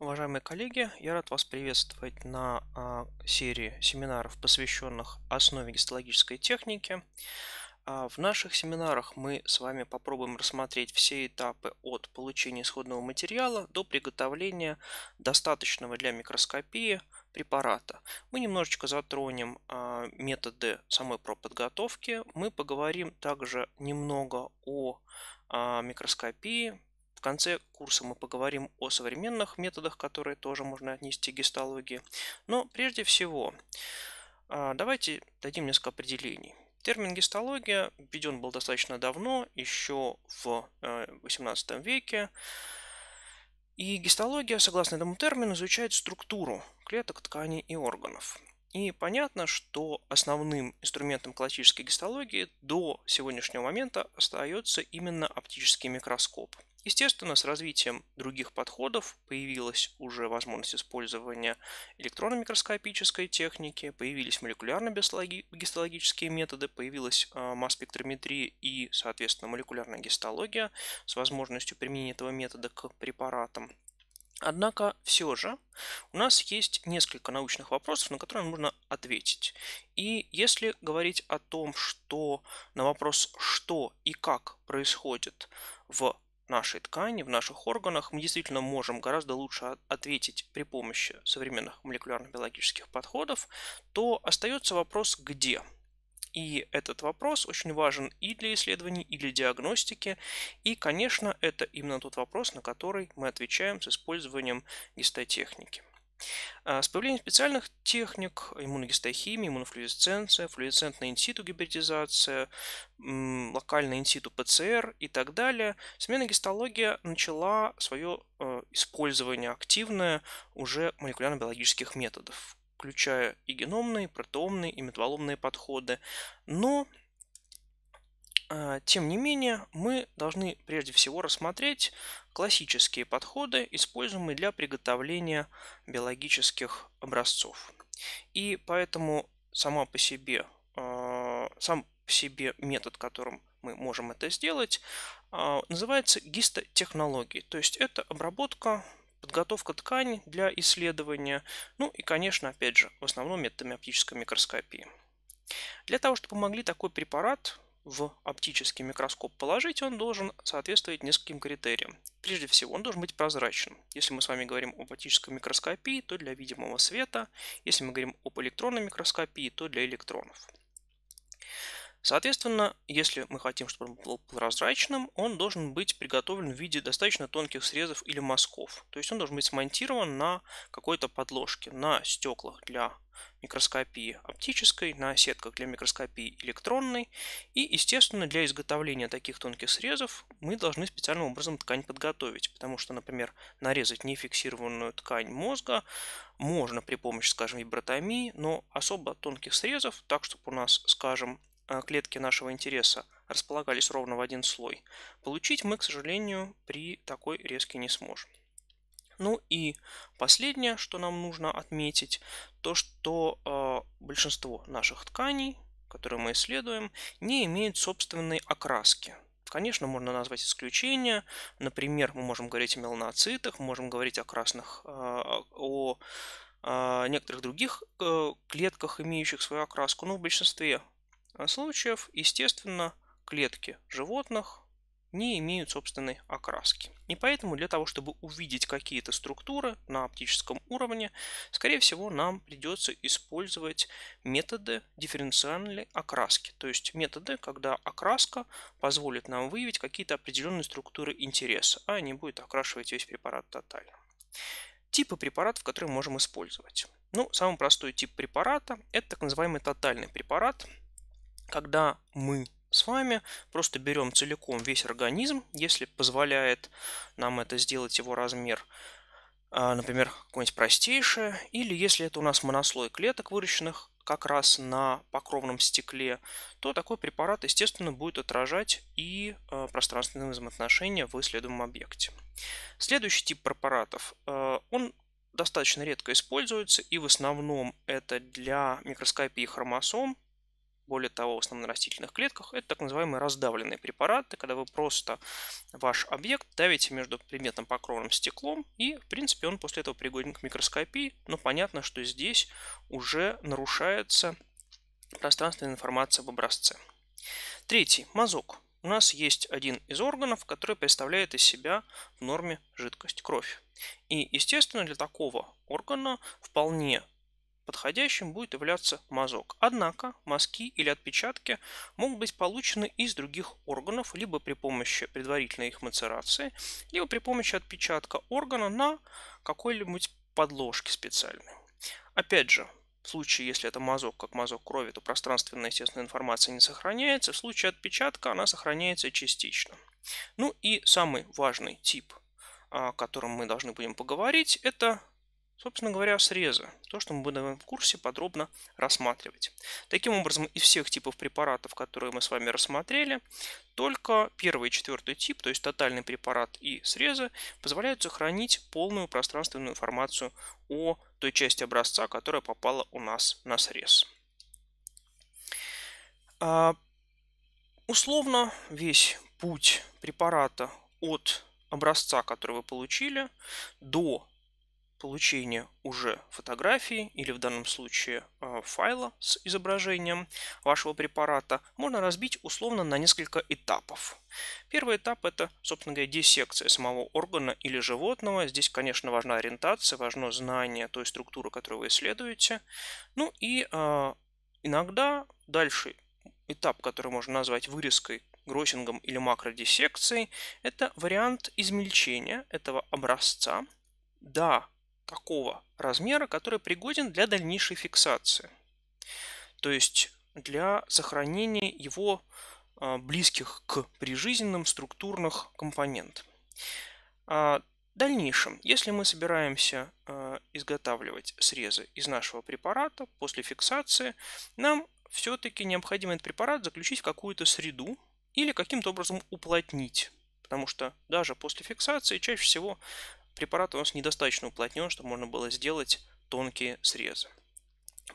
Уважаемые коллеги, я рад вас приветствовать на а, серии семинаров, посвященных основе гистологической техники. А, в наших семинарах мы с вами попробуем рассмотреть все этапы от получения исходного материала до приготовления достаточного для микроскопии препарата. Мы немножечко затронем а, методы самой проподготовки. Мы поговорим также немного о микроскопии, в конце курса мы поговорим о современных методах, которые тоже можно отнести к гистологии. Но прежде всего, а, давайте дадим несколько определений. Термин гистология введен был достаточно давно, еще в XVIII э, веке. И гистология, согласно этому термину, изучает структуру клеток, тканей и органов. И понятно, что основным инструментом классической гистологии до сегодняшнего момента остается именно оптический микроскоп – Естественно, с развитием других подходов появилась уже возможность использования электронно-микроскопической техники, появились молекулярно-гистологические методы, появилась а, масс-спектрометрия и, соответственно, молекулярная гистология с возможностью применения этого метода к препаратам. Однако все же у нас есть несколько научных вопросов, на которые нужно ответить. И если говорить о том, что на вопрос «что» и «как» происходит в нашей ткани, в наших органах, мы действительно можем гораздо лучше ответить при помощи современных молекулярно-биологических подходов, то остается вопрос «где?». И этот вопрос очень важен и для исследований, и для диагностики. И, конечно, это именно тот вопрос, на который мы отвечаем с использованием гистотехники. А, с появлением специальных техник иммуногистохимии, иммунофлюоресценция, флуоресцентная инситу гибридизация, локальная инситу ПЦР и так далее, смена гистология начала свое э, использование активное уже молекулярно-биологических методов, включая и геномные, и протеомные, и метаболомные подходы. Но а, тем не менее, мы должны прежде всего рассмотреть классические подходы, используемые для приготовления биологических образцов. И поэтому сама по себе, а, сам по себе метод, которым мы можем это сделать, а, называется гистотехнологией. То есть это обработка подготовка ткани для исследования, ну и, конечно, опять же, в основном методами оптической микроскопии. Для того, чтобы могли такой препарат в оптический микроскоп положить, он должен соответствовать нескольким критериям. Прежде всего, он должен быть прозрачным. Если мы с вами говорим об оптической микроскопии, то для видимого света. Если мы говорим об электронной микроскопии, то для электронов. Соответственно, если мы хотим, чтобы он был прозрачным, он должен быть приготовлен в виде достаточно тонких срезов или мазков. То есть он должен быть смонтирован на какой-то подложке, на стеклах для микроскопии оптической, на сетках для микроскопии электронной. И, естественно, для изготовления таких тонких срезов мы должны специальным образом ткань подготовить. Потому что, например, нарезать нефиксированную ткань мозга можно при помощи, скажем, вибротомии, но особо тонких срезов, так чтобы у нас, скажем, клетки нашего интереса располагались ровно в один слой, получить мы, к сожалению, при такой резке не сможем. Ну и последнее, что нам нужно отметить, то что э, большинство наших тканей, которые мы исследуем, не имеют собственной окраски. Конечно, можно назвать исключения. Например, мы можем говорить о меланоцитах, можем говорить о красных, э, о некоторых других э, клетках, имеющих свою окраску, но в большинстве случаев, естественно, клетки животных не имеют собственной окраски. И поэтому для того, чтобы увидеть какие-то структуры на оптическом уровне, скорее всего, нам придется использовать методы дифференциальной окраски. То есть методы, когда окраска позволит нам выявить какие-то определенные структуры интереса, а не будет окрашивать весь препарат тотально. Типы препаратов, которые можем использовать. Ну, самый простой тип препарата – это так называемый тотальный препарат – когда мы с вами просто берем целиком весь организм, если позволяет нам это сделать его размер, а, например, какое-нибудь простейшее, или если это у нас монослой клеток, выращенных как раз на покровном стекле, то такой препарат, естественно, будет отражать и а, пространственные взаимоотношения в исследуемом объекте. Следующий тип препаратов, а, он достаточно редко используется, и в основном это для микроскопии хромосом, более того, в основном на растительных клетках, это так называемые раздавленные препараты, когда вы просто ваш объект давите между предметным покровным стеклом, и, в принципе, он после этого пригоден к микроскопии, но понятно, что здесь уже нарушается пространственная информация об образце. Третий – мазок. У нас есть один из органов, который представляет из себя в норме жидкость, кровь. И, естественно, для такого органа вполне подходящим будет являться мазок. Однако мазки или отпечатки могут быть получены из других органов, либо при помощи предварительной их мацерации, либо при помощи отпечатка органа на какой-нибудь подложке специальной. Опять же, в случае, если это мазок, как мазок крови, то пространственная, естественная информация не сохраняется. В случае отпечатка она сохраняется частично. Ну и самый важный тип, о котором мы должны будем поговорить, это собственно говоря, срезы. То, что мы будем в курсе подробно рассматривать. Таким образом, из всех типов препаратов, которые мы с вами рассмотрели, только первый и четвертый тип, то есть тотальный препарат и срезы, позволяют сохранить полную пространственную информацию о той части образца, которая попала у нас на срез. А, условно, весь путь препарата от образца, который вы получили, до получения уже фотографии или в данном случае а, файла с изображением вашего препарата можно разбить условно на несколько этапов. Первый этап это, собственно говоря, диссекция самого органа или животного. Здесь, конечно, важна ориентация, важно знание той структуры, которую вы исследуете. Ну и э, иногда дальше этап, который можно назвать вырезкой гроссингом или макродиссекцией, это вариант измельчения этого образца до такого размера, который пригоден для дальнейшей фиксации. То есть для сохранения его а, близких к прижизненным структурных компонентов. А, в дальнейшем, если мы собираемся а, изготавливать срезы из нашего препарата после фиксации, нам все-таки необходимо этот препарат заключить в какую-то среду или каким-то образом уплотнить. Потому что даже после фиксации чаще всего препарат у нас недостаточно уплотнен, чтобы можно было сделать тонкие срезы.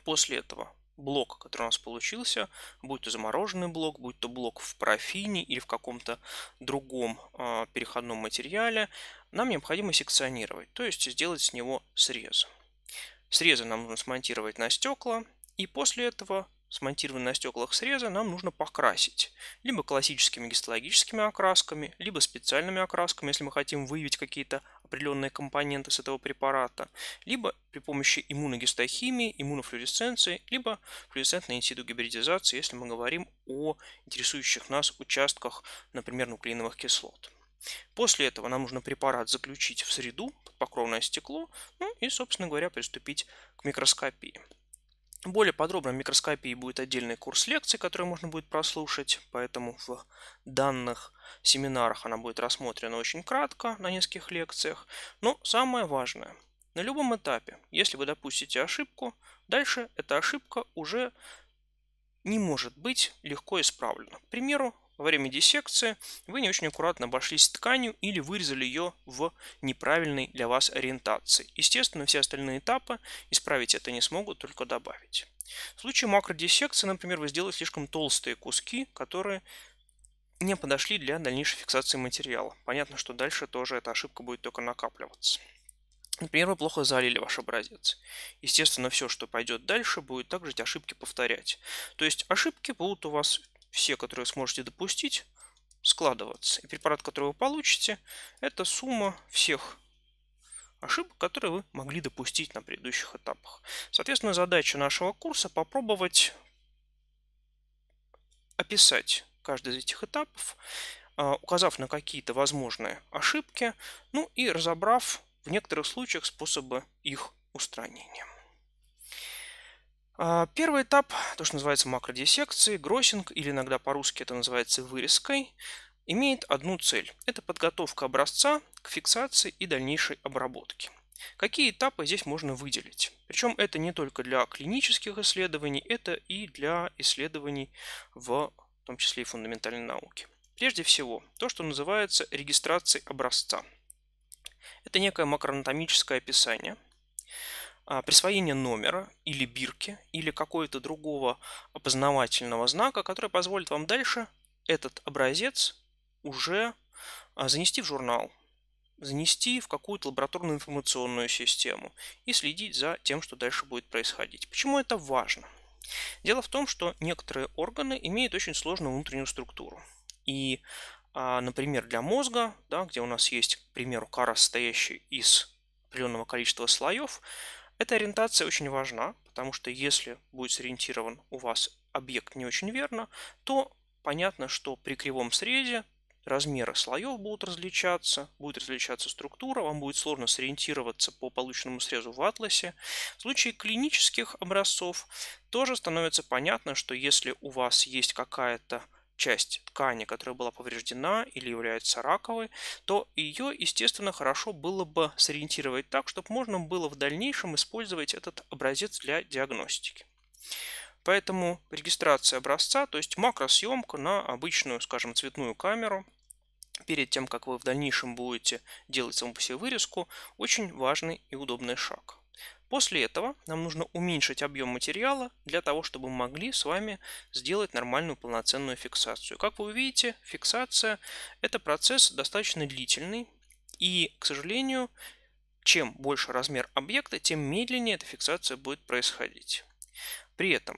После этого блок, который у нас получился, будь то замороженный блок, будь то блок в парафине или в каком-то другом э, переходном материале, нам необходимо секционировать, то есть сделать с него срез. Срезы нам нужно смонтировать на стекла, и после этого смонтированные на стеклах срезы нам нужно покрасить. Либо классическими гистологическими окрасками, либо специальными окрасками, если мы хотим выявить какие-то определенные компоненты с этого препарата, либо при помощи иммуногистохимии, иммунофлюоресценции, либо флюоресцентной инсиду-гибридизации, если мы говорим о интересующих нас участках, например, нуклеиновых кислот. После этого нам нужно препарат заключить в среду, под покровное стекло, ну и, собственно говоря, приступить к микроскопии. Более подробно в микроскопии будет отдельный курс лекций, который можно будет прослушать, поэтому в данных семинарах она будет рассмотрена очень кратко на нескольких лекциях. Но самое важное, на любом этапе, если вы допустите ошибку, дальше эта ошибка уже не может быть легко исправлена. К примеру, во время диссекции вы не очень аккуратно обошлись с тканью или вырезали ее в неправильной для вас ориентации. Естественно, все остальные этапы исправить это не смогут, только добавить. В случае макродиссекции, например, вы сделали слишком толстые куски, которые не подошли для дальнейшей фиксации материала. Понятно, что дальше тоже эта ошибка будет только накапливаться. Например, вы плохо залили ваш образец. Естественно, все, что пойдет дальше, будет также эти ошибки повторять. То есть ошибки будут у вас все, которые сможете допустить, складываться. И препарат, который вы получите, это сумма всех ошибок, которые вы могли допустить на предыдущих этапах. Соответственно, задача нашего курса попробовать описать каждый из этих этапов, а, указав на какие-то возможные ошибки, ну и разобрав в некоторых случаях способы их устранения. А, первый этап, то, что называется макродиссекцией, гроссинг, или иногда по-русски это называется вырезкой, имеет одну цель. Это подготовка образца к фиксации и дальнейшей обработке. Какие этапы здесь можно выделить? Причем это не только для клинических исследований, это и для исследований в, в том числе и фундаментальной науке. Прежде всего, то, что называется регистрацией образца. Это некое макроанатомическое описание – присвоение номера или бирки или какого-то другого опознавательного знака, который позволит вам дальше этот образец уже а, занести в журнал, занести в какую-то лабораторную информационную систему и следить за тем, что дальше будет происходить. Почему это важно? Дело в том, что некоторые органы имеют очень сложную внутреннюю структуру. И, а, например, для мозга, да, где у нас есть, к примеру, кара, состоящая из определенного количества слоев, эта ориентация очень важна, потому что если будет сориентирован у вас объект не очень верно, то понятно, что при кривом срезе размеры слоев будут различаться, будет различаться структура, вам будет сложно сориентироваться по полученному срезу в атласе. В случае клинических образцов тоже становится понятно, что если у вас есть какая-то часть ткани, которая была повреждена или является раковой, то ее, естественно, хорошо было бы сориентировать так, чтобы можно было в дальнейшем использовать этот образец для диагностики. Поэтому регистрация образца, то есть макросъемка на обычную, скажем, цветную камеру, перед тем, как вы в дальнейшем будете делать саму по себе вырезку, очень важный и удобный шаг. После этого нам нужно уменьшить объем материала для того, чтобы мы могли с вами сделать нормальную полноценную фиксацию. Как вы увидите, фиксация – это процесс достаточно длительный, и, к сожалению, чем больше размер объекта, тем медленнее эта фиксация будет происходить. При этом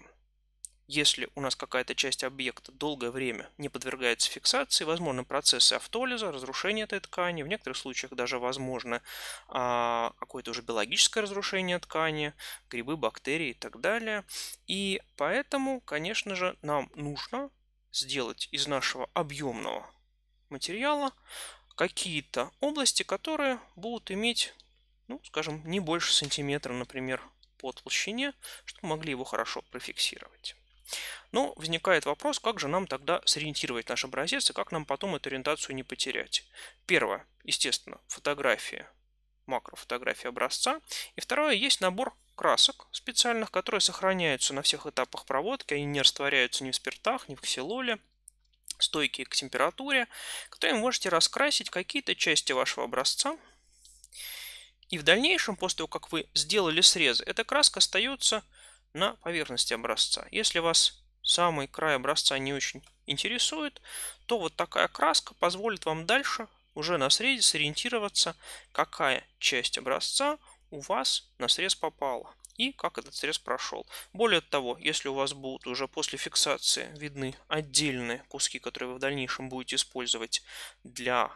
если у нас какая-то часть объекта долгое время не подвергается фиксации, возможны процессы автолиза, разрушения этой ткани, в некоторых случаях даже возможно а, какое-то уже биологическое разрушение ткани, грибы, бактерии и так далее. И поэтому, конечно же, нам нужно сделать из нашего объемного материала какие-то области, которые будут иметь, ну, скажем, не больше сантиметра, например, по толщине, чтобы могли его хорошо профиксировать. Но возникает вопрос, как же нам тогда сориентировать наш образец и как нам потом эту ориентацию не потерять. Первое, естественно, фотография, макрофотография образца. И второе, есть набор красок специальных, которые сохраняются на всех этапах проводки, они не растворяются ни в спиртах, ни в ксилоле, стойкие к температуре, которые вы можете раскрасить какие-то части вашего образца. И в дальнейшем, после того, как вы сделали срезы, эта краска остается на поверхности образца. Если вас самый край образца не очень интересует, то вот такая краска позволит вам дальше уже на срезе сориентироваться, какая часть образца у вас на срез попала и как этот срез прошел. Более того, если у вас будут уже после фиксации видны отдельные куски, которые вы в дальнейшем будете использовать для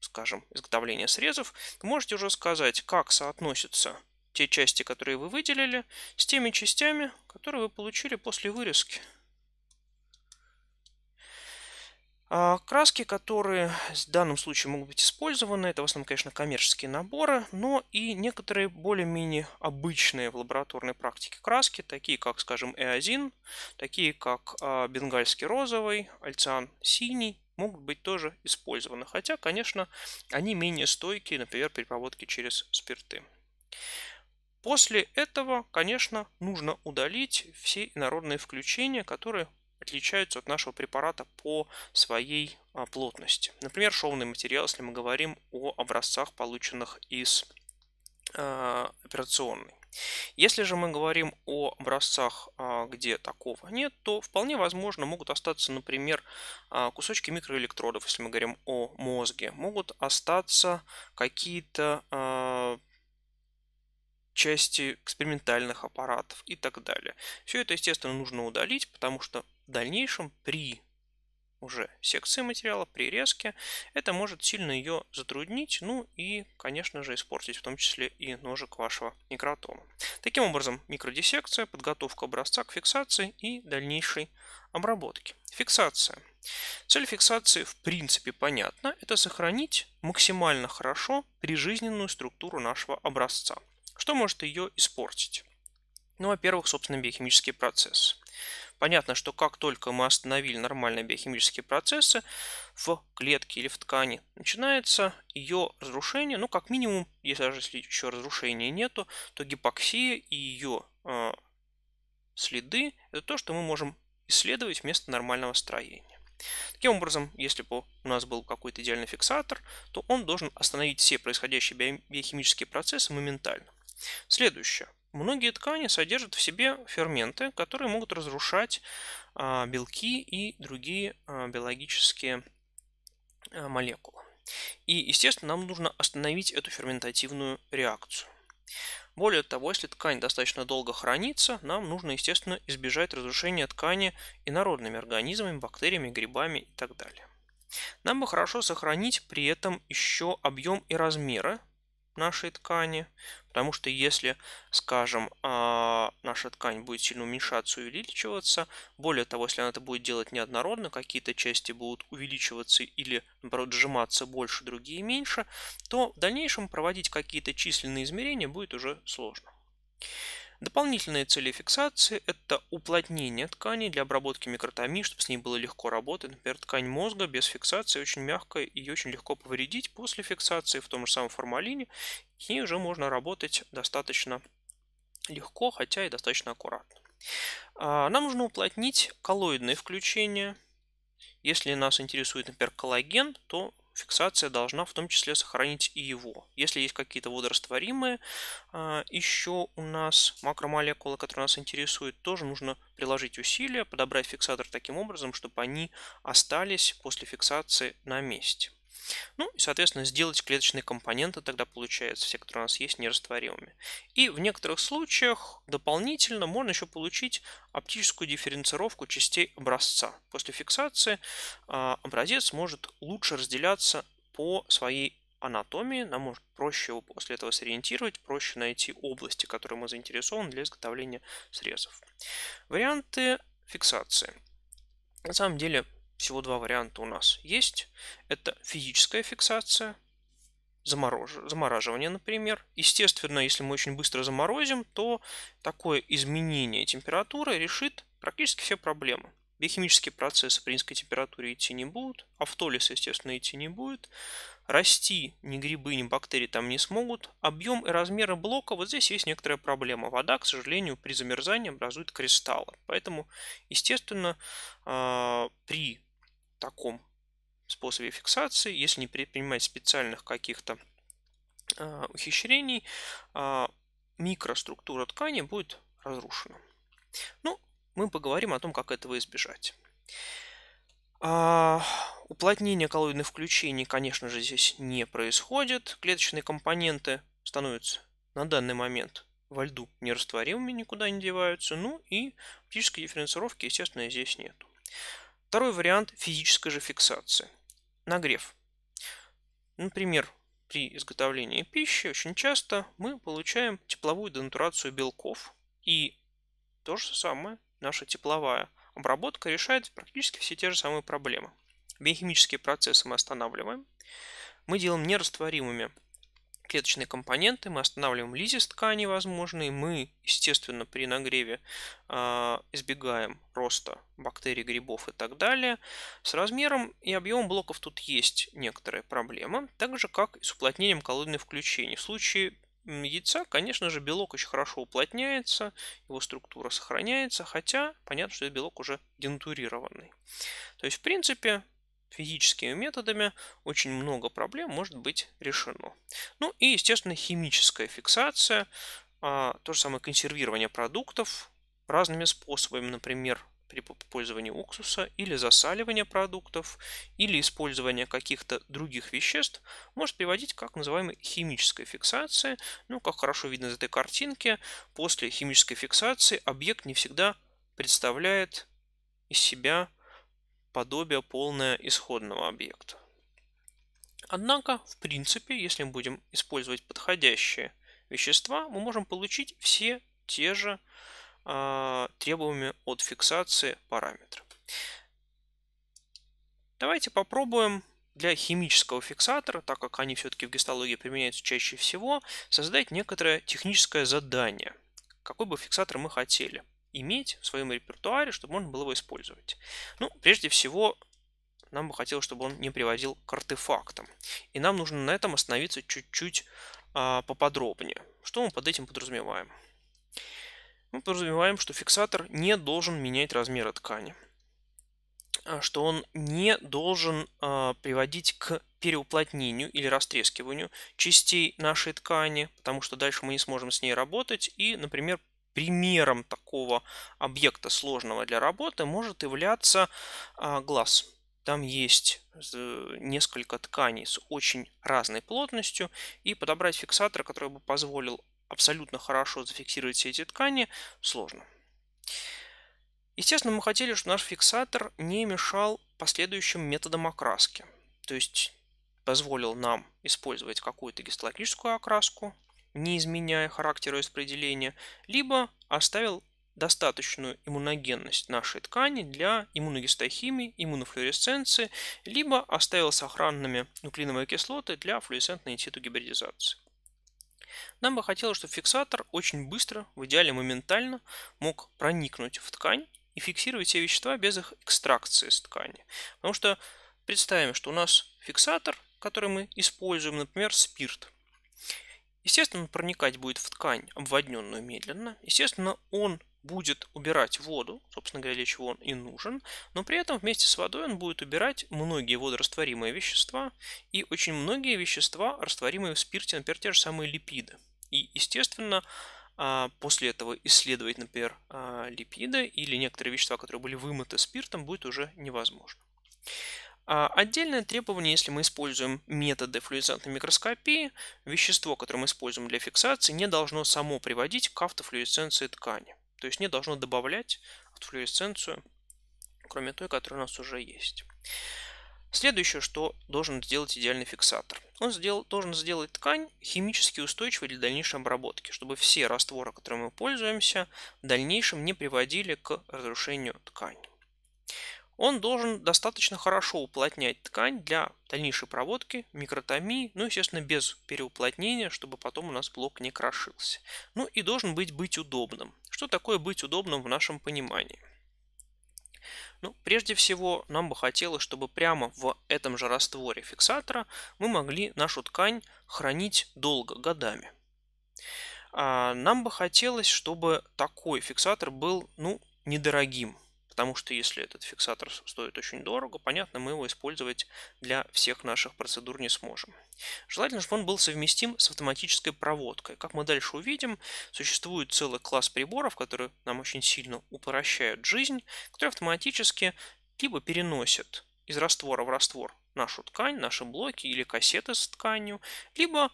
скажем, изготовления срезов, можете уже сказать, как соотносится те части, которые вы выделили, с теми частями, которые вы получили после вырезки. А краски, которые в данном случае могут быть использованы, это в основном, конечно, коммерческие наборы, но и некоторые более-менее обычные в лабораторной практике краски, такие как, скажем, эозин, такие как а, бенгальский розовый, альциан синий, могут быть тоже использованы. Хотя, конечно, они менее стойкие, например, при проводке через спирты. После этого, конечно, нужно удалить все инородные включения, которые отличаются от нашего препарата по своей а, плотности. Например, шовный материал, если мы говорим о образцах, полученных из э, операционной. Если же мы говорим о образцах, а, где такого нет, то вполне возможно могут остаться, например, кусочки микроэлектродов, если мы говорим о мозге, могут остаться какие-то части экспериментальных аппаратов и так далее. Все это, естественно, нужно удалить, потому что в дальнейшем при уже секции материала, при резке, это может сильно ее затруднить, ну и, конечно же, испортить в том числе и ножик вашего микротома. Таким образом, микродиссекция, подготовка образца к фиксации и дальнейшей обработке. Фиксация. Цель фиксации в принципе понятна. Это сохранить максимально хорошо прижизненную структуру нашего образца. Что может ее испортить? Ну, во-первых, собственно, биохимический процесс. Понятно, что как только мы остановили нормальные биохимические процессы в клетке или в ткани, начинается ее разрушение. Ну, как минимум, если даже еще разрушения нету, то гипоксия и ее э, следы – это то, что мы можем исследовать вместо нормального строения. Таким образом, если бы у нас был какой-то идеальный фиксатор, то он должен остановить все происходящие биохимические процессы моментально. Следующее. Многие ткани содержат в себе ферменты, которые могут разрушать а, белки и другие а, биологические а, молекулы. И, естественно, нам нужно остановить эту ферментативную реакцию. Более того, если ткань достаточно долго хранится, нам нужно, естественно, избежать разрушения ткани инородными организмами, бактериями, грибами и так далее. Нам бы хорошо сохранить при этом еще объем и размеры нашей ткани, потому что если, скажем, а, наша ткань будет сильно уменьшаться, увеличиваться, более того, если она это будет делать неоднородно, какие-то части будут увеличиваться или, наоборот, сжиматься больше, другие меньше, то в дальнейшем проводить какие-то численные измерения будет уже сложно. Дополнительные цели фиксации – это уплотнение ткани для обработки микротомии, чтобы с ней было легко работать. Например, ткань мозга без фиксации очень мягкая и очень легко повредить после фиксации в том же самом формалине. С ней уже можно работать достаточно легко, хотя и достаточно аккуратно. А, нам нужно уплотнить коллоидные включения. Если нас интересует, например, коллаген, то фиксация должна в том числе сохранить и его. Если есть какие-то водорастворимые а, еще у нас макромолекулы, которые нас интересуют, тоже нужно приложить усилия, подобрать фиксатор таким образом, чтобы они остались после фиксации на месте. Ну и, соответственно, сделать клеточные компоненты тогда получается, все, которые у нас есть, нерастворимыми. И в некоторых случаях дополнительно можно еще получить оптическую дифференцировку частей образца. После фиксации а, образец может лучше разделяться по своей анатомии, нам может проще его после этого сориентировать, проще найти области, которые мы заинтересованы для изготовления срезов. Варианты фиксации. На самом деле всего два варианта у нас есть. Это физическая фиксация, заморож... замораживание, например. Естественно, если мы очень быстро заморозим, то такое изменение температуры решит практически все проблемы. Биохимические процессы при низкой температуре идти не будут, автолиз, естественно, идти не будет. Расти ни грибы, ни бактерии там не смогут. Объем и размеры блока, вот здесь есть некоторая проблема. Вода, к сожалению, при замерзании образует кристаллы. Поэтому, естественно, а, при таком способе фиксации, если не предпринимать специальных каких-то э, ухищрений, э, микроструктура ткани будет разрушена. Ну, мы поговорим о том, как этого избежать. А, уплотнение коллоидных включений, конечно же, здесь не происходит. Клеточные компоненты становятся на данный момент во льду нерастворимыми, никуда не деваются. Ну и оптической дифференцировки, естественно, здесь нет. Второй вариант физической же фиксации. Нагрев. Например, при изготовлении пищи очень часто мы получаем тепловую денатурацию белков. И то же самое, наша тепловая обработка решает практически все те же самые проблемы. Биохимические процессы мы останавливаем. Мы делаем нерастворимыми клеточные компоненты, мы останавливаем лизис ткани возможные, мы, естественно, при нагреве э, избегаем роста бактерий, грибов и так далее. С размером и объемом блоков тут есть некоторые проблемы, так же как и с уплотнением коллоидных включений. В случае яйца, конечно же, белок очень хорошо уплотняется, его структура сохраняется, хотя понятно, что этот белок уже денатурированный. То есть, в принципе, физическими методами очень много проблем может быть решено. Ну и, естественно, химическая фиксация, а, то же самое консервирование продуктов разными способами, например, при использовании уксуса или засаливание продуктов или использование каких-то других веществ может приводить к так называемой химической фиксации. Ну, как хорошо видно из этой картинки, после химической фиксации объект не всегда представляет из себя подобие полное исходного объекта. Однако, в принципе, если мы будем использовать подходящие вещества, мы можем получить все те же э, требуемые от фиксации параметры. Давайте попробуем для химического фиксатора, так как они все-таки в гистологии применяются чаще всего, создать некоторое техническое задание. Какой бы фиксатор мы хотели иметь в своем репертуаре, чтобы можно было его использовать. Ну, прежде всего, нам бы хотелось, чтобы он не приводил к артефактам. И нам нужно на этом остановиться чуть-чуть а, поподробнее. Что мы под этим подразумеваем? Мы подразумеваем, что фиксатор не должен менять размеры ткани. а, что он не должен а, приводить к переуплотнению или растрескиванию частей нашей ткани, потому что дальше мы не сможем с ней работать. И, например, примером такого объекта сложного для работы может являться а, глаз. Там есть несколько тканей с очень разной плотностью, и подобрать фиксатор, который бы позволил абсолютно хорошо зафиксировать все эти ткани, сложно. Естественно, мы хотели, чтобы наш фиксатор не мешал последующим методам окраски. То есть позволил нам использовать какую-то гистологическую окраску, не изменяя характера распределения, либо оставил достаточную иммуногенность нашей ткани для иммуногистохимии, иммунофлуоресценции, либо оставил сохранными нуклеиновые кислоты для флуоресцентной инситу-гибридизации. Нам бы хотелось, чтобы фиксатор очень быстро, в идеале моментально, мог проникнуть в ткань и фиксировать все вещества без их экстракции с ткани. Потому что представим, что у нас фиксатор, который мы используем, например, спирт. Естественно, он проникать будет в ткань, обводненную медленно. Естественно, он будет убирать воду, собственно говоря, для чего он и нужен, но при этом вместе с водой он будет убирать многие водорастворимые вещества и очень многие вещества, растворимые в спирте, например, те же самые липиды. И, естественно, а, после этого исследовать, например, а, липиды или некоторые вещества, которые были вымыты спиртом, будет уже невозможно. А, отдельное требование, если мы используем методы флуоресцентной микроскопии, вещество, которое мы используем для фиксации, не должно само приводить к автофлуоресценции ткани. То есть не должно добавлять автофлуоресценцию, кроме той, которая у нас уже есть. Следующее, что должен сделать идеальный фиксатор. Он сделал, должен сделать ткань химически устойчивой для дальнейшей обработки, чтобы все растворы, которыми мы пользуемся, в дальнейшем не приводили к разрушению ткани. Он должен достаточно хорошо уплотнять ткань для дальнейшей проводки, микротомии, ну, естественно, без переуплотнения, чтобы потом у нас блок не крошился. Ну и должен быть быть удобным. Что такое быть удобным в нашем понимании? Ну, прежде всего, нам бы хотелось, чтобы прямо в этом же растворе фиксатора мы могли нашу ткань хранить долго, годами. А нам бы хотелось, чтобы такой фиксатор был, ну, недорогим. Потому что если этот фиксатор стоит очень дорого, понятно, мы его использовать для всех наших процедур не сможем. Желательно, чтобы он был совместим с автоматической проводкой. Как мы дальше увидим, существует целый класс приборов, которые нам очень сильно упрощают жизнь, которые автоматически либо переносят из раствора в раствор нашу ткань, наши блоки или кассеты с тканью, либо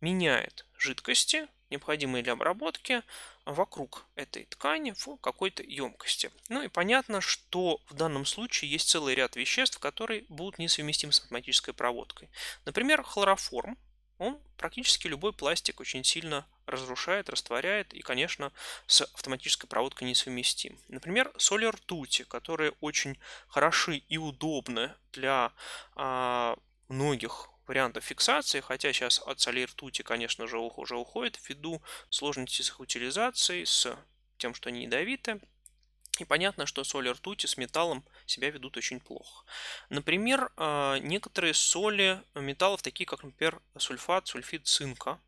меняет жидкости, необходимые для обработки, вокруг этой ткани в какой-то емкости. Ну и понятно, что в данном случае есть целый ряд веществ, которые будут несовместимы с автоматической проводкой. Например, хлороформ. Он практически любой пластик очень сильно разрушает, растворяет и, конечно, с автоматической проводкой несовместим. Например, соли ртути, которые очень хороши и удобны для а, многих вариантов фиксации, хотя сейчас от солей ртути, конечно же, уже уходит ввиду сложности с их утилизацией, с тем, что они ядовиты. И понятно, что соли ртути с металлом себя ведут очень плохо. Например, а, некоторые соли металлов, такие как, например, сульфат, сульфид цинка,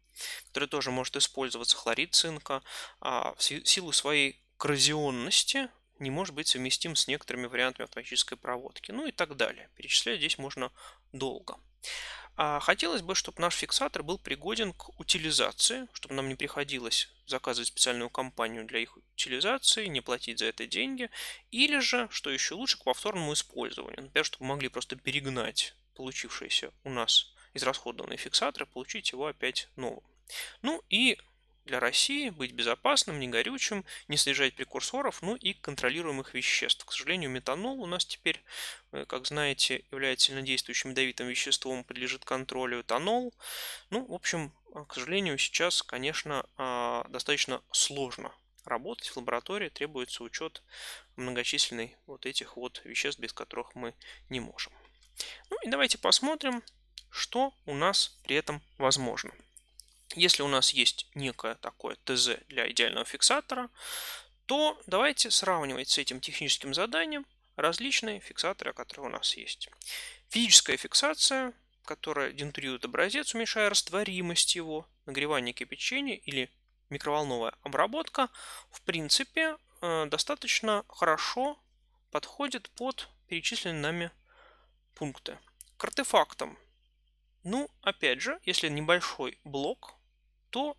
который тоже может использоваться, хлорид цинка, а, в силу своей коррозионности не может быть совместим с некоторыми вариантами автоматической проводки, ну и так далее. Перечислять здесь можно долго. А хотелось бы, чтобы наш фиксатор был пригоден к утилизации, чтобы нам не приходилось заказывать специальную компанию для их утилизации, не платить за это деньги, или же, что еще лучше, к повторному использованию. Например, чтобы могли просто перегнать получившийся у нас израсходованный фиксатор и получить его опять новым. Ну и для России быть безопасным, не горючим, не содержать прекурсоров, ну и контролируемых веществ. К сожалению, метанол у нас теперь, э, как знаете, является сильнодействующим ядовитым веществом, подлежит контролю этанол. Ну, в общем, э, к сожалению, сейчас, конечно, а, достаточно сложно работать в лаборатории, требуется учет многочисленных вот этих вот веществ, без которых мы не можем. Ну и давайте посмотрим, что у нас при этом возможно. Если у нас есть некое такое ТЗ для идеального фиксатора, то давайте сравнивать с этим техническим заданием различные фиксаторы, которые у нас есть. Физическая фиксация, которая денатурирует образец, уменьшая растворимость его, нагревание кипячения или микроволновая обработка, в принципе, э, достаточно хорошо подходит под перечисленные нами пункты. К артефактам. Ну, опять же, если небольшой блок, то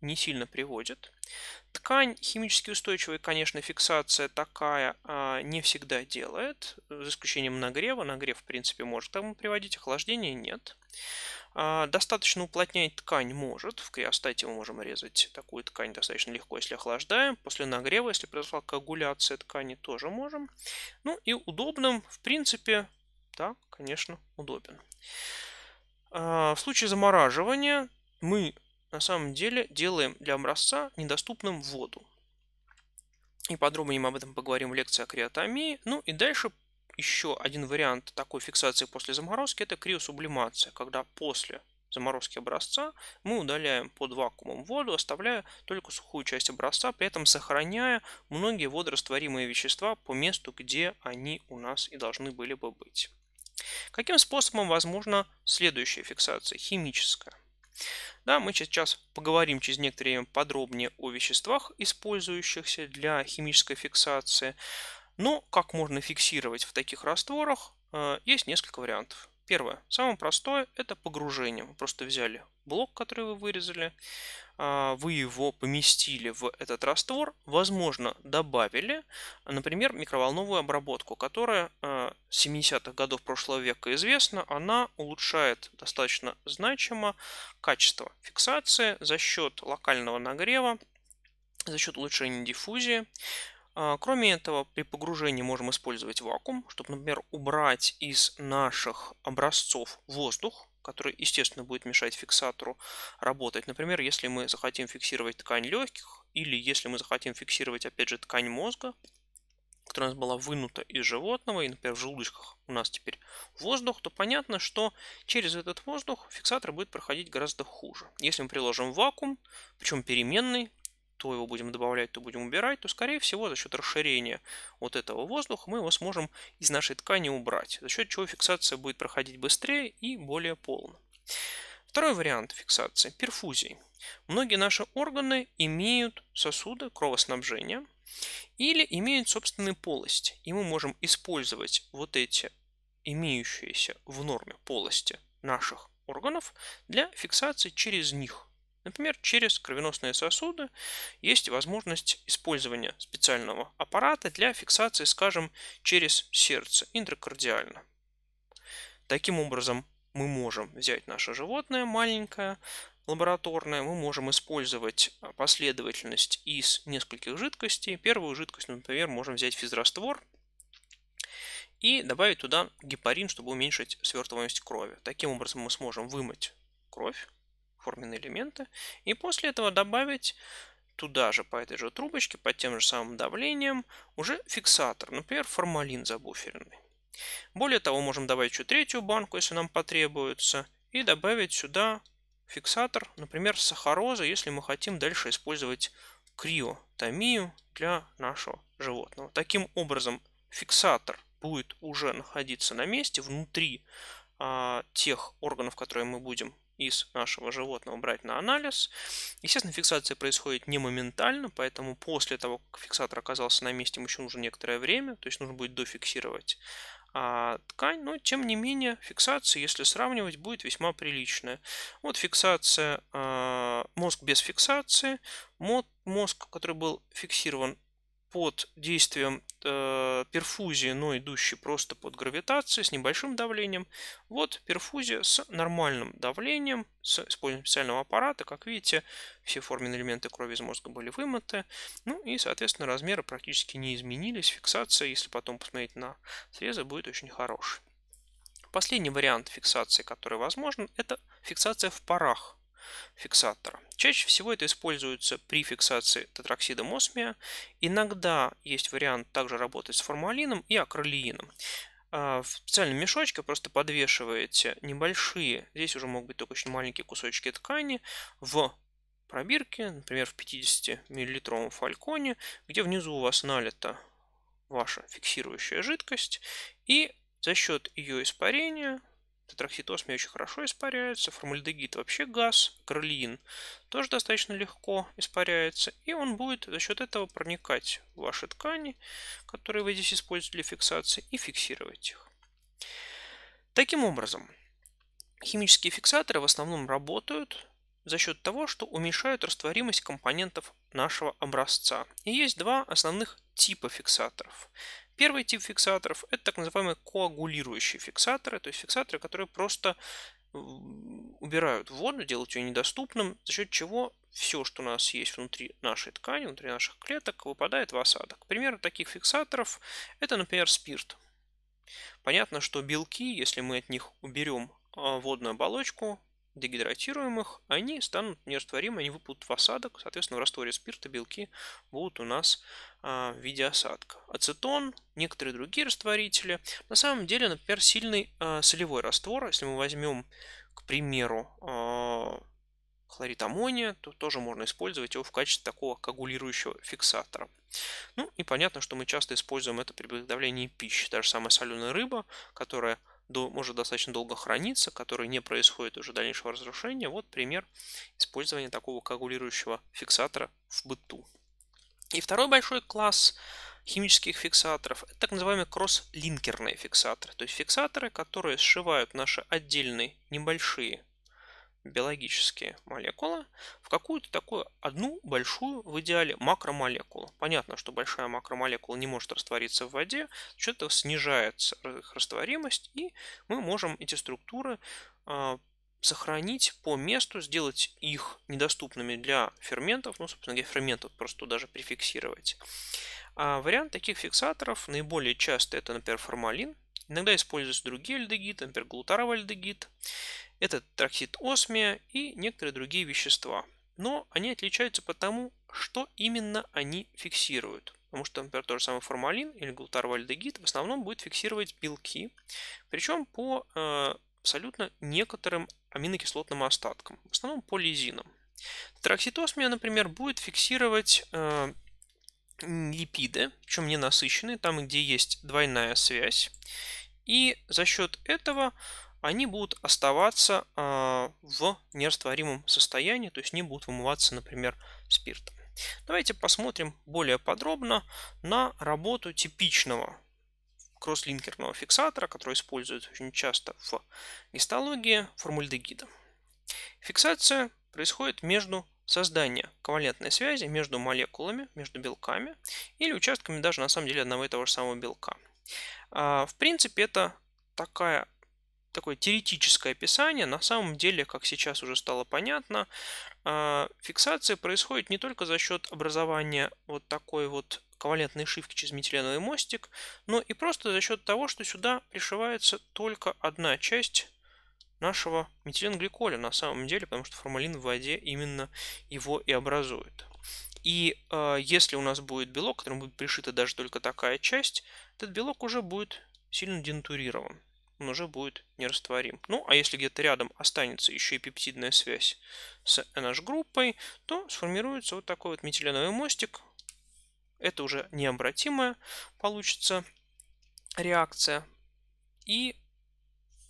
не сильно приводит. Ткань химически устойчивая, конечно, фиксация такая а, не всегда делает, за исключением нагрева. Нагрев, в принципе, может тому приводить, охлаждение нет. А, достаточно уплотнять ткань может. В криостате мы можем резать такую ткань достаточно легко, если охлаждаем. После нагрева, если произошла коагуляция ткани, тоже можем. Ну и удобным, в принципе, да, конечно, удобен. А, в случае замораживания мы на самом деле делаем для образца недоступным воду. И подробнее мы об этом поговорим в лекции о криотомии. Ну и дальше еще один вариант такой фиксации после заморозки – это криосублимация, когда после заморозки образца мы удаляем под вакуумом воду, оставляя только сухую часть образца, при этом сохраняя многие водорастворимые вещества по месту, где они у нас и должны были бы быть. Каким способом возможна следующая фиксация, химическая? Да, мы сейчас поговорим через некоторое время подробнее о веществах, использующихся для химической фиксации. Но как можно фиксировать в таких растворах, э, есть несколько вариантов. Первое, самое простое, это погружение. Вы просто взяли блок, который вы вырезали, вы его поместили в этот раствор, возможно, добавили, например, микроволновую обработку, которая с 70-х годов прошлого века известна, она улучшает достаточно значимо качество фиксации за счет локального нагрева, за счет улучшения диффузии. А, кроме этого, при погружении можем использовать вакуум, чтобы, например, убрать из наших образцов воздух, который, естественно, будет мешать фиксатору работать. Например, если мы захотим фиксировать ткань легких, или если мы захотим фиксировать, опять же, ткань мозга, которая у нас была вынута из животного, и, например, в желудочках у нас теперь воздух, то понятно, что через этот воздух фиксатор будет проходить гораздо хуже. Если мы приложим вакуум, причем переменный, то его будем добавлять, то будем убирать, то, скорее всего, за счет расширения вот этого воздуха мы его сможем из нашей ткани убрать, за счет чего фиксация будет проходить быстрее и более полно. Второй вариант фиксации – перфузии. Многие наши органы имеют сосуды кровоснабжения или имеют собственные полости, и мы можем использовать вот эти имеющиеся в норме полости наших органов для фиксации через них. Например, через кровеносные сосуды есть возможность использования специального аппарата для фиксации, скажем, через сердце, интракардиально. Таким образом, мы можем взять наше животное маленькое, лабораторное, мы можем использовать последовательность из нескольких жидкостей. Первую жидкость, например, можем взять физраствор и добавить туда гепарин, чтобы уменьшить свертываемость крови. Таким образом мы сможем вымыть кровь, форменные элементы. И после этого добавить туда же по этой же трубочке, под тем же самым давлением, уже фиксатор, например, формалин забуференный. Более того, можем добавить еще третью банку, если нам потребуется, и добавить сюда фиксатор, например, сахароза, если мы хотим дальше использовать криотомию для нашего животного. Таким образом, фиксатор будет уже находиться на месте внутри а, тех органов, которые мы будем из нашего животного брать на анализ. Естественно, фиксация происходит не моментально, поэтому после того, как фиксатор оказался на месте, ему еще нужно некоторое время, то есть нужно будет дофиксировать а, ткань, но тем не менее фиксация, если сравнивать, будет весьма приличная. Вот фиксация, а, мозг без фиксации, мозг, который был фиксирован под действием э, перфузии, но идущей просто под гравитацией с небольшим давлением. Вот перфузия с нормальным давлением, с использованием специального аппарата. Как видите, все форменные элементы крови из мозга были вымыты. Ну и, соответственно, размеры практически не изменились. Фиксация, если потом посмотреть на срезы, будет очень хорошей. Последний вариант фиксации, который возможен, это фиксация в парах фиксатора. Чаще всего это используется при фиксации тетраксидом осмия. Иногда есть вариант также работать с формалином и акролеином. А, в специальном мешочке просто подвешиваете небольшие, здесь уже могут быть только очень маленькие кусочки ткани, в пробирке, например, в 50 мл фальконе, где внизу у вас налита ваша фиксирующая жидкость, и за счет ее испарения тетрахитосмия очень хорошо испаряется, формальдегид вообще газ, кролин тоже достаточно легко испаряется, и он будет за счет этого проникать в ваши ткани, которые вы здесь используете для фиксации, и фиксировать их. Таким образом, химические фиксаторы в основном работают за счет того, что уменьшают растворимость компонентов нашего образца. И есть два основных типа фиксаторов. Первый тип фиксаторов – это так называемые коагулирующие фиксаторы, то есть фиксаторы, которые просто убирают воду, делают ее недоступным, за счет чего все, что у нас есть внутри нашей ткани, внутри наших клеток, выпадает в осадок. Примеры таких фиксаторов – это, например, спирт. Понятно, что белки, если мы от них уберем а, водную оболочку, дегидратируем их, они станут нерастворимы, они выпадут в осадок, соответственно, в растворе спирта белки будут у нас а, в виде осадка. Ацетон, некоторые другие растворители. На самом деле, например, сильный а, солевой раствор, если мы возьмем, к примеру, а, хлорид аммония, то тоже можно использовать его в качестве такого коагулирующего фиксатора. Ну и понятно, что мы часто используем это при приготовлении пищи. Та же самая соленая рыба, которая может достаточно долго храниться, который не происходит уже дальнейшего разрушения. Вот пример использования такого коагулирующего фиксатора в быту. И второй большой класс химических фиксаторов – это так называемые кросс-линкерные фиксаторы. То есть фиксаторы, которые сшивают наши отдельные небольшие биологические молекулы в какую-то такую одну большую, в идеале, макромолекулу. Понятно, что большая макромолекула не может раствориться в воде, что-то снижается их растворимость, и мы можем эти структуры э, сохранить по месту, сделать их недоступными для ферментов, ну, собственно говоря, ферментов просто даже прификсировать. А вариант таких фиксаторов наиболее часто это, например, формалин, Иногда используются другие альдегиды, например, глутаровый альдегид. Это троксид осмия и некоторые другие вещества. Но они отличаются по тому, что именно они фиксируют. Потому что, например, тот же самый формалин или глутаровальдегид в основном будет фиксировать белки, причем по э, абсолютно некоторым аминокислотным остаткам, в основном по лизинам. Трокситосмия, например, будет фиксировать э, липиды, причем ненасыщенные, там, где есть двойная связь. И за счет этого они будут оставаться э, в нерастворимом состоянии, то есть не будут вымываться, например, спиртом. Давайте посмотрим более подробно на работу типичного кросслинкерного фиксатора, который используют очень часто в гистологии формальдегида. Фиксация происходит между созданием ковалентной связи между молекулами, между белками или участками даже на самом деле одного и того же самого белка. А, в принципе, это такая такое теоретическое описание. На самом деле, как сейчас уже стало понятно, а, фиксация происходит не только за счет образования вот такой вот ковалентной шивки через метиленовый мостик, но и просто за счет того, что сюда пришивается только одна часть нашего метиленгликоля на самом деле, потому что формалин в воде именно его и образует. И э, если у нас будет белок, которому будет пришита даже только такая часть, этот белок уже будет сильно денатурирован он уже будет нерастворим. Ну, а если где-то рядом останется еще и пептидная связь с NH-группой, то сформируется вот такой вот метиленовый мостик. Это уже необратимая получится реакция. И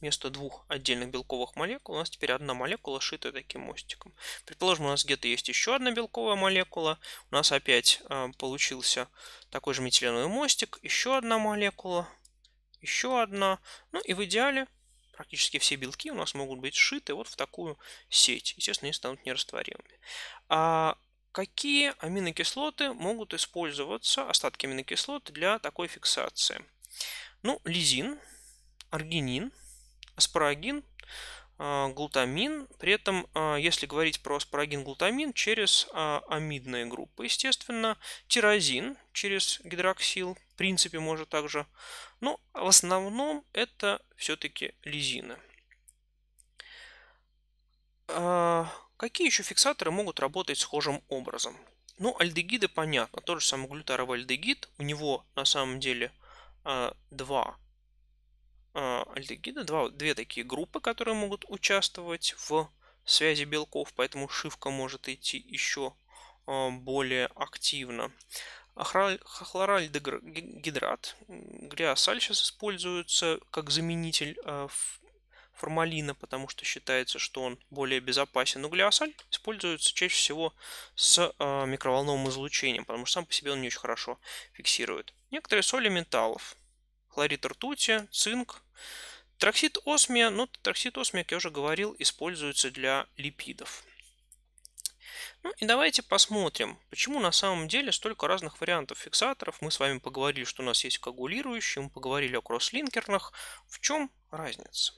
вместо двух отдельных белковых молекул у нас теперь одна молекула, шитая таким мостиком. Предположим, у нас где-то есть еще одна белковая молекула. У нас опять э, получился такой же метиленовый мостик, еще одна молекула еще одна. Ну и в идеале практически все белки у нас могут быть сшиты вот в такую сеть. Естественно, они станут нерастворимыми. А какие аминокислоты могут использоваться, остатки аминокислот, для такой фиксации? Ну, лизин, аргинин, аспарагин, глутамин. При этом, а, если говорить про аспарагин, глутамин, через а, амидные группы, естественно, тирозин через гидроксил, в принципе, может также. Но в основном это все-таки лизины. Какие еще фиксаторы могут работать схожим образом? Ну, альдегиды понятно. Тот же самый глютаровый альдегид. У него на самом деле два а, альдегиды, два, две такие группы, которые могут участвовать в связи белков, поэтому шивка может идти еще а, более активно. Хлоральдегидрат, глиосаль сейчас используется как заменитель а, формалина, потому что считается, что он более безопасен. Но глиосаль используется чаще всего с микроволновым излучением, потому что сам по себе он не очень хорошо фиксирует. Некоторые соли металлов. Хлорид ртути, цинк. Тетроксид осмия, ну, тетроксид осмия, как я уже говорил, используется для липидов. Ну и давайте посмотрим, почему на самом деле столько разных вариантов фиксаторов. Мы с вами поговорили, что у нас есть коагулирующие, мы поговорили о кросслинкерных. В чем разница?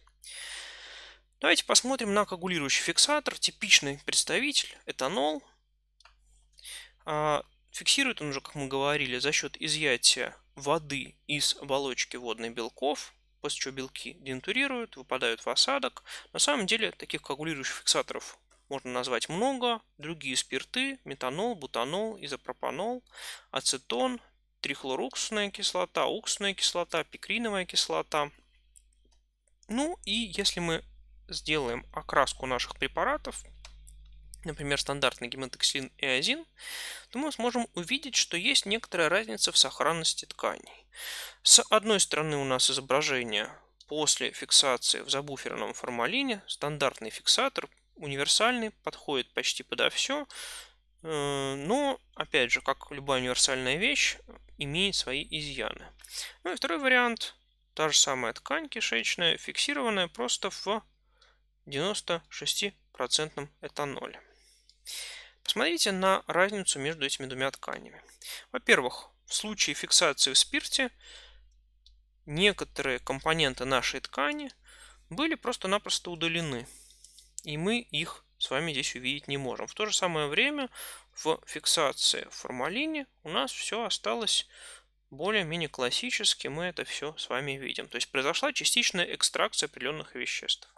Давайте посмотрим на коагулирующий фиксатор. Типичный представитель – этанол. А, фиксирует он уже, как мы говорили, за счет изъятия воды из оболочки водной белков, после чего белки денатурируют, выпадают в осадок. На самом деле таких коагулирующих фиксаторов можно назвать много. Другие спирты, метанол, бутанол, изопропанол, ацетон, трихлоруксусная кислота, уксусная кислота, пикриновая кислота. Ну и если мы сделаем окраску наших препаратов, например, стандартный гематоксилин и азин, то мы сможем увидеть, что есть некоторая разница в сохранности тканей. С одной стороны у нас изображение после фиксации в забуферном формалине, стандартный фиксатор, универсальный, подходит почти подо все, э, но, опять же, как любая универсальная вещь, имеет свои изъяны. Ну и второй вариант, та же самая ткань кишечная, фиксированная просто в 96% этаноле. Посмотрите на разницу между этими двумя тканями. Во-первых, в случае фиксации в спирте некоторые компоненты нашей ткани были просто-напросто удалены и мы их с вами здесь увидеть не можем. В то же самое время в фиксации в формалине у нас все осталось более-менее классически, мы это все с вами видим. То есть произошла частичная экстракция определенных веществ.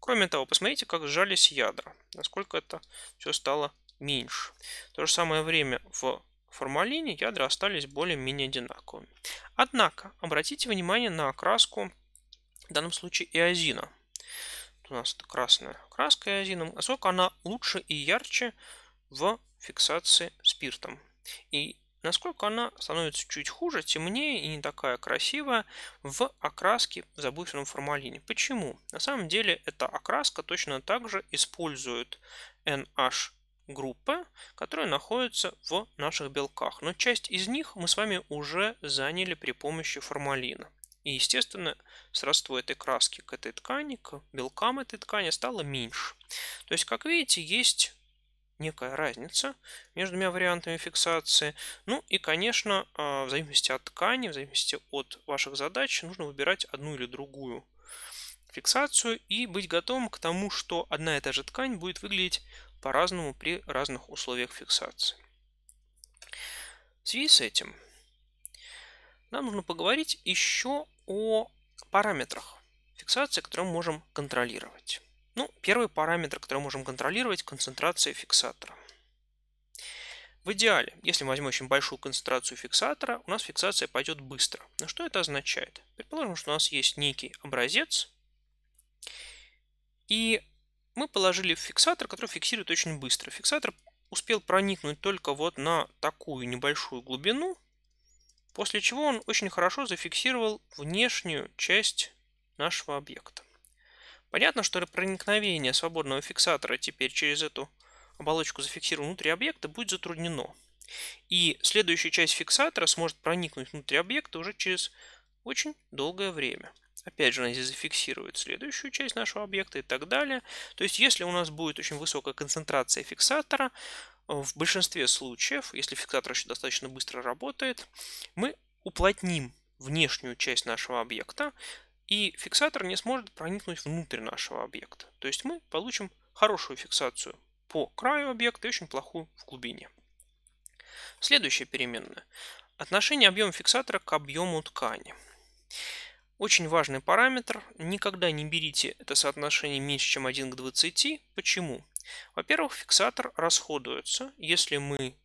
Кроме того, посмотрите, как сжались ядра, насколько это все стало меньше. В то же самое время в формалине ядра остались более-менее одинаковыми. Однако, обратите внимание на окраску, в данном случае иозина у нас это красная краска иозином, насколько она лучше и ярче в фиксации спиртом. И насколько она становится чуть хуже, темнее и не такая красивая в окраске в забуферном формалине. Почему? На самом деле эта окраска точно так же использует NH группы, которые находятся в наших белках. Но часть из них мы с вами уже заняли при помощи формалина. И, естественно, сродство этой краски к этой ткани, к белкам этой ткани стало меньше. То есть, как видите, есть некая разница между двумя вариантами фиксации. Ну и, конечно, а, в зависимости от ткани, в зависимости от ваших задач, нужно выбирать одну или другую фиксацию и быть готовым к тому, что одна и та же ткань будет выглядеть по-разному при разных условиях фиксации. В связи с этим нам нужно поговорить еще о параметрах фиксации, которые мы можем контролировать. Ну, первый параметр, который можем контролировать, концентрация фиксатора. В идеале, если мы возьмем очень большую концентрацию фиксатора, у нас фиксация пойдет быстро. Но что это означает? Предположим, что у нас есть некий образец, и мы положили фиксатор, который фиксирует очень быстро. Фиксатор успел проникнуть только вот на такую небольшую глубину, После чего он очень хорошо зафиксировал внешнюю часть нашего объекта. Понятно, что проникновение свободного фиксатора теперь через эту оболочку зафиксированную внутри объекта будет затруднено. И следующая часть фиксатора сможет проникнуть внутрь объекта уже через очень долгое время. Опять же, она здесь зафиксирует следующую часть нашего объекта и так далее. То есть, если у нас будет очень высокая концентрация фиксатора, в большинстве случаев, если фиксатор еще достаточно быстро работает, мы уплотним внешнюю часть нашего объекта, и фиксатор не сможет проникнуть внутрь нашего объекта. То есть мы получим хорошую фиксацию по краю объекта и очень плохую в глубине. Следующая переменная. Отношение объема фиксатора к объему ткани. Очень важный параметр. Никогда не берите это соотношение меньше, чем 1 к 20. Почему? Во-первых, фиксатор расходуется. Если мы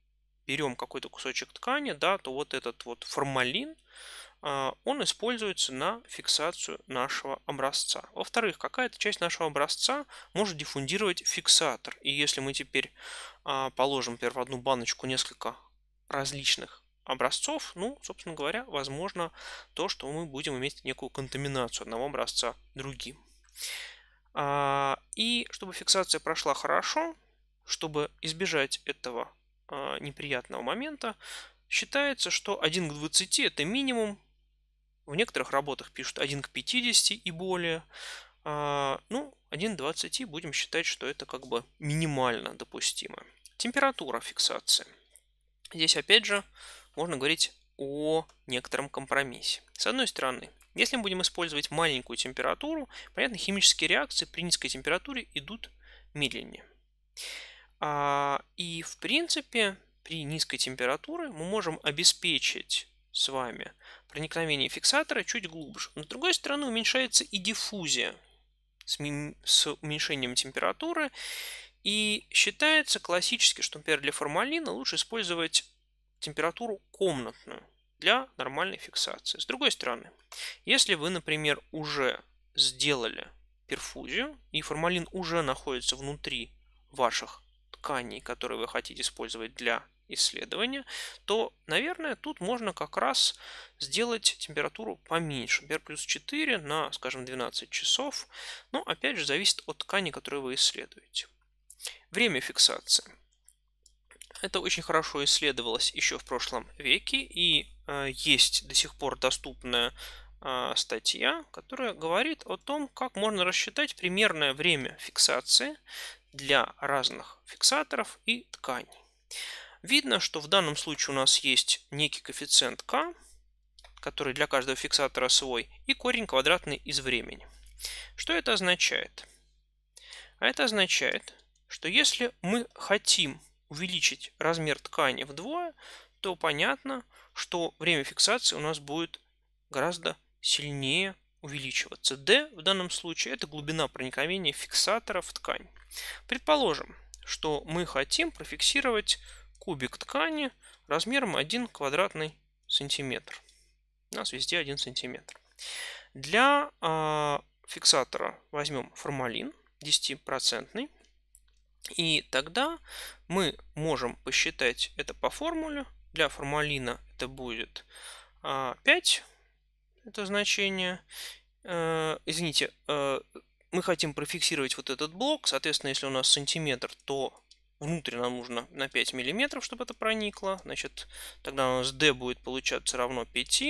берем какой-то кусочек ткани, да, то вот этот вот формалин, он используется на фиксацию нашего образца. Во-вторых, какая-то часть нашего образца может диффундировать фиксатор. И если мы теперь а, положим, например, в одну баночку несколько различных образцов, ну, собственно говоря, возможно то, что мы будем иметь некую контаминацию одного образца другим. А, и чтобы фиксация прошла хорошо, чтобы избежать этого а, неприятного момента, считается, что 1 к 20 это минимум. В некоторых работах пишут 1 к 50 и более. А, ну, 1 к 20 будем считать, что это как бы минимально допустимо. Температура фиксации. Здесь опять же можно говорить о некотором компромиссе. С одной стороны, если мы будем использовать маленькую температуру, понятно, химические реакции при низкой температуре идут медленнее. А, и в принципе, при низкой температуре мы можем обеспечить с вами проникновение фиксатора чуть глубже. Но с другой стороны, уменьшается и диффузия с, с уменьшением температуры. И считается классически, что, например, для формалина лучше использовать температуру комнатную для нормальной фиксации. С другой стороны, если вы, например, уже сделали перфузию, и формалин уже находится внутри ваших тканей, которые вы хотите использовать для исследования, то, наверное, тут можно как раз сделать температуру поменьше. Например, плюс 4 на, скажем, 12 часов. Но, опять же, зависит от ткани, которую вы исследуете. Время фиксации. Это очень хорошо исследовалось еще в прошлом веке, и э, есть до сих пор доступная э, статья, которая говорит о том, как можно рассчитать примерное время фиксации для разных фиксаторов и тканей. Видно, что в данном случае у нас есть некий коэффициент k, который для каждого фиксатора свой, и корень квадратный из времени. Что это означает? А это означает, что если мы хотим увеличить размер ткани вдвое, то понятно, что время фиксации у нас будет гораздо сильнее увеличиваться. D в данном случае это глубина проникновения фиксатора в ткань. Предположим, что мы хотим профиксировать кубик ткани размером 1 квадратный сантиметр. У нас везде 1 сантиметр. Для э, фиксатора возьмем формалин 10%. И тогда мы можем посчитать это по формуле. Для формалина это будет 5, а, это значение. Э, извините, э, мы хотим профиксировать вот этот блок. Соответственно, если у нас сантиметр, то внутрь нам нужно на 5 миллиметров, чтобы это проникло. Значит, тогда у нас d будет получаться равно 5.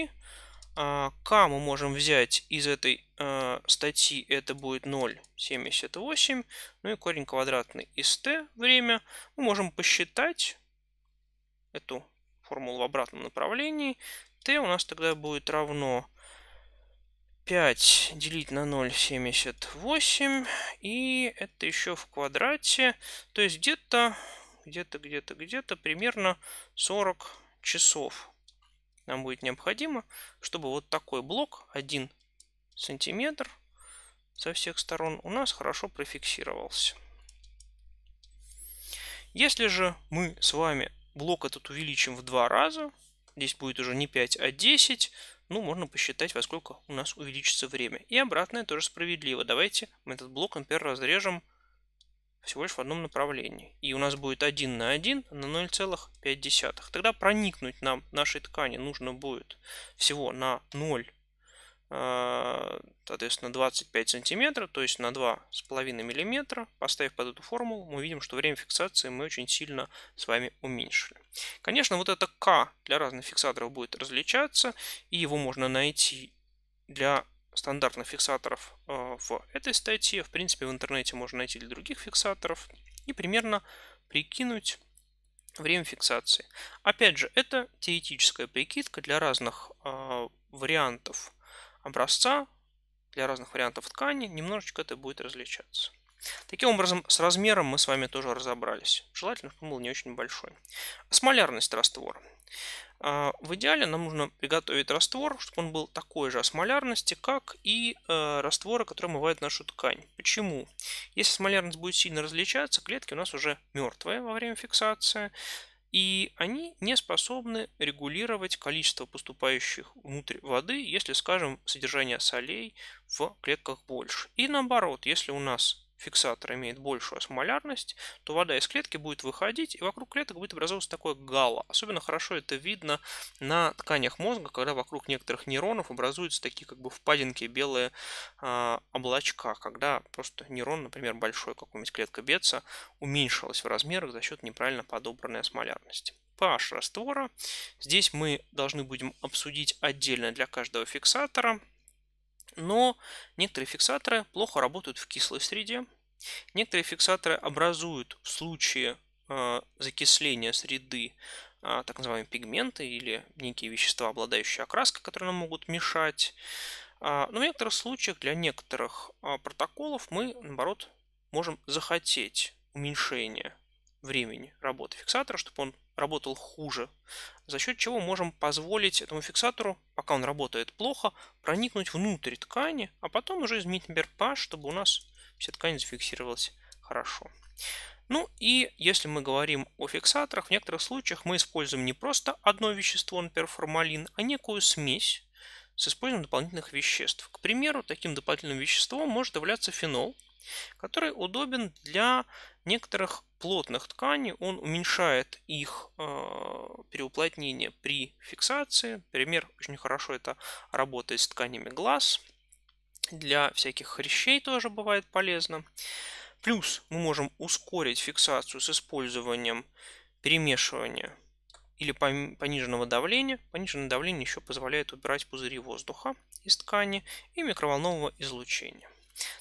А, К мы можем взять из этой э, статьи, это будет 0,78. Ну и корень квадратный из t время. Мы можем посчитать эту формулу в обратном направлении. t у нас тогда будет равно 5 делить на 0,78. И это еще в квадрате. То есть где-то, где-то, где-то, где-то примерно 40 часов нам будет необходимо, чтобы вот такой блок 1 сантиметр со всех сторон у нас хорошо профиксировался. Если же мы с вами блок этот увеличим в два раза, здесь будет уже не 5, а 10, ну, можно посчитать, во сколько у нас увеличится время. И обратное тоже справедливо. Давайте мы этот блок, например, разрежем всего лишь в одном направлении. И у нас будет 1 на 1 на 0,5. Тогда проникнуть нам нашей ткани нужно будет всего на 0, а, соответственно, 25 сантиметров, то есть на 2,5 миллиметра. Поставив под эту формулу, мы видим, что время фиксации мы очень сильно с вами уменьшили. Конечно, вот это К для разных фиксаторов будет различаться, и его можно найти для стандартных фиксаторов э, в этой статье. В принципе, в интернете можно найти для других фиксаторов и примерно прикинуть время фиксации. Опять же, это теоретическая прикидка для разных э, вариантов образца, для разных вариантов ткани. Немножечко это будет различаться. Таким образом, с размером мы с вами тоже разобрались. Желательно, чтобы он был не очень большой. Смолярность раствора. А, в идеале нам нужно приготовить раствор, чтобы он был такой же осмолярности, как и э, растворы, которые омывают нашу ткань. Почему? Если смолярность будет сильно различаться, клетки у нас уже мертвые во время фиксации, и они не способны регулировать количество поступающих внутрь воды, если, скажем, содержание солей в клетках больше. И наоборот, если у нас фиксатор имеет большую осмолярность, то вода из клетки будет выходить, и вокруг клеток будет образовываться такое гало. Особенно хорошо это видно на тканях мозга, когда вокруг некоторых нейронов образуются такие как бы впадинки, белые э, облачка, когда просто нейрон, например, большой какой-нибудь клетка Бетса, уменьшилась в размерах за счет неправильно подобранной осмолярности pH раствора. Здесь мы должны будем обсудить отдельно для каждого фиксатора – но некоторые фиксаторы плохо работают в кислой среде. Некоторые фиксаторы образуют в случае э, закисления среды э, так называемые пигменты или некие вещества, обладающие окраской, которые нам могут мешать. Э, но в некоторых случаях для некоторых протоколов мы, наоборот, можем захотеть уменьшения времени работы фиксатора, чтобы он работал хуже, за счет чего можем позволить этому фиксатору, пока он работает плохо, проникнуть внутрь ткани, а потом уже изменить, например, pH, чтобы у нас вся ткань зафиксировалась хорошо. Ну и если мы говорим о фиксаторах, в некоторых случаях мы используем не просто одно вещество, например, формалин, а некую смесь с использованием дополнительных веществ. К примеру, таким дополнительным веществом может являться фенол, который удобен для некоторых плотных тканей. Он уменьшает их э, переуплотнение при фиксации. Пример очень хорошо это работает с тканями глаз. Для всяких хрящей тоже бывает полезно. Плюс мы можем ускорить фиксацию с использованием перемешивания или пониженного давления. Пониженное давление еще позволяет убирать пузыри воздуха из ткани и микроволнового излучения.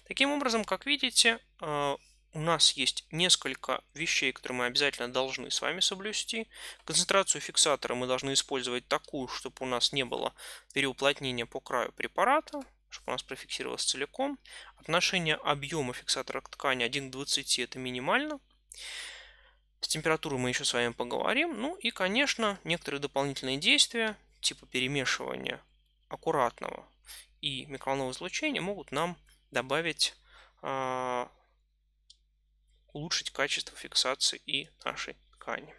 Таким образом, как видите, э, у нас есть несколько вещей, которые мы обязательно должны с вами соблюсти. Концентрацию фиксатора мы должны использовать такую, чтобы у нас не было переуплотнения по краю препарата, чтобы у нас профиксировалось целиком. Отношение объема фиксатора к ткани 1 к 20 это минимально. С температурой мы еще с вами поговорим. Ну и, конечно, некоторые дополнительные действия, типа перемешивания аккуратного и микроволнового излучения могут нам добавить, э, улучшить качество фиксации и нашей ткани.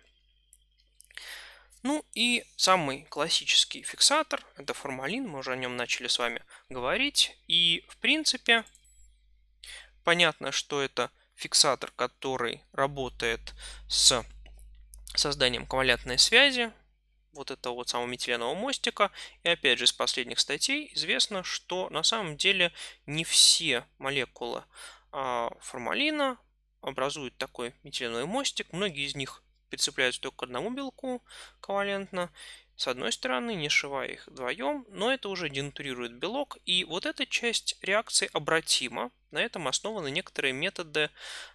Ну и самый классический фиксатор – это формалин, мы уже о нем начали с вами говорить. И в принципе понятно, что это фиксатор, который работает с созданием ковалентной связи, вот этого вот самого метиленового мостика. И опять же, из последних статей известно, что на самом деле не все молекулы а, формалина образуют такой метиленовый мостик. Многие из них прицепляются только к одному белку ковалентно, с одной стороны, не сшивая их вдвоем, но это уже денатурирует белок, и вот эта часть реакции обратима. На этом основаны некоторые методы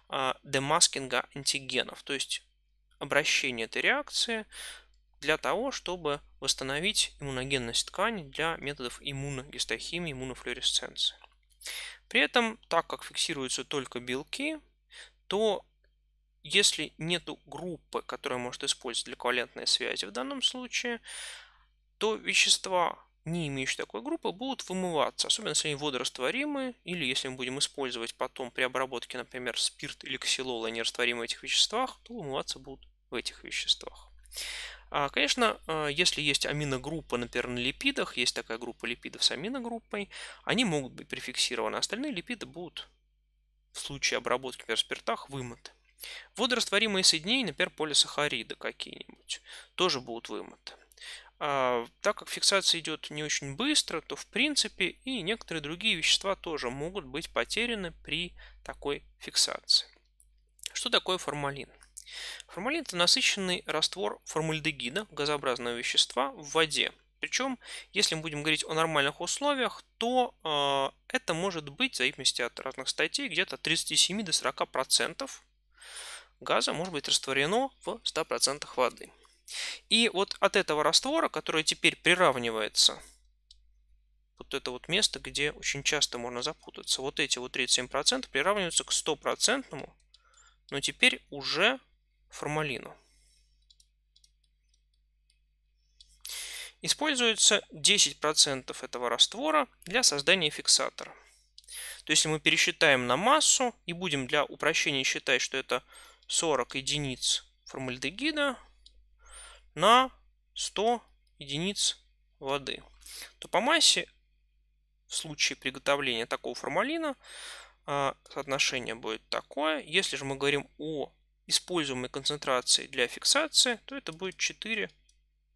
а, демаскинга антигенов, то есть обращение этой реакции для того, чтобы восстановить иммуногенность ткани для методов иммуногистохимии, иммунофлюоресценции. При этом, так как фиксируются только белки, то если нету группы, которая может использовать для ковалентной связи в данном случае, то вещества, не имеющие такой группы, будут вымываться, особенно если они водорастворимые, или если мы будем использовать потом при обработке, например, спирт или ксилол, они растворимы в этих веществах, то вымываться будут в этих веществах. А, конечно, а, если есть аминогруппа, например, на липидах, есть такая группа липидов с аминогруппой, они могут быть префиксированы, остальные липиды будут в случае обработки, в спиртах вымыты. Водорастворимые соединения, например, полисахариды какие-нибудь, тоже будут вымыты. А, так как фиксация идет не очень быстро, то в принципе и некоторые другие вещества тоже могут быть потеряны при такой фиксации. Что такое формалин? Формалин – это насыщенный раствор формальдегида, газообразного вещества, в воде. Причем, если мы будем говорить о нормальных условиях, то э, это может быть, в зависимости от разных статей, где-то от 37 до 40% газа может быть растворено в 100% воды. И вот от этого раствора, который теперь приравнивается, вот это вот место, где очень часто можно запутаться, вот эти вот 37% приравниваются к 100%, но теперь уже формалину. Используется 10% этого раствора для создания фиксатора. То есть, если мы пересчитаем на массу и будем для упрощения считать, что это 40 единиц формальдегида на 100 единиц воды, то по массе в случае приготовления такого формалина а, соотношение будет такое. Если же мы говорим о используемой концентрации для фиксации, то это будет 4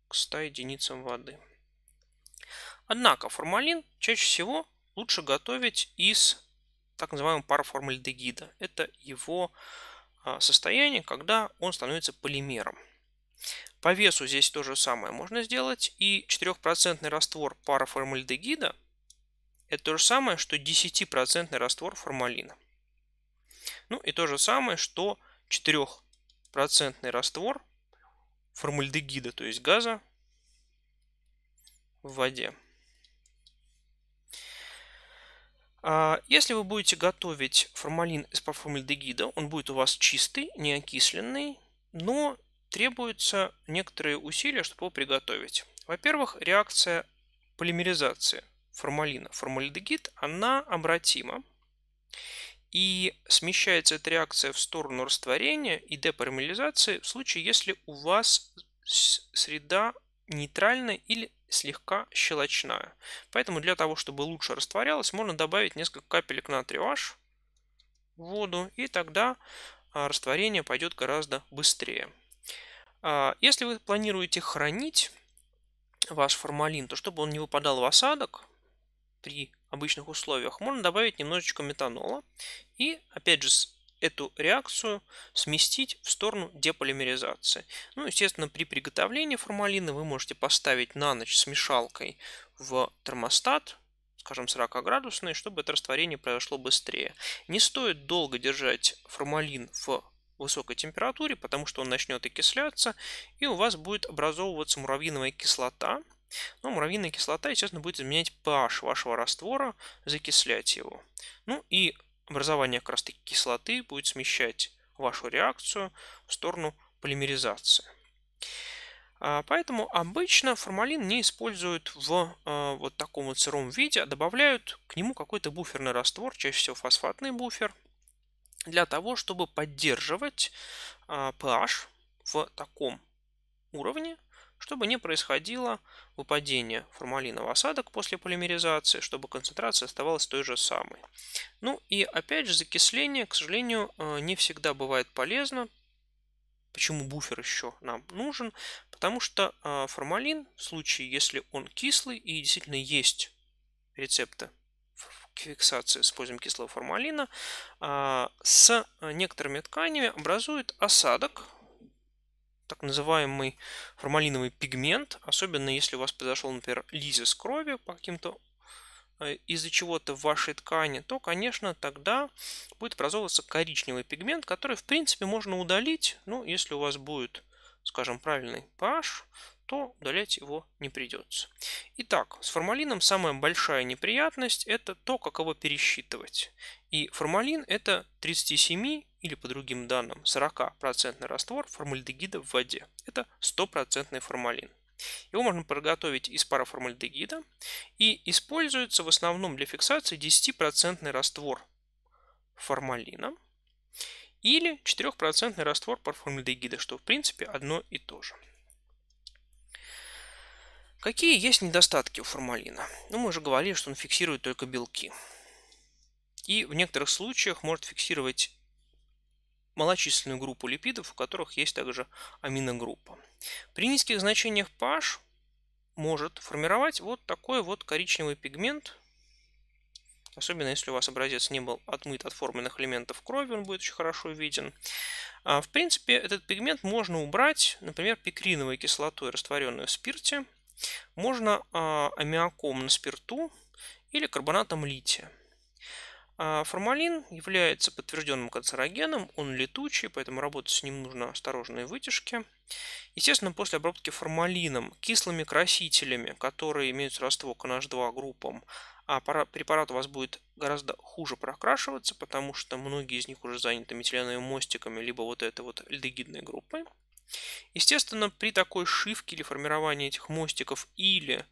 к 100 единицам воды. Однако формалин чаще всего лучше готовить из так называемого параформальдегида. Это его а, состояние, когда он становится полимером. По весу здесь то же самое можно сделать. И 4% раствор параформальдегида – это то же самое, что 10% раствор формалина. Ну и то же самое, что 4% раствор формальдегида, то есть газа, в воде. А, если вы будете готовить формалин из парформальдегида, он будет у вас чистый, не окисленный, но требуются некоторые усилия, чтобы его приготовить. Во-первых, реакция полимеризации формалина. Формальдегид, она обратима. И смещается эта реакция в сторону растворения и деполимеризации в случае, если у вас среда нейтральная или слегка щелочная. Поэтому для того, чтобы лучше растворялась, можно добавить несколько капелек натрия H в воду, и тогда а, растворение пойдет гораздо быстрее. А, если вы планируете хранить ваш формалин, то чтобы он не выпадал в осадок при обычных условиях, можно добавить немножечко метанола и опять же эту реакцию сместить в сторону деполимеризации. Ну, естественно, при приготовлении формалина вы можете поставить на ночь смешалкой в термостат, скажем, 40-градусный, чтобы это растворение произошло быстрее. Не стоит долго держать формалин в высокой температуре, потому что он начнет окисляться, и у вас будет образовываться муравьиновая кислота. Но муравьиная кислота, естественно, будет изменять pH вашего раствора, закислять его. Ну и образование как раз таки кислоты будет смещать вашу реакцию в сторону полимеризации. А, поэтому обычно формалин не используют в а, вот таком вот сыром виде, а добавляют к нему какой-то буферный раствор, чаще всего фосфатный буфер, для того, чтобы поддерживать pH в таком уровне, чтобы не происходило выпадение формалина в осадок после полимеризации, чтобы концентрация оставалась той же самой. Ну и опять же закисление, к сожалению, э, не всегда бывает полезно. Почему буфер еще нам нужен? Потому что э, формалин, в случае, если он кислый и действительно есть рецепты фиксации с использованием кислого формалина, э, с некоторыми тканями образует осадок, так называемый формалиновый пигмент, особенно если у вас произошел, например, лизис крови по каким-то э, из-за чего-то в вашей ткани, то, конечно, тогда будет образовываться коричневый пигмент, который, в принципе, можно удалить, ну, если у вас будет, скажем, правильный pH, то удалять его не придется. Итак, с формалином самая большая неприятность – это то, как его пересчитывать. И формалин – это 37 или по другим данным 40% раствор формальдегида в воде. Это 100% формалин. Его можно приготовить из параформальдегида и используется в основном для фиксации 10% раствор формалина или 4% раствор парформальдегида, что в принципе одно и то же. Какие есть недостатки у формалина? Ну, мы уже говорили, что он фиксирует только белки. И в некоторых случаях может фиксировать малочисленную группу липидов, у которых есть также аминогруппа. При низких значениях pH может формировать вот такой вот коричневый пигмент, особенно если у вас образец не был отмыт от форменных элементов крови, он будет очень хорошо виден. А, в принципе, этот пигмент можно убрать, например, пикриновой кислотой, растворенной в спирте, можно а, аммиаком на спирту или карбонатом лития. А формалин является подтвержденным канцерогеном, он летучий, поэтому работать с ним нужно осторожные вытяжки. Естественно, после обработки формалином кислыми красителями, которые имеют сродство к NH2 группам, а препарат у вас будет гораздо хуже прокрашиваться, потому что многие из них уже заняты метиленовыми мостиками, либо вот этой вот альдегидной группой. Естественно, при такой шивке или формировании этих мостиков или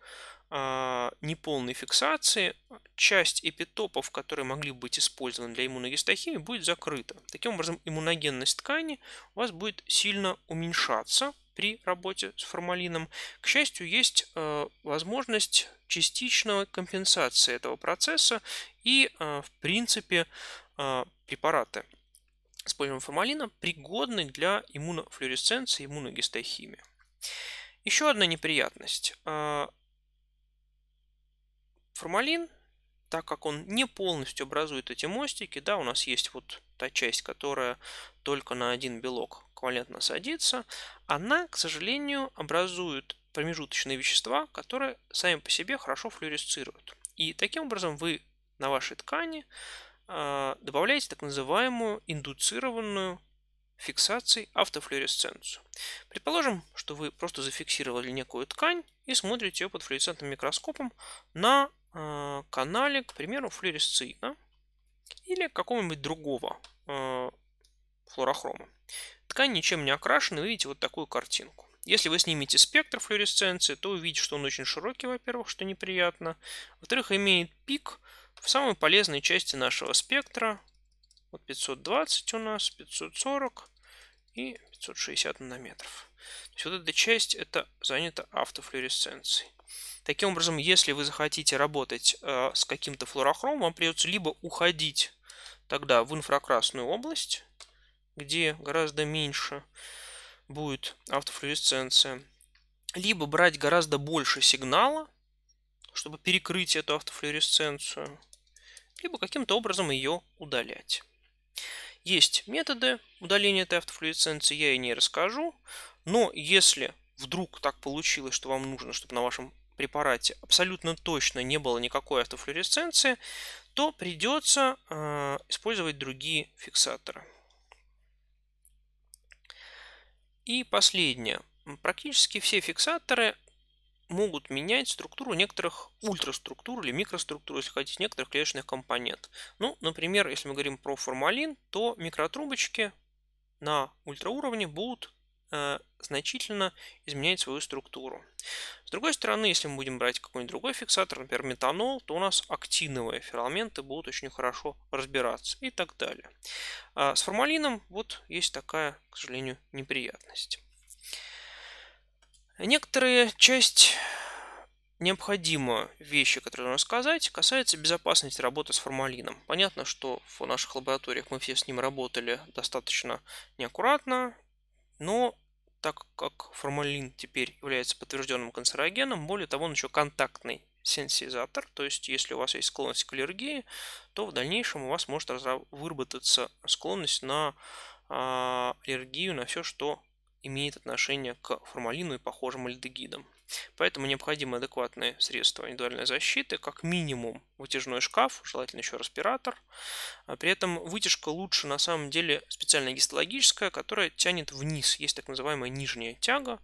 неполной фиксации часть эпитопов, которые могли быть использованы для иммуногистохимии, будет закрыта. Таким образом, иммуногенность ткани у вас будет сильно уменьшаться при работе с формалином. К счастью, есть э, возможность частичной компенсации этого процесса и, э, в принципе, препараты с использованием формалина пригодны для иммунофлюоресценции, иммуногистохимии. Еще одна неприятность. Формалин так как он не полностью образует эти мостики, да, у нас есть вот та часть, которая только на один белок ковалентно садится, она, к сожалению, образует промежуточные вещества, которые сами по себе хорошо флюоресцируют. И таким образом вы на вашей ткани э, добавляете так называемую индуцированную фиксацией автофлюоресценцию. Предположим, что вы просто зафиксировали некую ткань и смотрите ее под флуоресцентным микроскопом на канале, к примеру, флуоресцина или какого-нибудь другого э, флуорохрома. Ткань ничем не окрашена, вы видите вот такую картинку. Если вы снимете спектр флуоресценции, то увидите, что он очень широкий, во-первых, что неприятно. Во-вторых, имеет пик в самой полезной части нашего спектра. Вот 520 у нас, 540 и 560 нанометров. То есть вот эта часть это занята автофлуоресценцией. Таким образом, если вы захотите работать э, с каким-то флуорохромом, вам придется либо уходить тогда в инфракрасную область, где гораздо меньше будет автофлуоресценция, либо брать гораздо больше сигнала, чтобы перекрыть эту автофлуоресценцию, либо каким-то образом ее удалять. Есть методы удаления этой автофлуоресценции, я и не расскажу, но если вдруг так получилось, что вам нужно, чтобы на вашем препарате абсолютно точно не было никакой автофлуоресценции, то придется э, использовать другие фиксаторы. И последнее. Практически все фиксаторы могут менять структуру некоторых ультраструктур или микроструктур, если хотите, некоторых клеточных компонент. Ну, например, если мы говорим про формалин, то микротрубочки на ультрауровне будут значительно изменять свою структуру. С другой стороны, если мы будем брать какой-нибудь другой фиксатор, например, метанол, то у нас актиновые ферменты будут очень хорошо разбираться и так далее. А с формалином вот есть такая, к сожалению, неприятность. Некоторая часть необходимо вещи, которые нужно сказать, касается безопасности работы с формалином. Понятно, что в наших лабораториях мы все с ним работали достаточно неаккуратно, но так как формалин теперь является подтвержденным канцерогеном, более того, он еще контактный сенсизатор, то есть если у вас есть склонность к аллергии, то в дальнейшем у вас может выработаться склонность на а, аллергию на все, что имеет отношение к формалину и похожим альдегидам. Поэтому необходимы адекватные средства индивидуальной защиты, как минимум вытяжной шкаф, желательно еще респиратор. А при этом вытяжка лучше на самом деле специальная гистологическая, которая тянет вниз. Есть так называемая нижняя тяга,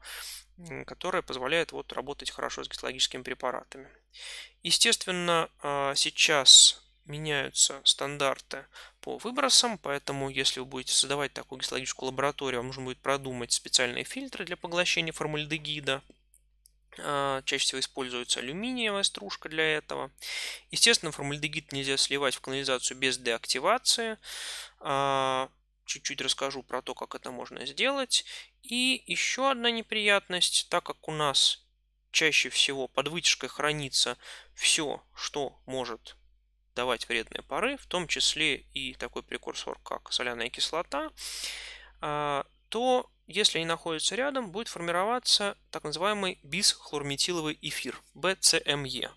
которая позволяет вот работать хорошо с гистологическими препаратами. Естественно, а, сейчас меняются стандарты по выбросам, поэтому если вы будете создавать такую гистологическую лабораторию, вам нужно будет продумать специальные фильтры для поглощения формальдегида. А, чаще всего используется алюминиевая стружка для этого. Естественно, формальдегид нельзя сливать в канализацию без деактивации. А, чуть-чуть расскажу про то, как это можно сделать. И еще одна неприятность, так как у нас чаще всего под вытяжкой хранится все, что может давать вредные пары, в том числе и такой прекурсор, как соляная кислота, а, то если они находятся рядом, будет формироваться так называемый бисхлорметиловый эфир, BCME.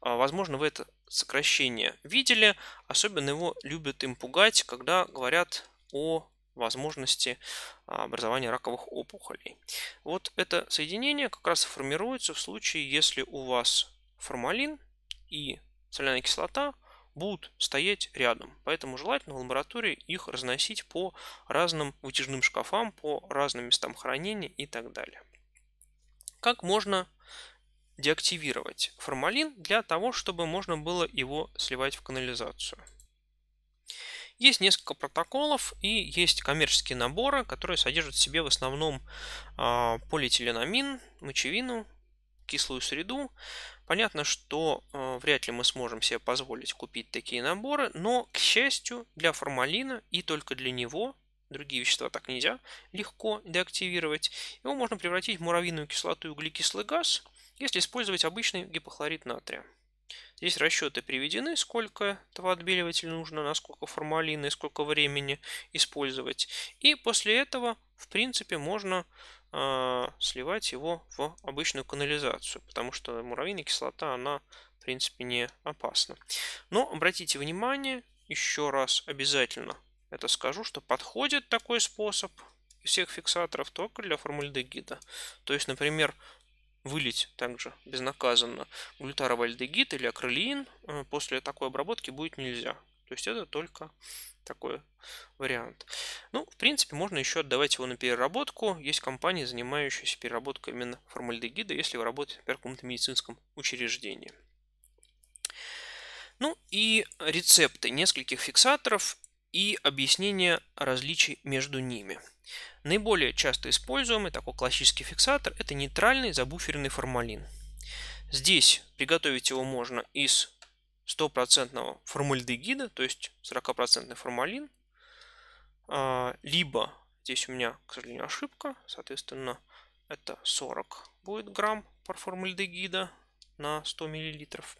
А, возможно, вы это сокращение видели, особенно его любят им пугать, когда говорят о возможности а, образования раковых опухолей. Вот это соединение как раз формируется в случае, если у вас формалин и соляная кислота – будут стоять рядом. Поэтому желательно в лаборатории их разносить по разным вытяжным шкафам, по разным местам хранения и так далее. Как можно деактивировать формалин для того, чтобы можно было его сливать в канализацию? Есть несколько протоколов и есть коммерческие наборы, которые содержат в себе в основном а, полиэтиленамин, мочевину, кислую среду. Понятно, что э, вряд ли мы сможем себе позволить купить такие наборы, но, к счастью, для формалина и только для него, другие вещества так нельзя легко деактивировать, его можно превратить в муравьиную кислоту и углекислый газ, если использовать обычный гипохлорид натрия. Здесь расчеты приведены, сколько этого отбеливателя нужно, насколько формалина и сколько времени использовать. И после этого, в принципе, можно сливать его в обычную канализацию, потому что муравьиная кислота, она, в принципе, не опасна. Но обратите внимание, еще раз обязательно это скажу, что подходит такой способ всех фиксаторов только для формальдегида. То есть, например, вылить также безнаказанно глютаровальдегид или акрилиин э, после такой обработки будет нельзя. То есть это только такой вариант. Ну, в принципе, можно еще отдавать его на переработку. Есть компании, занимающиеся переработкой именно формальдегида, если вы работаете, например, в каком-то медицинском учреждении. Ну и рецепты нескольких фиксаторов и объяснение различий между ними. Наиболее часто используемый такой классический фиксатор – это нейтральный забуференный формалин. Здесь приготовить его можно из стопроцентного формальдегида, то есть 40% формалин, а, либо здесь у меня, к сожалению, ошибка, соответственно, это 40 будет грамм парформальдегида на 100 миллилитров,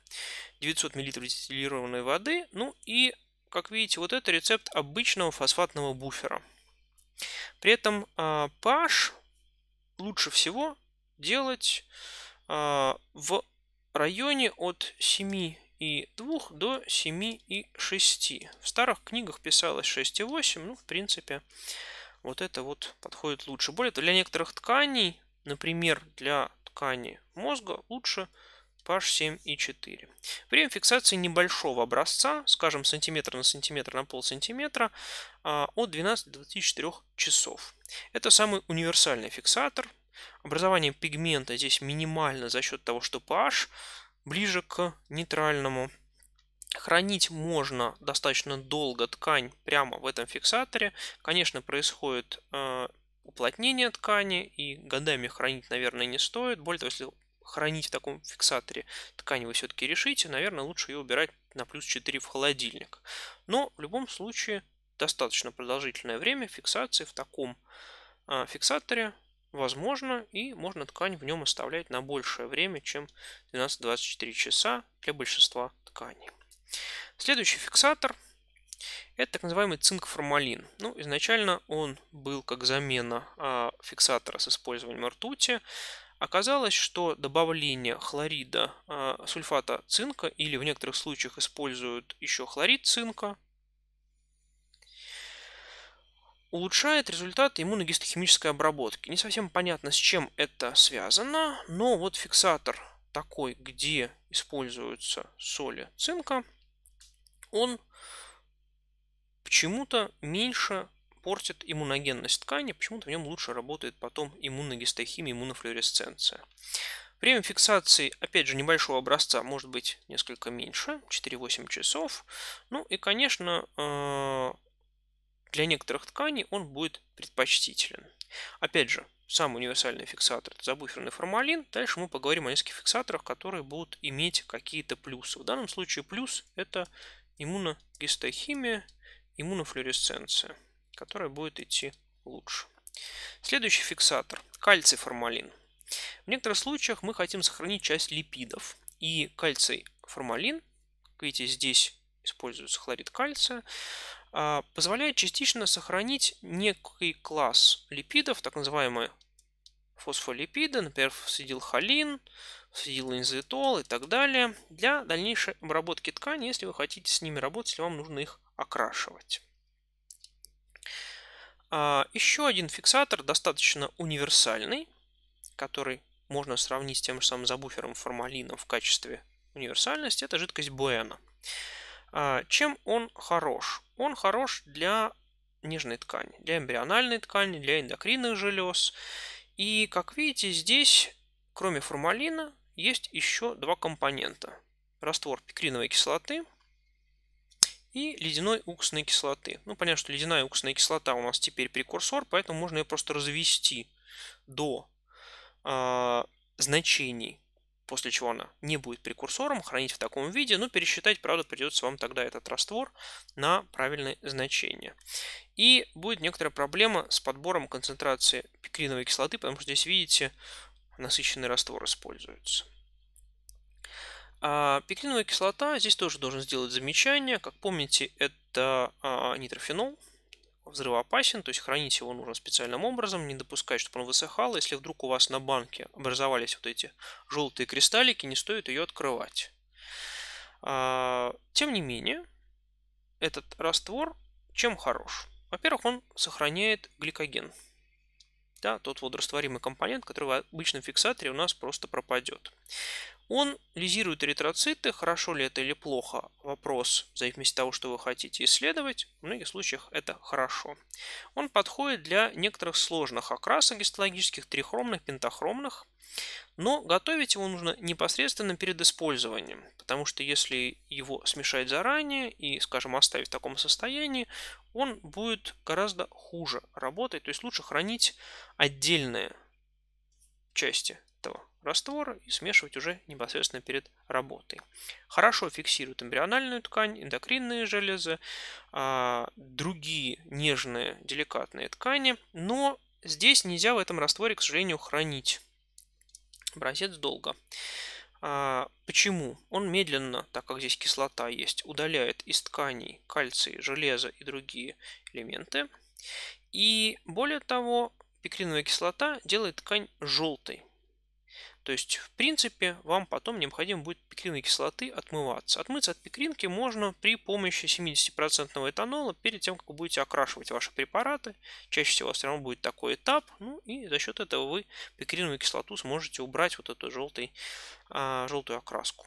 900 миллилитров дистиллированной воды, ну и, как видите, вот это рецепт обычного фосфатного буфера – при этом а, pH лучше всего делать а, в районе от 7,2 до 7,6. В старых книгах писалось 6,8, ну, в принципе, вот это вот подходит лучше. Более того, для некоторых тканей, например, для ткани мозга, лучше pH 7,4. Время фиксации небольшого образца, скажем, сантиметр на сантиметр на пол сантиметра, а, от 12 до 24 часов. Это самый универсальный фиксатор. Образование пигмента здесь минимально за счет того, что pH ближе к нейтральному. Хранить можно достаточно долго ткань прямо в этом фиксаторе. Конечно, происходит э, уплотнение ткани, и годами хранить, наверное, не стоит. Более того, если хранить в таком фиксаторе ткань вы все-таки решите, наверное, лучше ее убирать на плюс 4 в холодильник. Но в любом случае достаточно продолжительное время фиксации в таком а, фиксаторе возможно, и можно ткань в нем оставлять на большее время, чем 12-24 часа для большинства тканей. Следующий фиксатор – это так называемый цинк-формалин. Ну, изначально он был как замена а, фиксатора с использованием ртути. Оказалось, что добавление хлорида э, сульфата цинка или в некоторых случаях используют еще хлорид цинка, улучшает результат иммуногистохимической обработки. Не совсем понятно, с чем это связано, но вот фиксатор такой, где используются соли цинка, он почему-то меньше портит иммуногенность ткани, почему-то в нем лучше работает потом иммуногистохимия, иммунофлюоресценция. Время фиксации, опять же, небольшого образца может быть несколько меньше, 4-8 часов. Ну и, конечно, э, для некоторых тканей он будет предпочтителен. Опять же, самый универсальный фиксатор – это забуферный формалин. Дальше мы поговорим о нескольких фиксаторах, которые будут иметь какие-то плюсы. В данном случае плюс – это иммуногистохимия, иммунофлюоресценция которая будет идти лучше. Следующий фиксатор – кальций формалин. В некоторых случаях мы хотим сохранить часть липидов. И кальций формалин, видите, здесь используется хлорид кальция, позволяет частично сохранить некий класс липидов, так называемые фосфолипиды, например, фосфидилхолин, фосфидилинзоэтол и так далее, для дальнейшей обработки ткани, если вы хотите с ними работать, если вам нужно их окрашивать. А, еще один фиксатор достаточно универсальный, который можно сравнить с тем же самым забуфером формалина в качестве универсальности, это жидкость Буэна. А, чем он хорош? Он хорош для нежной ткани, для эмбриональной ткани, для эндокринных желез. И, как видите, здесь, кроме формалина, есть еще два компонента. Раствор пикриновой кислоты – и ледяной уксусной кислоты. Ну, понятно, что ледяная уксусная кислота у нас теперь прекурсор, поэтому можно ее просто развести до э, значений, после чего она не будет прекурсором, хранить в таком виде, но пересчитать, правда, придется вам тогда этот раствор на правильные значения. И будет некоторая проблема с подбором концентрации пикриновой кислоты, потому что здесь, видите, насыщенный раствор используется. А пикриновая кислота, здесь тоже должен сделать замечание. Как помните, это а, нитрофенол, взрывоопасен, то есть хранить его нужно специальным образом, не допускать, чтобы он высыхал. Если вдруг у вас на банке образовались вот эти желтые кристаллики, не стоит ее открывать. А, тем не менее, этот раствор чем хорош? Во-первых, он сохраняет гликоген. Да, тот водорастворимый компонент, который в обычном фиксаторе у нас просто пропадет. Он лизирует эритроциты. Хорошо ли это или плохо? Вопрос в зависимости от того, что вы хотите исследовать. В многих случаях это хорошо. Он подходит для некоторых сложных окрасок гистологических, трихромных, пентахромных. Но готовить его нужно непосредственно перед использованием, потому что если его смешать заранее и, скажем, оставить в таком состоянии, он будет гораздо хуже работать. То есть лучше хранить отдельные части этого раствора и смешивать уже непосредственно перед работой. Хорошо фиксирует эмбриональную ткань, эндокринные железы, а, другие нежные, деликатные ткани, но здесь нельзя в этом растворе, к сожалению, хранить образец долго. А, почему? Он медленно, так как здесь кислота есть, удаляет из тканей кальций, железо и другие элементы. И более того, пикриновая кислота делает ткань желтой. То есть, в принципе, вам потом необходимо будет пикриновой кислоты отмываться. Отмыться от пикринки можно при помощи 70% этанола перед тем, как вы будете окрашивать ваши препараты. Чаще всего все равно будет такой этап. Ну и за счет этого вы пикриновую кислоту сможете убрать вот эту желтый, а, желтую окраску.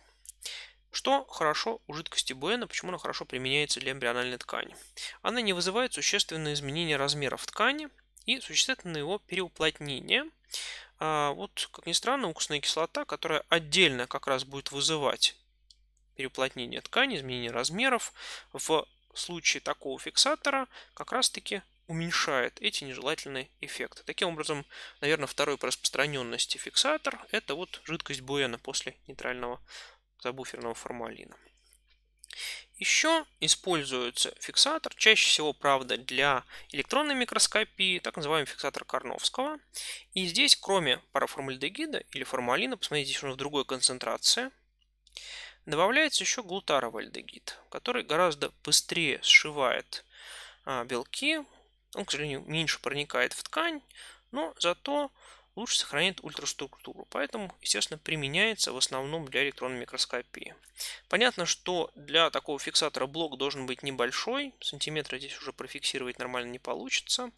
Что хорошо у жидкости Буэна, почему она хорошо применяется для эмбриональной ткани? Она не вызывает существенные изменения размеров ткани и существенное его переуплотнение – а, вот, как ни странно, уксусная кислота, которая отдельно как раз будет вызывать переуплотнение ткани, изменение размеров, в случае такого фиксатора как раз-таки уменьшает эти нежелательные эффекты. Таким образом, наверное, второй по распространенности фиксатор – это вот жидкость Буэна после нейтрального забуферного формалина. Еще используется фиксатор, чаще всего, правда, для электронной микроскопии, так называемый фиксатор Карновского. И здесь, кроме параформальдегида или формалина, посмотрите, здесь он в другой концентрации, добавляется еще глутаровый альдегид, который гораздо быстрее сшивает а, белки. Он, к сожалению, меньше проникает в ткань, но зато лучше сохраняет ультраструктуру, поэтому, естественно, применяется в основном для электронной микроскопии. Понятно, что для такого фиксатора блок должен быть небольшой, сантиметра здесь уже профиксировать нормально не получится.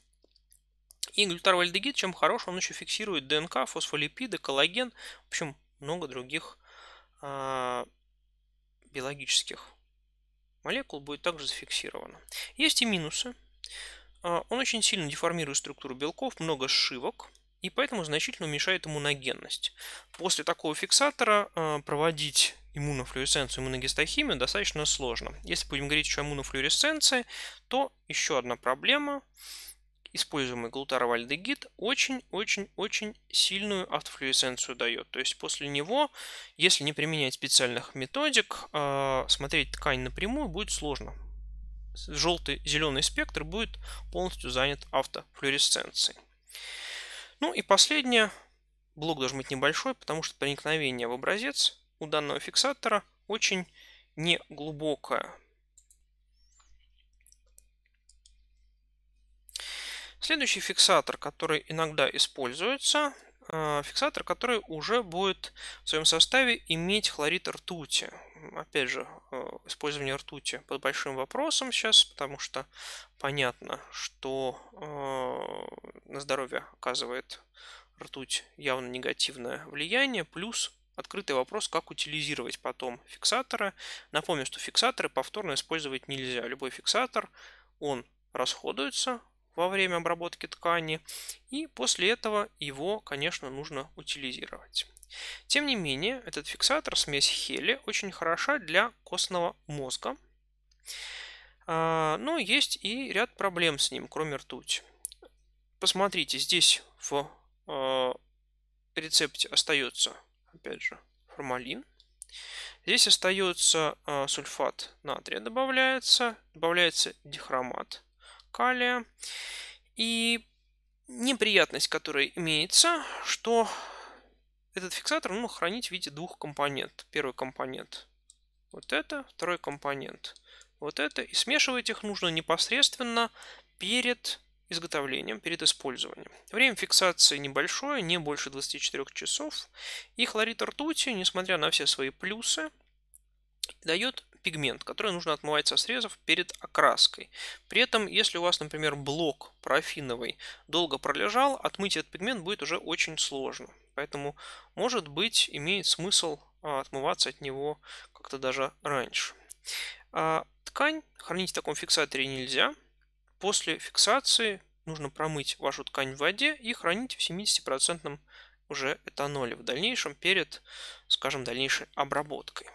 И глютаровальдегид, чем хорош, он еще фиксирует ДНК, фосфолипиды, коллаген, в общем, много других э, биологических молекул будет также зафиксировано. Есть и минусы. А, он очень сильно деформирует структуру белков, много сшивок – и поэтому значительно уменьшает иммуногенность. После такого фиксатора э, проводить иммунофлюоресценцию, иммуногистохимию достаточно сложно. Если будем говорить еще о иммунофлюоресценции, то еще одна проблема. Используемый глутаровальдегид очень-очень-очень сильную автофлюоресценцию дает. То есть после него, если не применять специальных методик, э, смотреть ткань напрямую будет сложно. Желтый, зеленый спектр будет полностью занят автофлюоресценцией. Ну и последнее. Блок должен быть небольшой, потому что проникновение в образец у данного фиксатора очень неглубокое. Следующий фиксатор, который иногда используется, э, фиксатор, который уже будет в своем составе иметь хлорид ртути. Опять же, э, использование ртути под большим вопросом сейчас, потому что понятно, что э, на здоровье оказывает ртуть явно негативное влияние, плюс открытый вопрос, как утилизировать потом фиксаторы. Напомню, что фиксаторы повторно использовать нельзя. Любой фиксатор, он расходуется во время обработки ткани, и после этого его, конечно, нужно утилизировать. Тем не менее, этот фиксатор, смесь хели, очень хороша для костного мозга. А, но есть и ряд проблем с ним, кроме ртути. Посмотрите, здесь в а, рецепте остается, опять же, формалин. Здесь остается а, сульфат натрия добавляется, добавляется дихромат калия. И неприятность, которая имеется, что этот фиксатор нужно хранить в виде двух компонентов. Первый компонент вот это, второй компонент вот это. И смешивать их нужно непосредственно перед изготовлением, перед использованием. Время фиксации небольшое, не больше 24 часов. И хлорид ртути, несмотря на все свои плюсы, дает пигмент, который нужно отмывать со срезов перед окраской. При этом, если у вас, например, блок парафиновый долго пролежал, отмыть этот пигмент будет уже очень сложно. Поэтому, может быть, имеет смысл а, отмываться от него как-то даже раньше. А ткань хранить в таком фиксаторе нельзя. После фиксации нужно промыть вашу ткань в воде и хранить в 70% уже этаноле в дальнейшем перед, скажем, дальнейшей обработкой.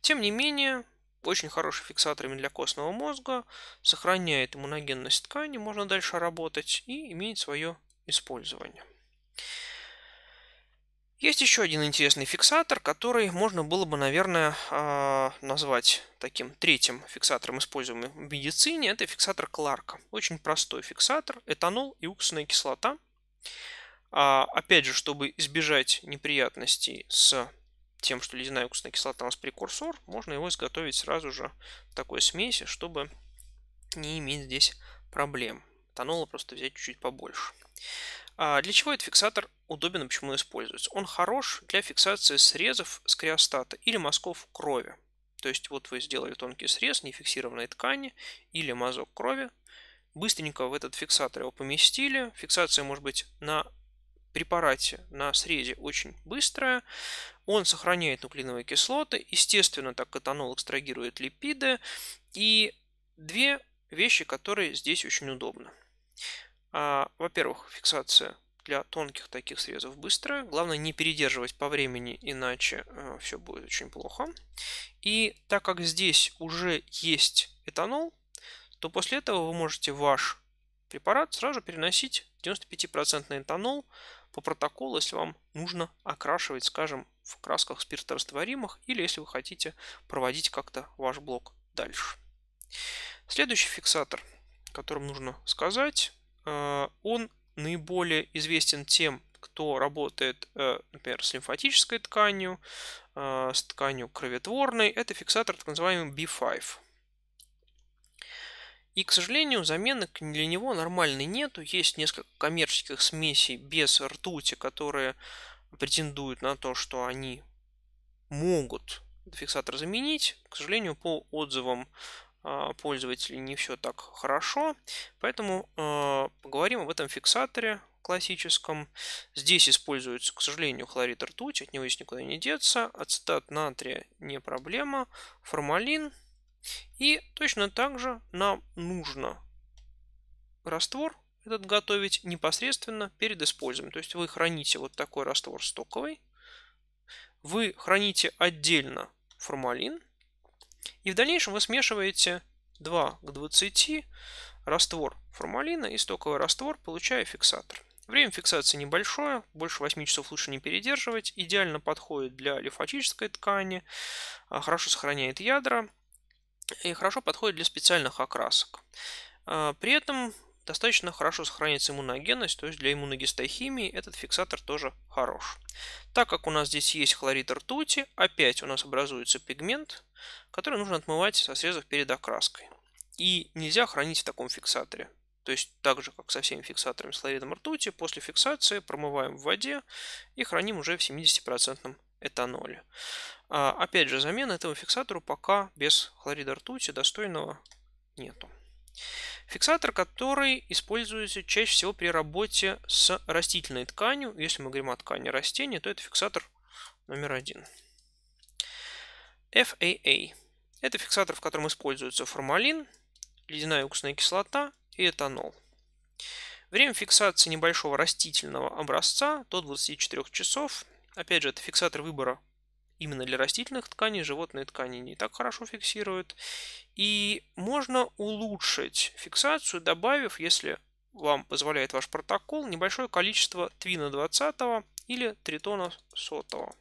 Тем не менее, очень хороший фиксаторами для костного мозга, сохраняет иммуногенность ткани, можно дальше работать и имеет свое использование. Есть еще один интересный фиксатор, который можно было бы, наверное, а, назвать таким третьим фиксатором, используемым в медицине. Это фиксатор Кларка. Очень простой фиксатор. Этанол и уксусная кислота. А, опять же, чтобы избежать неприятностей с тем, что ледяная уксусная кислота у нас прекурсор, можно его изготовить сразу же в такой смеси, чтобы не иметь здесь проблем. Этанола просто взять чуть-чуть побольше. А для чего этот фиксатор удобен и почему он используется? Он хорош для фиксации срезов с криостата или мазков крови. То есть вот вы сделали тонкий срез нефиксированной ткани или мазок крови, быстренько в этот фиксатор его поместили. Фиксация может быть на препарате на срезе очень быстрая. Он сохраняет нуклеиновые кислоты. Естественно, так этанол экстрагирует липиды. И две вещи, которые здесь очень удобны. А, во-первых, фиксация для тонких таких срезов быстрая. Главное не передерживать по времени, иначе э, все будет очень плохо. И так как здесь уже есть этанол, то после этого вы можете ваш препарат сразу переносить 95% этанол по протоколу, если вам нужно окрашивать, скажем, в красках спирторастворимых, или если вы хотите проводить как-то ваш блок дальше. Следующий фиксатор, о котором нужно сказать, он наиболее известен тем, кто работает, э, например, с лимфатической тканью, э, с тканью кроветворной. Это фиксатор так называемый B5. И, к сожалению, замены для него нормальной нету. Есть несколько коммерческих смесей без ртути, которые претендуют на то, что они могут фиксатор заменить. К сожалению, по отзывам пользователей не все так хорошо. Поэтому э, поговорим об этом фиксаторе классическом. Здесь используется, к сожалению, хлорид ртути, от него есть никуда не деться. Ацетат натрия не проблема. Формалин. И точно так же нам нужно раствор этот готовить непосредственно перед использованием. То есть вы храните вот такой раствор стоковый. Вы храните отдельно формалин и в дальнейшем вы смешиваете 2 к 20 раствор формалина и стоковый раствор, получая фиксатор. Время фиксации небольшое, больше 8 часов лучше не передерживать. Идеально подходит для лимфатической ткани, а, хорошо сохраняет ядра и хорошо подходит для специальных окрасок. А, при этом достаточно хорошо сохраняется иммуногенность, то есть для иммуногистохимии этот фиксатор тоже хорош. Так как у нас здесь есть хлорид ртути, опять у нас образуется пигмент, который нужно отмывать со срезов перед окраской. И нельзя хранить в таком фиксаторе. То есть так же, как со всеми фиксаторами с хлоридом ртути, после фиксации промываем в воде и храним уже в 70% этаноле. А, опять же, замены этому фиксатору пока без хлорида ртути достойного нету. Фиксатор, который используется чаще всего при работе с растительной тканью. Если мы говорим о ткани растения, то это фиксатор номер один. FAA. Это фиксатор, в котором используется формалин, ледяная уксусная кислота и этанол. Время фиксации небольшого растительного образца до 24 часов. Опять же, это фиксатор выбора именно для растительных тканей, животные ткани не так хорошо фиксируют. И можно улучшить фиксацию, добавив, если вам позволяет ваш протокол, небольшое количество твина 20 или тритона 100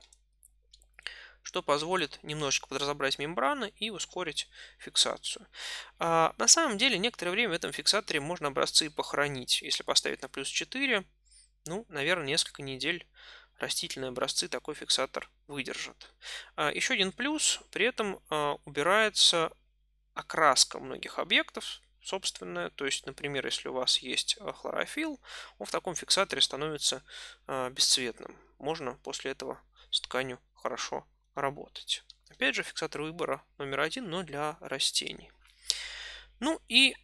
что позволит немножечко подразобрать мембраны и ускорить фиксацию. А, на самом деле, некоторое время в этом фиксаторе можно образцы похоронить. Если поставить на плюс 4, ну, наверное, несколько недель растительные образцы такой фиксатор выдержит. А, еще один плюс, при этом а, убирается окраска многих объектов, собственная. То есть, например, если у вас есть а, хлорофилл, он в таком фиксаторе становится бесцветным. Можно после этого с тканью хорошо работать. Опять же, фиксатор выбора номер один, но для растений. Ну и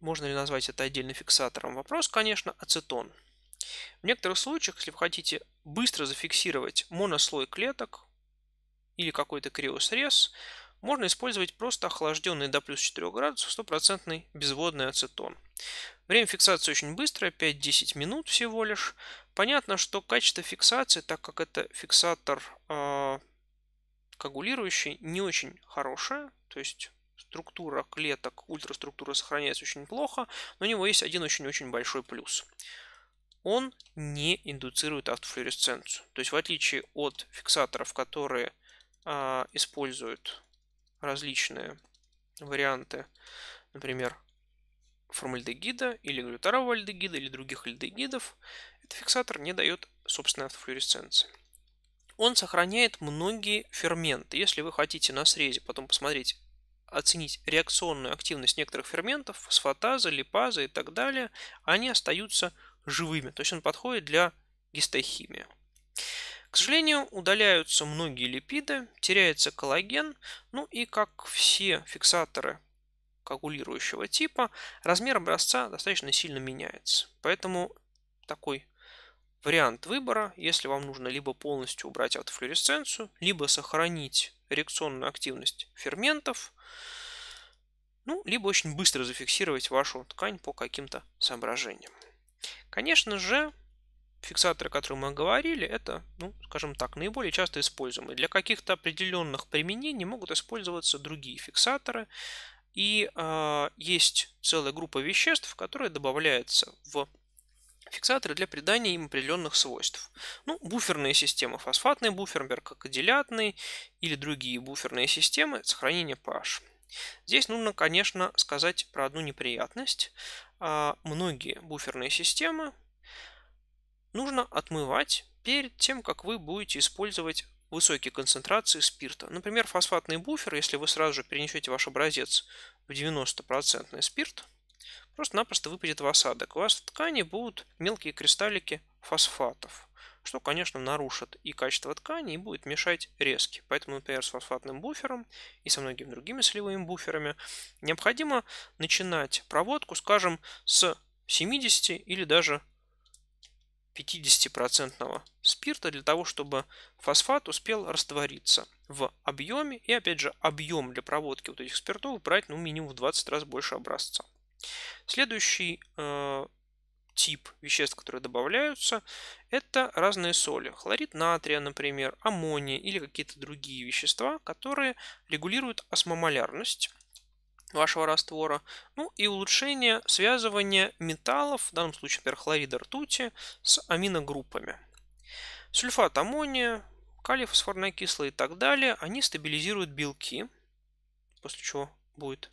можно ли назвать это отдельным фиксатором? Вопрос, конечно, ацетон. В некоторых случаях, если вы хотите быстро зафиксировать монослой клеток или какой-то криосрез, можно использовать просто охлажденный до плюс 4 градусов стопроцентный безводный ацетон. Время фиксации очень быстрое, 5-10 минут всего лишь. Понятно, что качество фиксации, так как это фиксатор э, коагулирующий, не очень хорошее. То есть структура клеток, ультраструктура сохраняется очень плохо, но у него есть один очень-очень большой плюс. Он не индуцирует автофлюоресценцию. То есть в отличие от фиксаторов, которые а, используют различные варианты, например, формальдегида или глютарового альдегида или других альдегидов, этот фиксатор не дает собственной автофлюоресценции. Он сохраняет многие ферменты. Если вы хотите на срезе потом посмотреть оценить реакционную активность некоторых ферментов, фосфатаза, липаза и так далее, они остаются живыми. То есть он подходит для гистохимии. К сожалению, удаляются многие липиды, теряется коллаген, ну и как все фиксаторы коагулирующего типа, размер образца достаточно сильно меняется. Поэтому такой вариант выбора, если вам нужно либо полностью убрать автофлюоресценцию, либо сохранить реакционную активность ферментов, ну, либо очень быстро зафиксировать вашу ткань по каким-то соображениям. Конечно же, фиксаторы, о которых мы говорили, это, ну, скажем так, наиболее часто используемые. Для каких-то определенных применений могут использоваться другие фиксаторы. И э, есть целая группа веществ, которые добавляются в фиксаторы для придания им определенных свойств. Ну, буферные системы, фосфатный буфер, меркокодилятный или другие буферные системы сохранения pH. Здесь нужно, конечно, сказать про одну неприятность. А, многие буферные системы нужно отмывать перед тем, как вы будете использовать высокие концентрации спирта. Например, фосфатный буфер, если вы сразу же перенесете ваш образец в 90% спирт, просто-напросто выпадет в осадок. У вас в ткани будут мелкие кристаллики фосфатов что, конечно, нарушит и качество ткани, и будет мешать резки. Поэтому, например, с фосфатным буфером и со многими другими солевыми буферами необходимо начинать проводку, скажем, с 70 или даже 50% спирта для того, чтобы фосфат успел раствориться в объеме. И опять же, объем для проводки вот этих спиртов брать ну, минимум в 20 раз больше образца. Следующий э, тип веществ, которые добавляются, это разные соли. Хлорид натрия, например, аммония или какие-то другие вещества, которые регулируют осмомолярность вашего раствора, ну и улучшение связывания металлов, в данном случае, например, хлорида ртути, с аминогруппами. Сульфат аммония, калий фосфорная кислая и так далее, они стабилизируют белки, после чего будет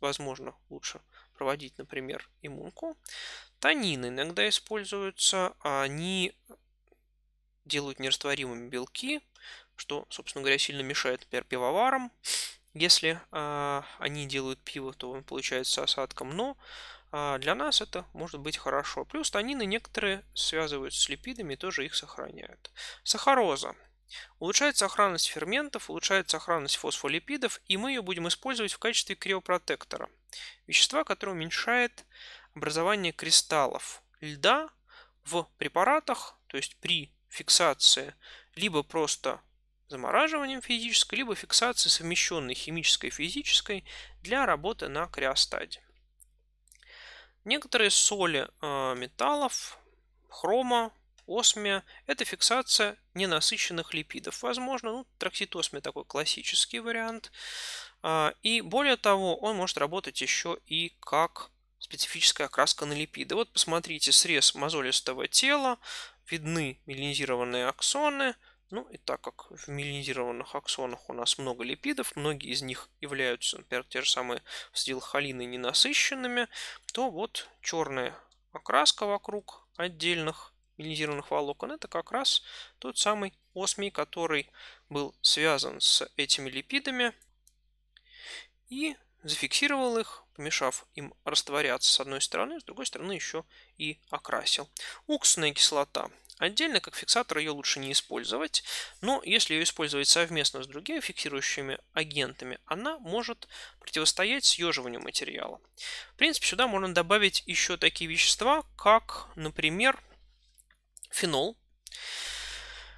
возможно лучше проводить, например, иммунку. Танины иногда используются, а они делают нерастворимыми белки, что, собственно говоря, сильно мешает, например, пивоварам. Если а, они делают пиво, то он получается осадком, но а, для нас это может быть хорошо. Плюс танины некоторые связываются с липидами и тоже их сохраняют. Сахароза. Улучшает сохранность ферментов, улучшает сохранность фосфолипидов, и мы ее будем использовать в качестве криопротектора. Вещества, которое уменьшает образование кристаллов льда в препаратах, то есть при фиксации либо просто замораживанием физической, либо фиксацией совмещенной химической и физической для работы на криостаде. Некоторые соли э, металлов, хрома, осмия – это фиксация ненасыщенных липидов. Возможно, ну, трокситосмия такой классический вариант. Э, и более того, он может работать еще и как специфическая окраска на липиды. Вот посмотрите срез мозолистого тела, видны меланизированные аксоны. Ну и так как в меланизированных аксонах у нас много липидов, многие из них являются, например, те же самые стилхолины ненасыщенными, то вот черная окраска вокруг отдельных меланизированных волокон, это как раз тот самый осмий, который был связан с этими липидами и зафиксировал их, помешав им растворяться с одной стороны, с другой стороны еще и окрасил. Уксусная кислота. Отдельно как фиксатор ее лучше не использовать, но если ее использовать совместно с другими фиксирующими агентами, она может противостоять съеживанию материала. В принципе, сюда можно добавить еще такие вещества, как, например, фенол,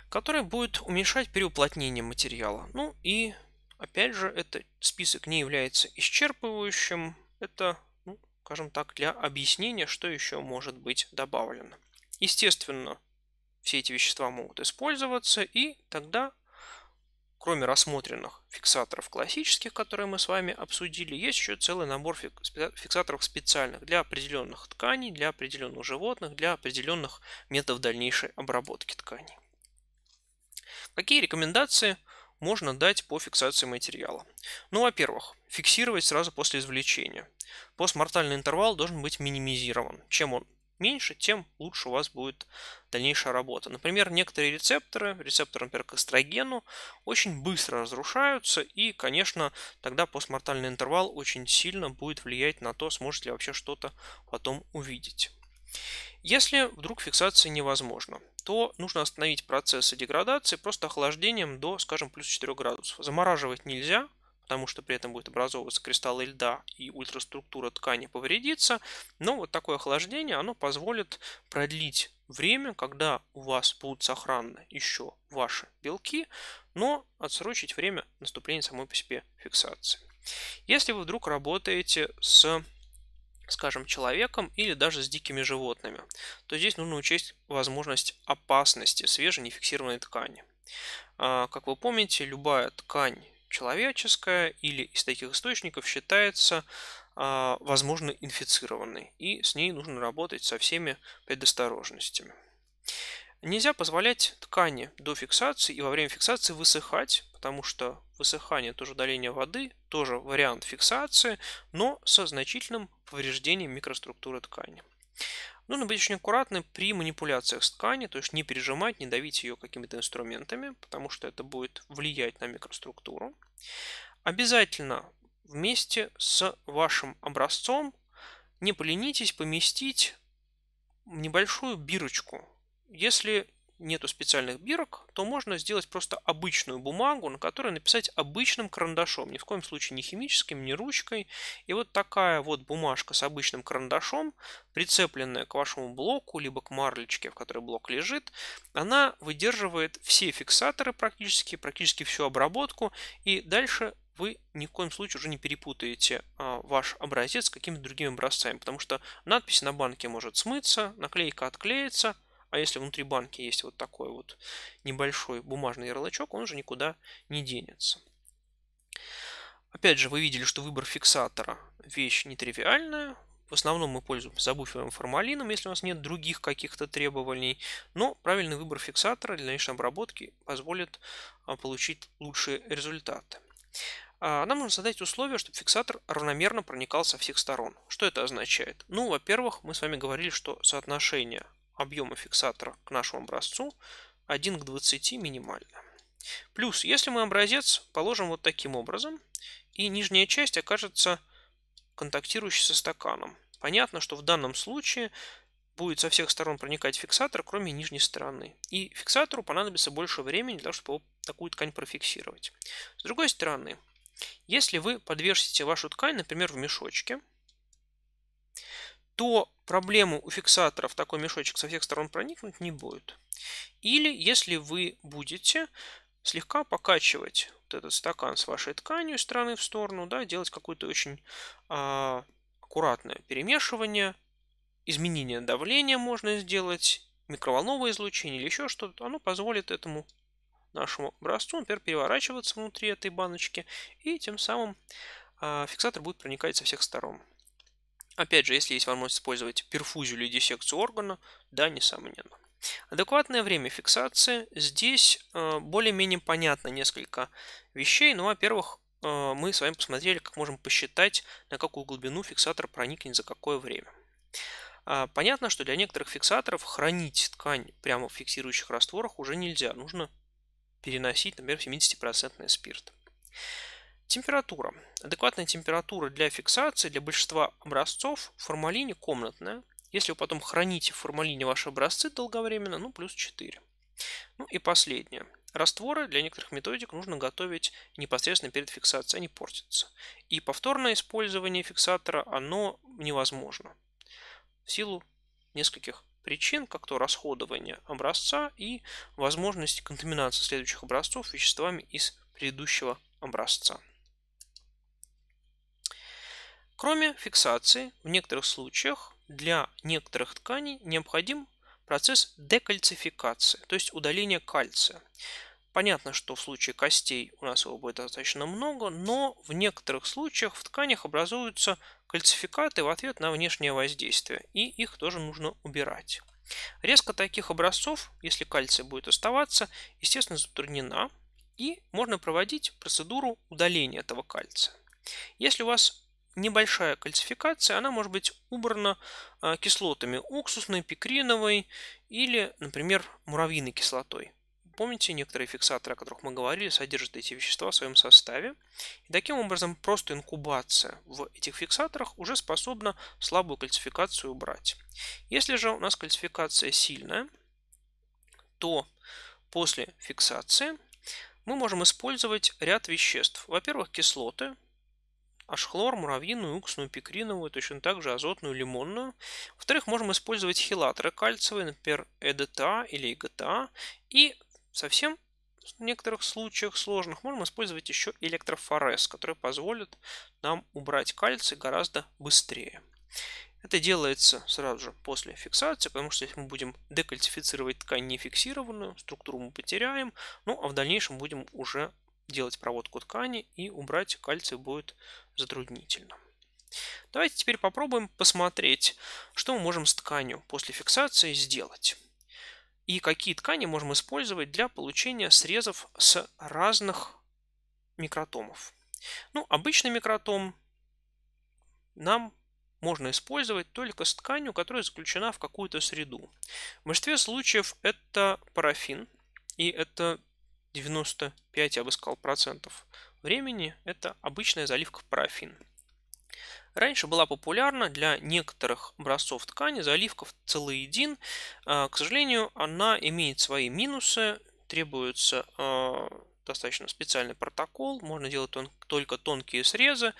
который будет уменьшать переуплотнение материала. Ну и Опять же, этот список не является исчерпывающим. Это, ну, скажем так, для объяснения, что еще может быть добавлено. Естественно, все эти вещества могут использоваться, и тогда, кроме рассмотренных фиксаторов классических, которые мы с вами обсудили, есть еще целый набор фиксаторов специальных для определенных тканей, для определенных животных, для определенных методов дальнейшей обработки тканей. Какие рекомендации можно дать по фиксации материала? Ну, во-первых, фиксировать сразу после извлечения. Постмортальный интервал должен быть минимизирован. Чем он меньше, тем лучше у вас будет дальнейшая работа. Например, некоторые рецепторы, рецепторы, например, к эстрогену, очень быстро разрушаются, и, конечно, тогда постмортальный интервал очень сильно будет влиять на то, сможете ли вообще что-то потом увидеть. Если вдруг фиксация невозможна, то нужно остановить процессы деградации просто охлаждением до, скажем, плюс 4 градусов. Замораживать нельзя, потому что при этом будет образовываться кристаллы льда и ультраструктура ткани повредится. Но вот такое охлаждение, оно позволит продлить время, когда у вас будут сохранны еще ваши белки, но отсрочить время наступления самой по себе фиксации. Если вы вдруг работаете с скажем, человеком или даже с дикими животными, то здесь нужно учесть возможность опасности свежей нефиксированной ткани. А, как вы помните, любая ткань человеческая или из таких источников считается а, возможно инфицированной, и с ней нужно работать со всеми предосторожностями. Нельзя позволять ткани до фиксации и во время фиксации высыхать, потому что высыхание, тоже удаление воды, тоже вариант фиксации, но со значительным повреждением микроструктуры ткани. Нужно быть очень аккуратным при манипуляциях с тканью, то есть не пережимать, не давить ее какими-то инструментами, потому что это будет влиять на микроструктуру. Обязательно вместе с вашим образцом не поленитесь поместить небольшую бирочку если нету специальных бирок, то можно сделать просто обычную бумагу, на которой написать обычным карандашом, ни в коем случае не химическим, не ручкой. И вот такая вот бумажка с обычным карандашом, прицепленная к вашему блоку, либо к марлечке, в которой блок лежит, она выдерживает все фиксаторы практически, практически всю обработку, и дальше вы ни в коем случае уже не перепутаете а, ваш образец с какими-то другими образцами, потому что надпись на банке может смыться, наклейка отклеится, а если внутри банки есть вот такой вот небольшой бумажный ярлычок, он уже никуда не денется. Опять же, вы видели, что выбор фиксатора вещь нетривиальная. В основном мы пользуемся забуфером формалином, если у нас нет других каких-то требований. Но правильный выбор фиксатора для дальнейшей обработки позволит а, получить лучшие результаты. А, нам нужно создать условия, чтобы фиксатор равномерно проникал со всех сторон. Что это означает? Ну, во-первых, мы с вами говорили, что соотношение объема фиксатора к нашему образцу 1 к 20 минимально. Плюс, если мы образец положим вот таким образом, и нижняя часть окажется контактирующей со стаканом. Понятно, что в данном случае будет со всех сторон проникать фиксатор, кроме нижней стороны. И фиксатору понадобится больше времени для того, чтобы такую ткань профиксировать. С другой стороны, если вы подвешите вашу ткань, например, в мешочке, то проблему у фиксатора в такой мешочек со всех сторон проникнуть не будет. Или если вы будете слегка покачивать вот этот стакан с вашей тканью из стороны в сторону, да, делать какое-то очень а, аккуратное перемешивание, изменение давления можно сделать, микроволновое излучение или еще что-то, оно позволит этому нашему образцу, например, переворачиваться внутри этой баночки, и тем самым а, фиксатор будет проникать со всех сторон. Опять же, если есть возможность использовать перфузию или диссекцию органа, да, несомненно. Адекватное время фиксации. Здесь э, более-менее понятно несколько вещей. Ну, во-первых, э, мы с вами посмотрели, как можем посчитать, на какую глубину фиксатор проникнет за какое время. А, понятно, что для некоторых фиксаторов хранить ткань прямо в фиксирующих растворах уже нельзя. Нужно переносить, например, 70% спирт. Температура. Адекватная температура для фиксации для большинства образцов в формалине комнатная. Если вы потом храните в формалине ваши образцы долговременно, ну плюс 4. Ну и последнее. Растворы для некоторых методик нужно готовить непосредственно перед фиксацией, они портятся. И повторное использование фиксатора, оно невозможно. В силу нескольких причин, как то расходование образца и возможность контаминации следующих образцов веществами из предыдущего образца. Кроме фиксации, в некоторых случаях для некоторых тканей необходим процесс декальцификации, то есть удаления кальция. Понятно, что в случае костей у нас его будет достаточно много, но в некоторых случаях в тканях образуются кальцификаты в ответ на внешнее воздействие, и их тоже нужно убирать. Резко таких образцов, если кальций будет оставаться, естественно затруднена, и можно проводить процедуру удаления этого кальция. Если у вас небольшая кальцификация, она может быть убрана а, кислотами уксусной, пикриновой или, например, муравьиной кислотой. Помните, некоторые фиксаторы, о которых мы говорили, содержат эти вещества в своем составе. И таким образом просто инкубация в этих фиксаторах уже способна слабую кальцификацию убрать. Если же у нас кальцификация сильная, то после фиксации мы можем использовать ряд веществ. Во-первых, кислоты, ашхлор, муравьиную, уксусную, пикриновую, точно так же азотную, лимонную. Во-вторых, можем использовать хилаторы кальциевые, например, ЭДТА или ИГТА. И совсем в некоторых случаях сложных можем использовать еще электрофорез, который позволит нам убрать кальций гораздо быстрее. Это делается сразу же после фиксации, потому что если мы будем декальцифицировать ткань нефиксированную, структуру мы потеряем, ну а в дальнейшем будем уже делать проводку ткани и убрать кальций будет затруднительно. Давайте теперь попробуем посмотреть, что мы можем с тканью после фиксации сделать. И какие ткани можем использовать для получения срезов с разных микротомов. Ну, обычный микротом нам можно использовать только с тканью, которая заключена в какую-то среду. В большинстве случаев это парафин, и это 95, я бы сказал, процентов времени это обычная заливка парафин. Раньше была популярна для некоторых образцов ткани заливка в целоедин. А, к сожалению, она имеет свои минусы, требуется а, достаточно специальный протокол, можно делать только тонкие срезы.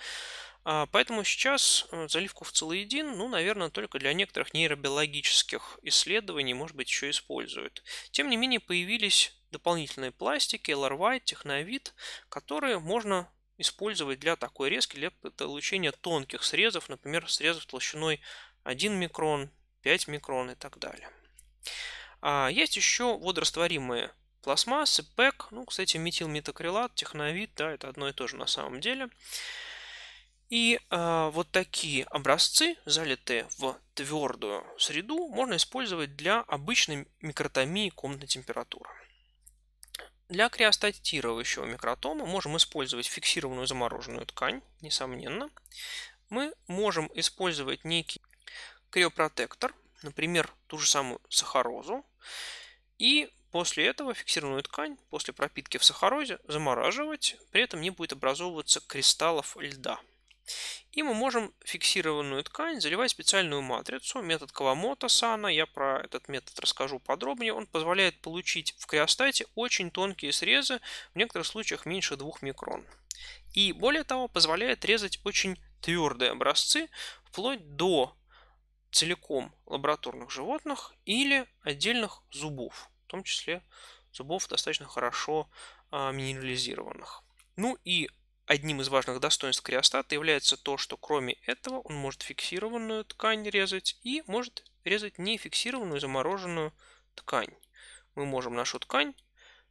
А, поэтому сейчас заливку в целоедин, ну, наверное, только для некоторых нейробиологических исследований, может быть, еще используют. Тем не менее, появились дополнительные пластики, LR Техновид, которые можно использовать для такой резки, для получения тонких срезов, например, срезов толщиной 1 микрон, 5 микрон и так далее. А есть еще водорастворимые пластмассы, ПЭК, ну, кстати, метилметакрилат, техновид, да, это одно и то же на самом деле. И э, вот такие образцы, залитые в твердую среду, можно использовать для обычной микротомии комнатной температуры. Для криостатирующего микротома можем использовать фиксированную замороженную ткань, несомненно. Мы можем использовать некий криопротектор, например, ту же самую сахарозу, и после этого фиксированную ткань после пропитки в сахарозе замораживать, при этом не будет образовываться кристаллов льда. И мы можем фиксированную ткань заливать в специальную матрицу, метод Кавамото Сана, я про этот метод расскажу подробнее. Он позволяет получить в криостате очень тонкие срезы, в некоторых случаях меньше 2 микрон. И более того, позволяет резать очень твердые образцы, вплоть до целиком лабораторных животных или отдельных зубов, в том числе зубов достаточно хорошо а, минерализированных. Ну и Одним из важных достоинств криостата является то, что кроме этого он может фиксированную ткань резать и может резать нефиксированную замороженную ткань. Мы можем нашу ткань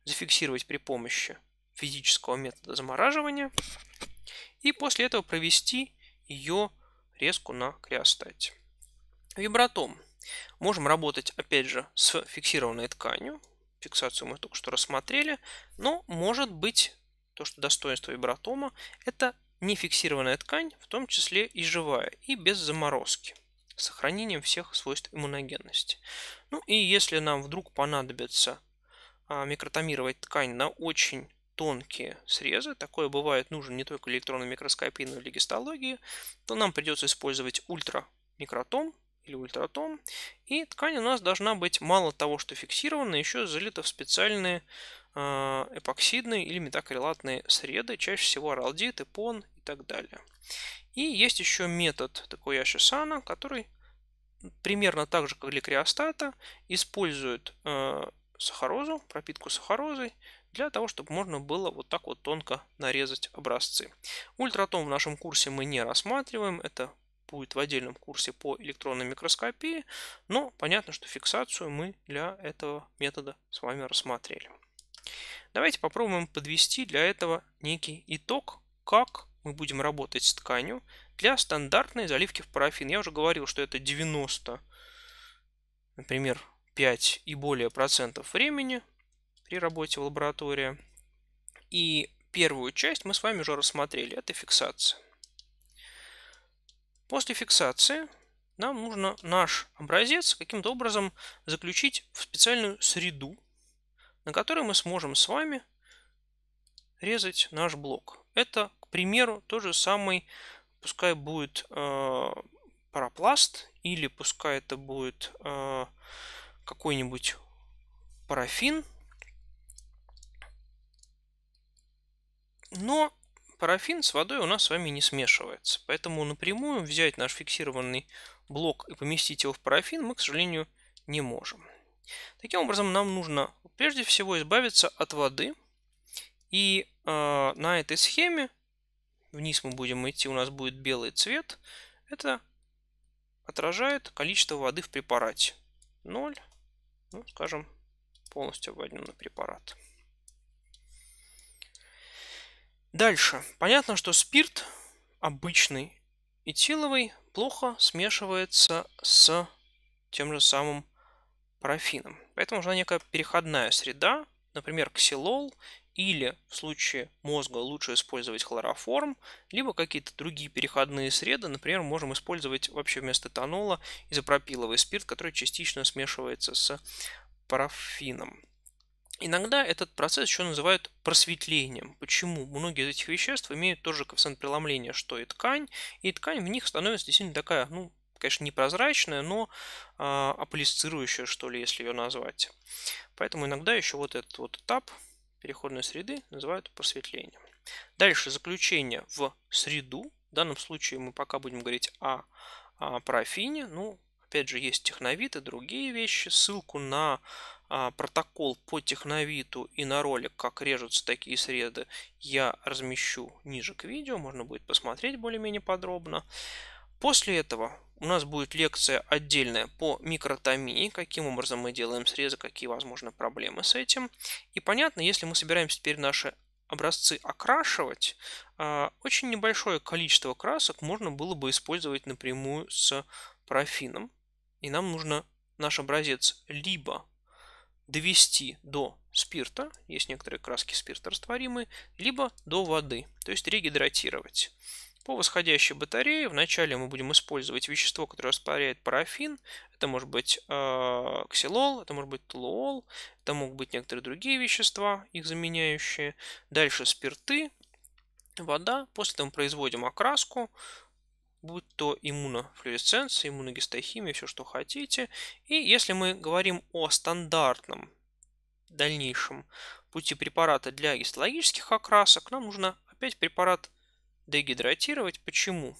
зафиксировать при помощи физического метода замораживания и после этого провести ее резку на криостате. Вибратом. Можем работать опять же с фиксированной тканью. Фиксацию мы только что рассмотрели. Но может быть то, что достоинство вибратома – это нефиксированная ткань, в том числе и живая, и без заморозки. с сохранением всех свойств иммуногенности. Ну и если нам вдруг понадобится а, микротомировать ткань на очень тонкие срезы, такое бывает нужно не только электронной микроскопии, но и гистологии, то нам придется использовать ультрамикротом или ультратом. И ткань у нас должна быть мало того, что фиксирована, еще залита в специальные эпоксидные или метакрилатные среды, чаще всего аралдит, эпон и так далее. И есть еще метод такой Яшисана, который примерно так же, как для криостата, использует э, сахарозу, пропитку сахарозой, для того, чтобы можно было вот так вот тонко нарезать образцы. Ультратом в нашем курсе мы не рассматриваем, это будет в отдельном курсе по электронной микроскопии, но понятно, что фиксацию мы для этого метода с вами рассмотрели. Давайте попробуем подвести для этого некий итог, как мы будем работать с тканью для стандартной заливки в парафин. Я уже говорил, что это 90, например, 5 и более процентов времени при работе в лаборатории. И первую часть мы с вами уже рассмотрели, это фиксация. После фиксации нам нужно наш образец каким-то образом заключить в специальную среду, на которой мы сможем с вами резать наш блок. Это, к примеру, тот же самый, пускай будет э, парапласт, или пускай это будет э, какой-нибудь парафин. Но парафин с водой у нас с вами не смешивается. Поэтому напрямую взять наш фиксированный блок и поместить его в парафин мы, к сожалению, не можем. Таким образом, нам нужно прежде всего избавиться от воды. И э, на этой схеме, вниз мы будем идти, у нас будет белый цвет. Это отражает количество воды в препарате. 0, ну, скажем, полностью обводненный препарат. Дальше. Понятно, что спирт обычный этиловый плохо смешивается с тем же самым парафином. Поэтому нужна некая переходная среда, например, ксилол, или в случае мозга лучше использовать хлороформ, либо какие-то другие переходные среды. Например, можем использовать вообще вместо этанола изопропиловый спирт, который частично смешивается с парафином. Иногда этот процесс еще называют просветлением. Почему? Многие из этих веществ имеют тоже коэффициент преломления, что и ткань, и ткань в них становится действительно такая, ну, конечно, непрозрачная, но э, аполисцирующая, что ли, если ее назвать. Поэтому иногда еще вот этот вот этап переходной среды называют просветлением. Дальше заключение в среду. В данном случае мы пока будем говорить о, о парафине. Ну, опять же, есть техновид и другие вещи. Ссылку на а, протокол по техновиту и на ролик, как режутся такие среды, я размещу ниже к видео, можно будет посмотреть более-менее подробно. После этого у нас будет лекция отдельная по микротомии, каким образом мы делаем срезы, какие возможны проблемы с этим. И понятно, если мы собираемся теперь наши образцы окрашивать, а, очень небольшое количество красок можно было бы использовать напрямую с парафином. И нам нужно наш образец либо довести до спирта, есть некоторые краски спирта растворимые, либо до воды, то есть регидратировать. По восходящей батарее вначале мы будем использовать вещество, которое растворяет парафин. Это может быть э, ксилол, это может быть толуол, это могут быть некоторые другие вещества, их заменяющие. Дальше спирты, вода. После этого мы производим окраску, будь то иммунофлюоресценция, иммуногистохимия, все что хотите. И если мы говорим о стандартном дальнейшем пути препарата для гистологических окрасок, нам нужно опять препарат дегидратировать. Почему?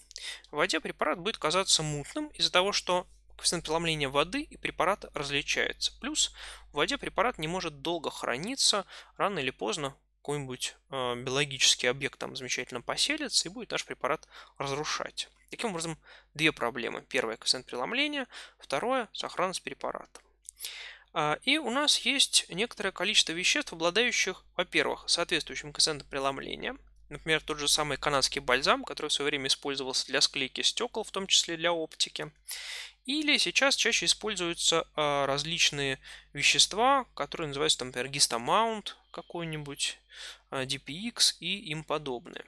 В воде препарат будет казаться мутным из-за того, что коэффициент преломления воды и препарата различается. Плюс в воде препарат не может долго храниться, рано или поздно какой-нибудь э, биологический объект там замечательно поселится и будет наш препарат разрушать. Таким образом, две проблемы. Первое – коэффициент преломления, второе – сохранность препарата. А, и у нас есть некоторое количество веществ, обладающих, во-первых, соответствующим коэффициентом преломления. Например, тот же самый канадский бальзам, который в свое время использовался для склейки стекол, в том числе для оптики. Или сейчас чаще используются а, различные вещества, которые называются, там, например, гистомаунт какой-нибудь, а, DPX и им подобные.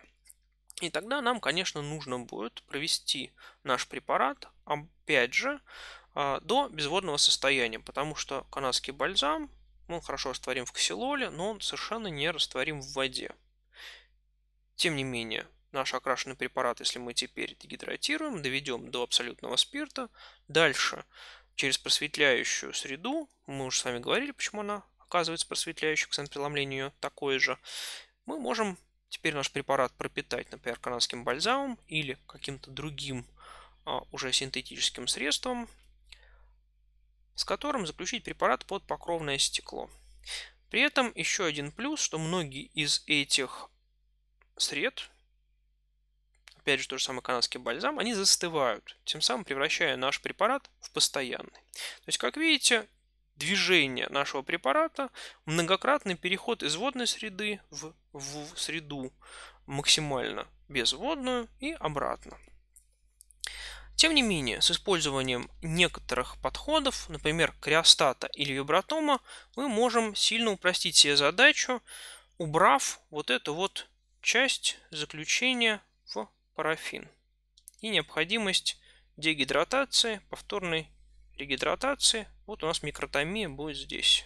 И тогда нам, конечно, нужно будет провести наш препарат, опять же, а, до безводного состояния, потому что канадский бальзам, он хорошо растворим в ксилоле, но он совершенно не растворим в воде. Тем не менее, наш окрашенный препарат, если мы теперь дегидратируем, доведем до абсолютного спирта, дальше через просветляющую среду, мы уже с вами говорили, почему она оказывается просветляющей, коэффициент преломления такой же, мы можем теперь наш препарат пропитать, например, канадским бальзамом или каким-то другим а, уже синтетическим средством, с которым заключить препарат под покровное стекло. При этом еще один плюс, что многие из этих сред, опять же, то же самое канадский бальзам, они застывают, тем самым превращая наш препарат в постоянный. То есть, как видите, движение нашего препарата, многократный переход из водной среды в, в среду максимально безводную и обратно. Тем не менее, с использованием некоторых подходов, например, криостата или вибратома, мы можем сильно упростить себе задачу, убрав вот эту вот часть заключения в парафин и необходимость дегидратации, повторной регидратации. Вот у нас микротомия будет здесь.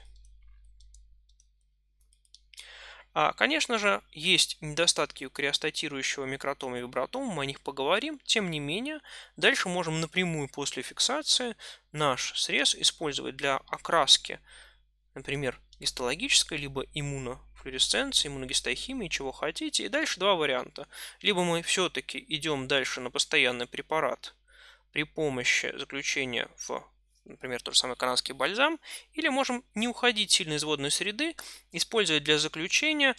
А, конечно же, есть недостатки у криостатирующего микротома и вибратома, мы о них поговорим. Тем не менее, дальше можем напрямую после фиксации наш срез использовать для окраски, например, гистологической, либо иммунофлюоресценции, иммуногистохимии, чего хотите. И дальше два варианта. Либо мы все-таки идем дальше на постоянный препарат при помощи заключения в например, тот же самый канадский бальзам, или можем не уходить сильно из водной среды, использовать для заключения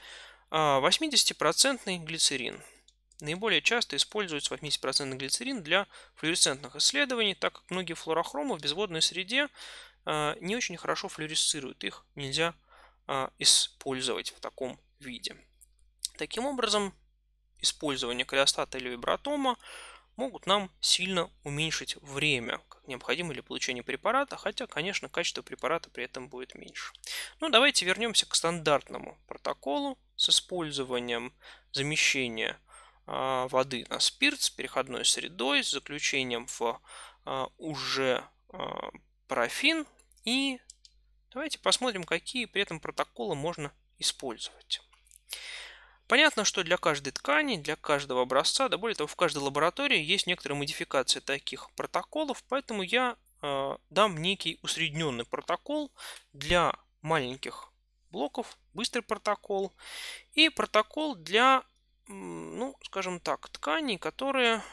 80% а, глицерин. Наиболее часто используется 80% глицерин для флуоресцентных исследований, так как многие флуорохромы в безводной среде а, не очень хорошо флуоресцируют, их нельзя использовать в таком виде. Таким образом, использование криостата или вибратома могут нам сильно уменьшить время, как необходимо для получения препарата, хотя, конечно, качество препарата при этом будет меньше. Ну, давайте вернемся к стандартному протоколу с использованием замещения э, воды на спирт с переходной средой, с заключением в э, уже парафин. И давайте посмотрим, какие при этом протоколы можно использовать. Понятно, что для каждой ткани, для каждого образца, да более того, в каждой лаборатории есть некоторые модификации таких протоколов, поэтому я э, дам некий усредненный протокол для маленьких блоков, быстрый протокол и протокол для, ну, скажем так, тканей, которые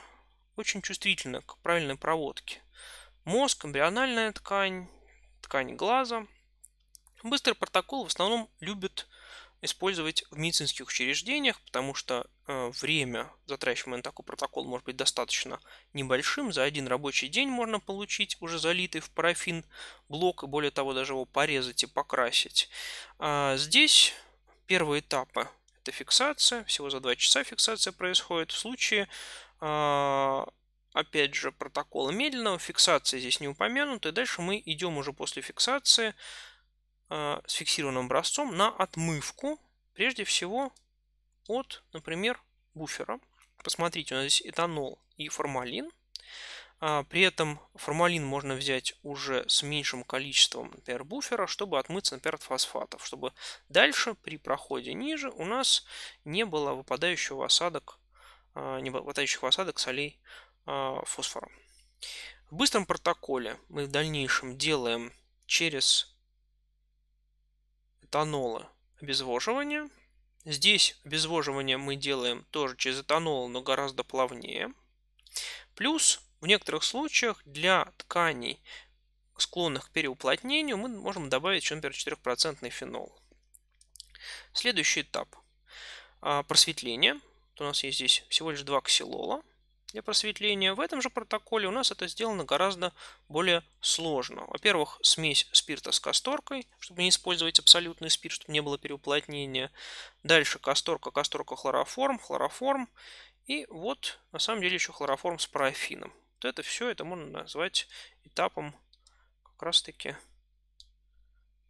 очень чувствительны к правильной проводке. Мозг, эмбриональная ткань, ткань глаза. Быстрый протокол в основном любят использовать в медицинских учреждениях, потому что э, время, затрачиваемое на такой протокол, может быть достаточно небольшим. За один рабочий день можно получить уже залитый в парафин блок, и более того, даже его порезать и покрасить. А здесь первые этапы – это фиксация, всего за 2 часа фиксация происходит. В случае а, опять же, протокола медленного, фиксация здесь не упомянута, и дальше мы идем уже после фиксации Э, с фиксированным образцом на отмывку, прежде всего от, например, буфера. Посмотрите, у нас здесь этанол и формалин. А, при этом формалин можно взять уже с меньшим количеством, например, буфера, чтобы отмыться, например, от фосфатов, чтобы дальше при проходе ниже у нас не было выпадающего осадок, а, не выпадающих осадок солей а, фосфора. В быстром протоколе мы в дальнейшем делаем через этанола обезвоживание. Здесь обезвоживание мы делаем тоже через этанол, но гораздо плавнее. Плюс в некоторых случаях для тканей, склонных к переуплотнению, мы можем добавить например, 4% фенол. Следующий этап. А, просветление. у нас есть здесь всего лишь два ксилола для просветления. В этом же протоколе у нас это сделано гораздо более сложно. Во-первых, смесь спирта с касторкой, чтобы не использовать абсолютный спирт, чтобы не было переуплотнения. Дальше касторка, касторка, хлороформ, хлороформ. И вот на самом деле еще хлороформ с парафином. Вот это все, это можно назвать этапом как раз таки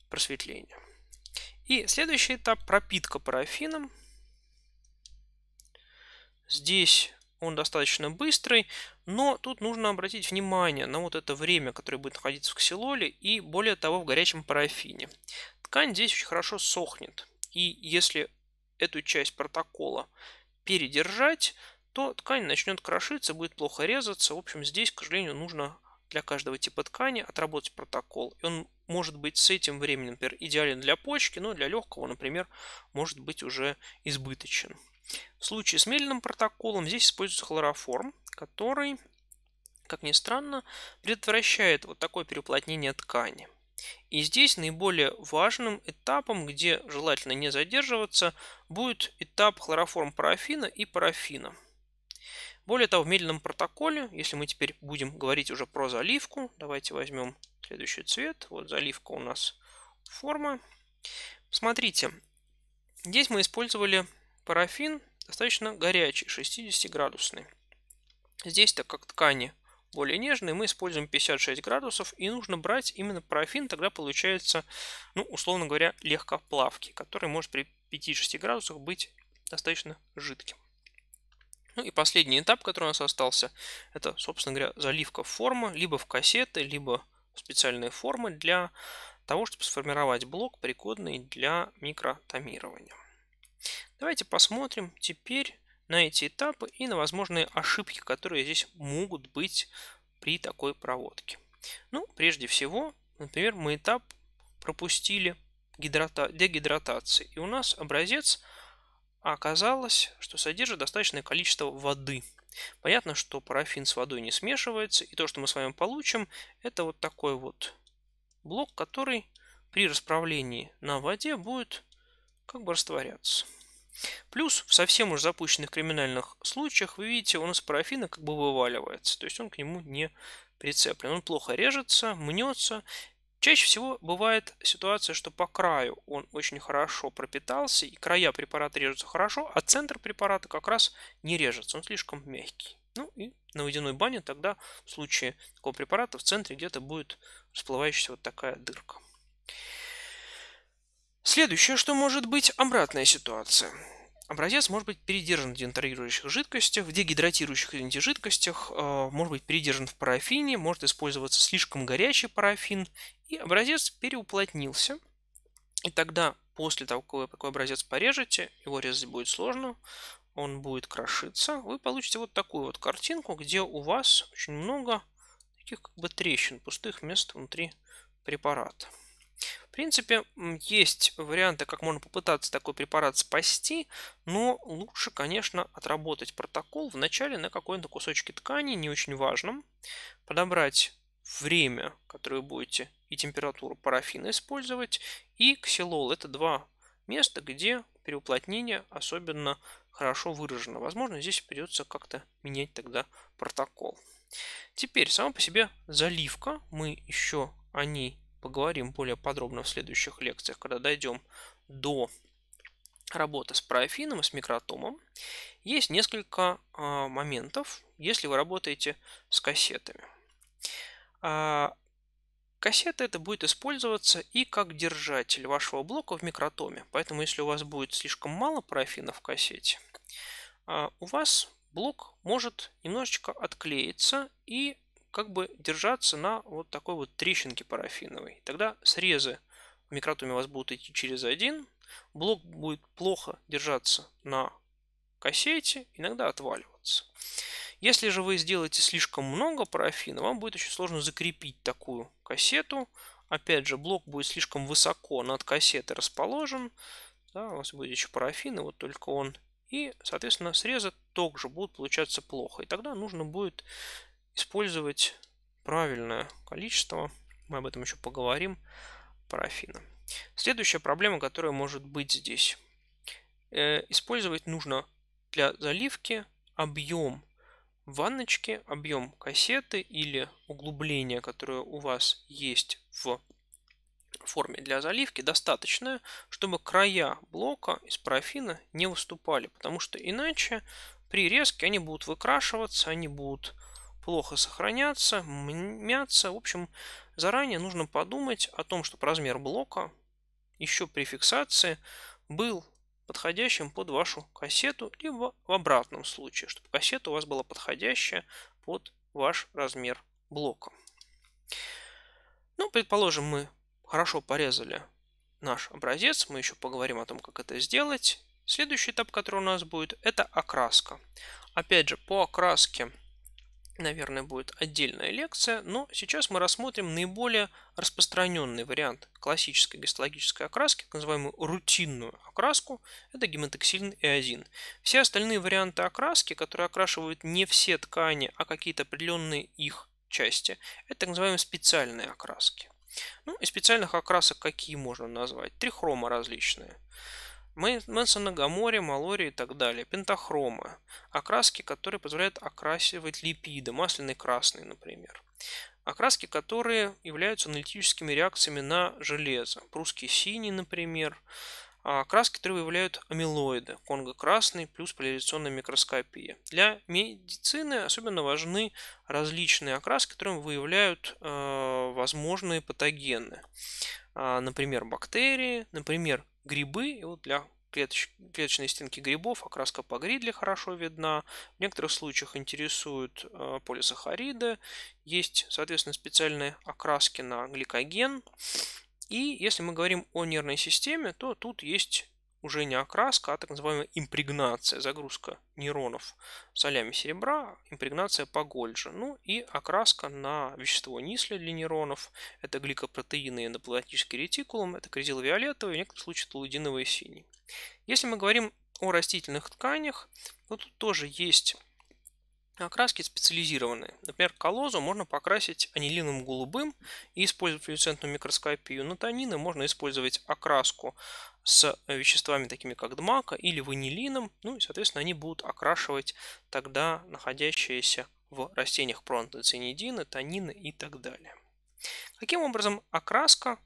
просветления. И следующий этап пропитка парафином. Здесь он достаточно быстрый, но тут нужно обратить внимание на вот это время, которое будет находиться в ксилоле и более того в горячем парафине. Ткань здесь очень хорошо сохнет. И если эту часть протокола передержать, то ткань начнет крошиться, будет плохо резаться. В общем, здесь, к сожалению, нужно для каждого типа ткани отработать протокол. И он может быть с этим временем, например, идеален для почки, но для легкого, например, может быть уже избыточен. В случае с медленным протоколом здесь используется хлороформ, который, как ни странно, предотвращает вот такое переуплотнение ткани. И здесь наиболее важным этапом, где желательно не задерживаться, будет этап хлороформ парафина и парафина. Более того, в медленном протоколе, если мы теперь будем говорить уже про заливку, давайте возьмем следующий цвет. Вот заливка у нас форма. Смотрите, здесь мы использовали парафин достаточно горячий, 60-градусный. Здесь, так как ткани более нежные, мы используем 56 градусов, и нужно брать именно парафин, тогда получается, ну, условно говоря, легкоплавкий, который может при 5-6 градусах быть достаточно жидким. Ну и последний этап, который у нас остался, это, собственно говоря, заливка формы, либо в кассеты, либо в специальные формы для того, чтобы сформировать блок, пригодный для микротомирования. Давайте посмотрим теперь на эти этапы и на возможные ошибки, которые здесь могут быть при такой проводке. Ну, прежде всего, например, мы этап пропустили гидрота... дегидратации, и у нас образец оказалось, что содержит достаточное количество воды. Понятно, что парафин с водой не смешивается, и то, что мы с вами получим, это вот такой вот блок, который при расправлении на воде будет как бы растворяться. Плюс в совсем уж запущенных криминальных случаях, вы видите, у нас парафина как бы вываливается, то есть он к нему не прицеплен. Он плохо режется, мнется. Чаще всего бывает ситуация, что по краю он очень хорошо пропитался, и края препарата режутся хорошо, а центр препарата как раз не режется, он слишком мягкий. Ну и на водяной бане тогда в случае такого препарата в центре где-то будет расплывающаяся вот такая дырка. Следующее, что может быть обратная ситуация. Образец может быть передержан в денатурирующих жидкостях, в дегидратирующих жидкостях, э, может быть передержан в парафине, может использоваться слишком горячий парафин, и образец переуплотнился. И тогда, после того, как вы такой образец порежете, его резать будет сложно, он будет крошиться, вы получите вот такую вот картинку, где у вас очень много таких как бы трещин, пустых мест внутри препарата. В принципе, есть варианты, как можно попытаться такой препарат спасти, но лучше, конечно, отработать протокол вначале на какой-то кусочке ткани, не очень важном, подобрать время, которое вы будете и температуру парафина использовать, и ксилол. Это два места, где переуплотнение особенно хорошо выражено. Возможно, здесь придется как-то менять тогда протокол. Теперь, сама по себе заливка, мы еще о ней поговорим более подробно в следующих лекциях, когда дойдем до работы с парафином и с микротомом. Есть несколько а, моментов, если вы работаете с кассетами. А, кассета это будет использоваться и как держатель вашего блока в микротоме. Поэтому, если у вас будет слишком мало парафина в кассете, а, у вас блок может немножечко отклеиться и как бы держаться на вот такой вот трещинке парафиновой. Тогда срезы в микротоме у вас будут идти через один, блок будет плохо держаться на кассете, иногда отваливаться. Если же вы сделаете слишком много парафина, вам будет очень сложно закрепить такую кассету. Опять же, блок будет слишком высоко над кассетой расположен. Да, у вас будет еще парафин, и вот только он. И, соответственно, срезы также будут получаться плохо. И тогда нужно будет использовать правильное количество, мы об этом еще поговорим, парафина. Следующая проблема, которая может быть здесь. Э, использовать нужно для заливки объем ванночки, объем кассеты или углубление, которое у вас есть в форме для заливки, достаточное, чтобы края блока из парафина не выступали, потому что иначе при резке они будут выкрашиваться, они будут плохо сохраняться, мяться. В общем, заранее нужно подумать о том, чтобы размер блока еще при фиксации был подходящим под вашу кассету, либо в обратном случае, чтобы кассета у вас была подходящая под ваш размер блока. Ну, предположим, мы хорошо порезали наш образец, мы еще поговорим о том, как это сделать. Следующий этап, который у нас будет, это окраска. Опять же, по окраске наверное, будет отдельная лекция, но сейчас мы рассмотрим наиболее распространенный вариант классической гистологической окраски, так называемую рутинную окраску, это гематоксилин И1. Все остальные варианты окраски, которые окрашивают не все ткани, а какие-то определенные их части, это так называемые специальные окраски. Ну, и специальных окрасок какие можно назвать? Три хрома различные. Мэнсона, Гамори, Малори и так далее. Пентахромы. Окраски, которые позволяют окрасивать липиды, масляный красный, например. Окраски, которые являются аналитическими реакциями на железо. Прусский синий, например. А окраски, которые выявляют амилоиды. Конго красный плюс поляризационная микроскопия. Для медицины особенно важны различные окраски, которые выявляют э, возможные патогены. А, например, бактерии, например, грибы. И вот для клеточ... клеточной стенки грибов окраска по гридле хорошо видна. В некоторых случаях интересуют э, полисахариды. Есть, соответственно, специальные окраски на гликоген. И если мы говорим о нервной системе, то тут есть уже не окраска, а так называемая импрегнация, загрузка нейронов солями серебра, импрегнация по Гольджи. Ну и окраска на вещество Нисля для нейронов, это гликопротеины и эндоплазматический ретикулум, это кризиловиолетовый, в некоторых случаях толудиновый синий. Если мы говорим о растительных тканях, то тут тоже есть Окраски специализированные. Например, колозу можно покрасить анилином голубым и использовать флюоресцентную микроскопию. На танины можно использовать окраску с веществами такими как дмака или ванилином. Ну и, соответственно, они будут окрашивать тогда находящиеся в растениях проантоцианидины, танины и так далее. Каким образом окраска,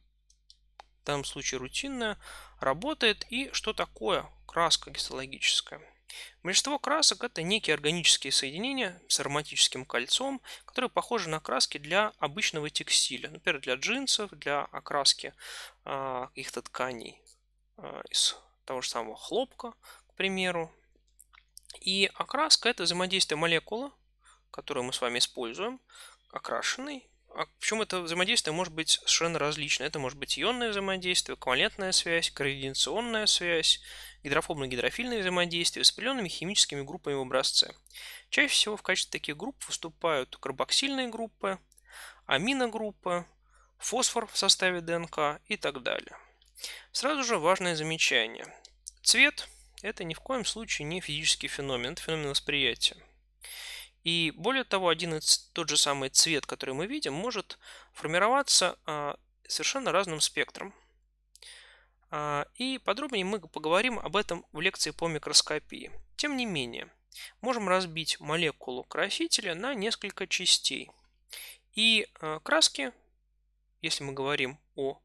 в данном случае рутинная, работает и что такое краска гистологическая? Большинство красок это некие органические соединения с ароматическим кольцом, которые похожи на краски для обычного текстиля, например, для джинсов, для окраски э, каких-то тканей э, из того же самого хлопка, к примеру. И окраска это взаимодействие молекулы, которую мы с вами используем, окрашенной, а причем это взаимодействие может быть совершенно различное. Это может быть ионное взаимодействие, ковалентная связь, координационная связь, гидрофобно-гидрофильное взаимодействие с определенными химическими группами в образце. Чаще всего в качестве таких групп выступают карбоксильные группы, аминогруппы, фосфор в составе ДНК и так далее. Сразу же важное замечание. Цвет – это ни в коем случае не физический феномен, это феномен восприятия. И более того, один и тот же самый цвет, который мы видим, может формироваться а, совершенно разным спектром – а, и подробнее мы поговорим об этом в лекции по микроскопии. Тем не менее, можем разбить молекулу красителя на несколько частей. И а, краски, если мы говорим о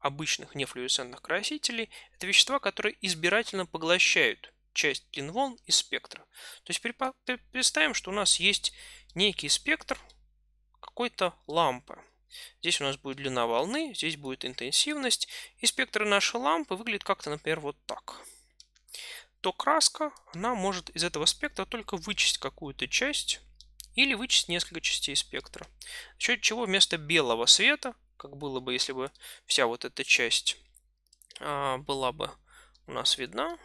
обычных нефлюоресцентных красителей, это вещества, которые избирательно поглощают часть длин из спектра. То есть представим, что у нас есть некий спектр какой-то лампы. Здесь у нас будет длина волны, здесь будет интенсивность. И спектр нашей лампы выглядит как-то, например, вот так. То краска, она может из этого спектра только вычесть какую-то часть или вычесть несколько частей спектра. За счет чего вместо белого света, как было бы, если бы вся вот эта часть а, была бы у нас видна,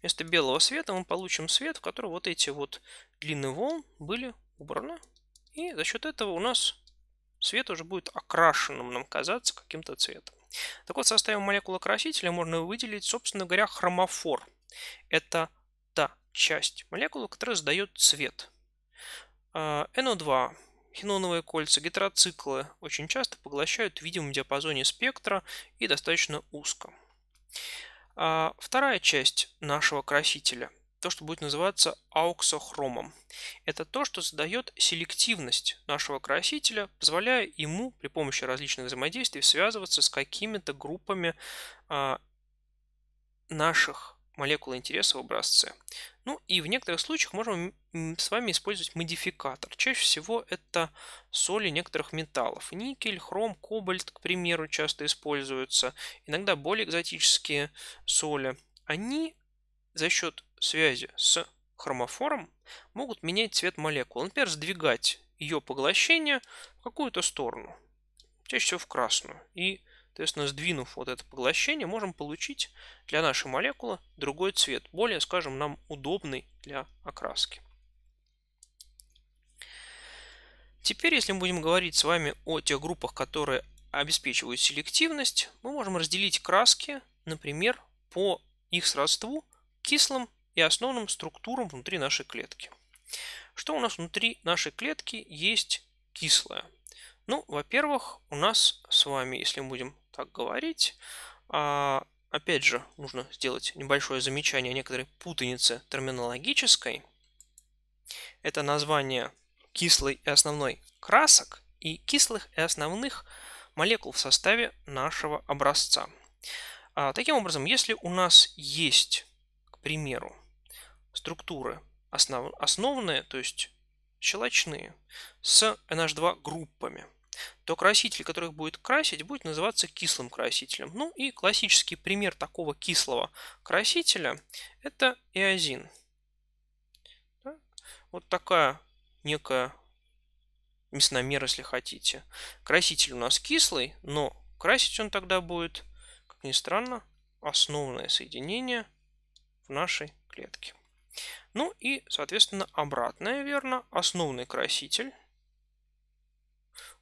вместо белого света мы получим свет, в котором вот эти вот длины волн были убраны. И за счет этого у нас Свет уже будет окрашенным нам казаться каким-то цветом. Так вот, в составе молекулы красителя можно выделить, собственно говоря, хромофор. Это та часть молекулы, которая задает цвет. NO2, хиноновые кольца, гетероциклы очень часто поглощают в видимом диапазоне спектра и достаточно узко. А, вторая часть нашего красителя то, что будет называться ауксохромом. Это то, что задает селективность нашего красителя, позволяя ему при помощи различных взаимодействий связываться с какими-то группами а, наших молекул интереса в образце. Ну и в некоторых случаях можем с вами использовать модификатор. Чаще всего это соли некоторых металлов. Никель, хром, кобальт, к примеру, часто используются. Иногда более экзотические соли. они за счет связи с хромофором могут менять цвет молекулы. Например, сдвигать ее поглощение в какую-то сторону, чаще всего в красную. И, соответственно, сдвинув вот это поглощение, можем получить для нашей молекулы другой цвет, более, скажем, нам удобный для окраски. Теперь, если мы будем говорить с вами о тех группах, которые обеспечивают селективность, мы можем разделить краски, например, по их сродству кислым и основным структурам внутри нашей клетки. Что у нас внутри нашей клетки есть кислое? Ну, во-первых, у нас с вами, если мы будем так говорить, а, опять же, нужно сделать небольшое замечание о некоторой путанице терминологической. Это название кислый и основной красок и кислых и основных молекул в составе нашего образца. А, таким образом, если у нас есть, к примеру, структуры основ, основанные, то есть щелочные, с NH2 группами, то краситель, который их будет красить, будет называться кислым красителем. Ну и классический пример такого кислого красителя – это иозин. Вот такая некая мясномер, если хотите. Краситель у нас кислый, но красить он тогда будет, как ни странно, основное соединение в нашей клетке. Ну и, соответственно, обратное верно. Основной краситель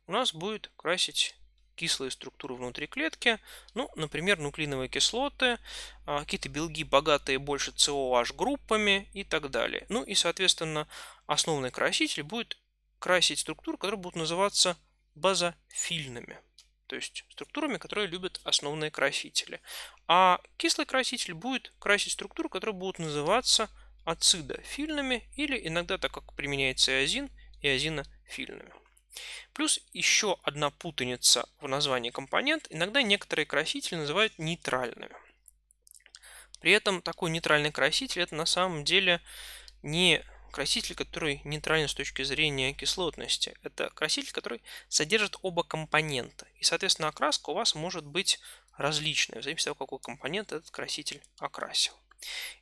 у нас будет красить кислые структуры внутри клетки, ну, например, нуклеиновые кислоты, а, какие-то белки, богатые больше COH группами и так далее. Ну и, соответственно, основной краситель будет красить структуры, которые будут называться базофильными, то есть структурами, которые любят основные красители. А кислый краситель будет красить структуры, которые будут называться ацидофильными или иногда, так как применяется иозин, иозинофильными. Плюс еще одна путаница в названии компонент. Иногда некоторые красители называют нейтральными. При этом такой нейтральный краситель это на самом деле не краситель, который нейтрален с точки зрения кислотности. Это краситель, который содержит оба компонента. И, соответственно, окраска у вас может быть различная, в зависимости от того, какой компонент этот краситель окрасил.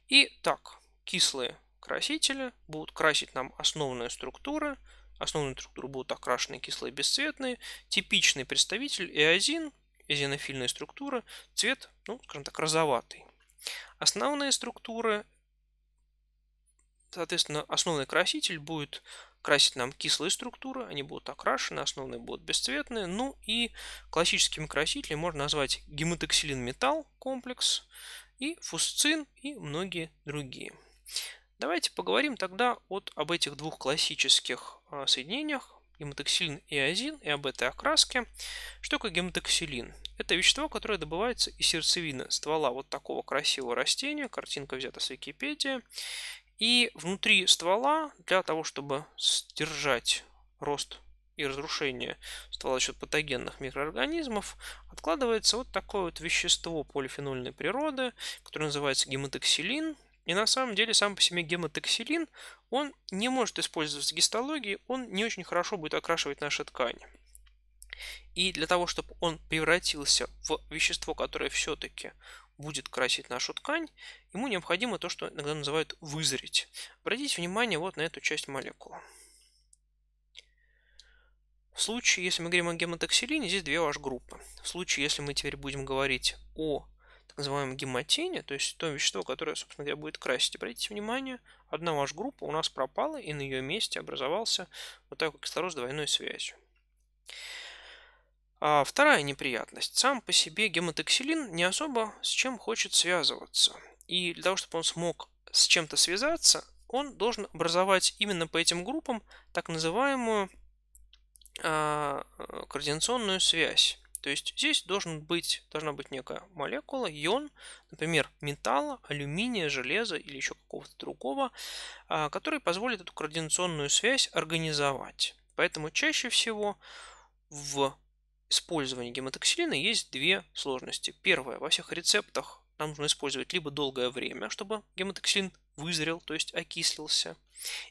И так, кислые красители будут красить нам основные структуры. Основные структуры будут окрашены кислые бесцветные. Типичный представитель иозин, эозинофильные структуры, цвет, ну, скажем так, розоватый. Основные структуры Соответственно, основной краситель будет красить нам кислые структуры, они будут окрашены, основные будут бесцветные. Ну и классическими красителями можно назвать гематоксилин металл комплекс и фусцин и многие другие. Давайте поговорим тогда вот об этих двух классических а, соединениях гематоксилин и азин и об этой окраске. Что такое гематоксилин? Это вещество, которое добывается из сердцевины ствола вот такого красивого растения. Картинка взята с Википедии. И внутри ствола, для того, чтобы сдержать рост и разрушение ствола за счет патогенных микроорганизмов, откладывается вот такое вот вещество полифенольной природы, которое называется гематоксилин. И на самом деле сам по себе гематоксилин, он не может использоваться в гистологии, он не очень хорошо будет окрашивать наши ткани. И для того, чтобы он превратился в вещество, которое все-таки будет красить нашу ткань, ему необходимо то, что иногда называют вызреть. Обратите внимание вот на эту часть молекулы. В случае, если мы говорим о гематоксилине, здесь две H-группы. В случае, если мы теперь будем говорить о так называемом гематине, то есть то вещество, которое, собственно говоря, будет красить, обратите внимание, одна H-группа у нас пропала, и на ее месте образовался вот такой кислород с двойной связью. А вторая неприятность. Сам по себе гематоксилин не особо с чем хочет связываться. И для того, чтобы он смог с чем-то связаться, он должен образовать именно по этим группам так называемую а, координационную связь. То есть здесь должен быть, должна быть некая молекула, ион, например, металла, алюминия, железа или еще какого-то другого, а, который позволит эту координационную связь организовать. Поэтому чаще всего в использования гематоксилина есть две сложности. Первое, во всех рецептах нам нужно использовать либо долгое время, чтобы гематоксилин вызрел, то есть окислился.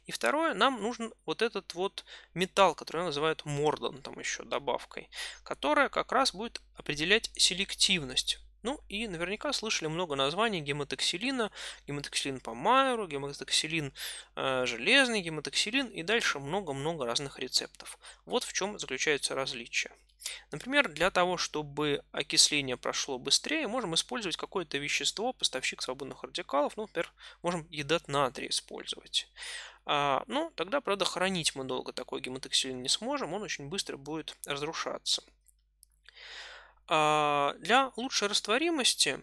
И второе, нам нужен вот этот вот металл, который называют мордон, там еще добавкой, которая как раз будет определять селективность Ну и наверняка слышали много названий гемотоксилина, гемотоксилин по Майеру, гемотоксилин э, железный, гемотоксилин и дальше много-много разных рецептов. Вот в чем заключается различие. Например, для того, чтобы окисление прошло быстрее, можем использовать какое-то вещество, поставщик свободных радикалов, ну, например, можем едат натрий использовать. А, ну, тогда, правда, хранить мы долго такой гемотоксилин не сможем, он очень быстро будет разрушаться. А, для лучшей растворимости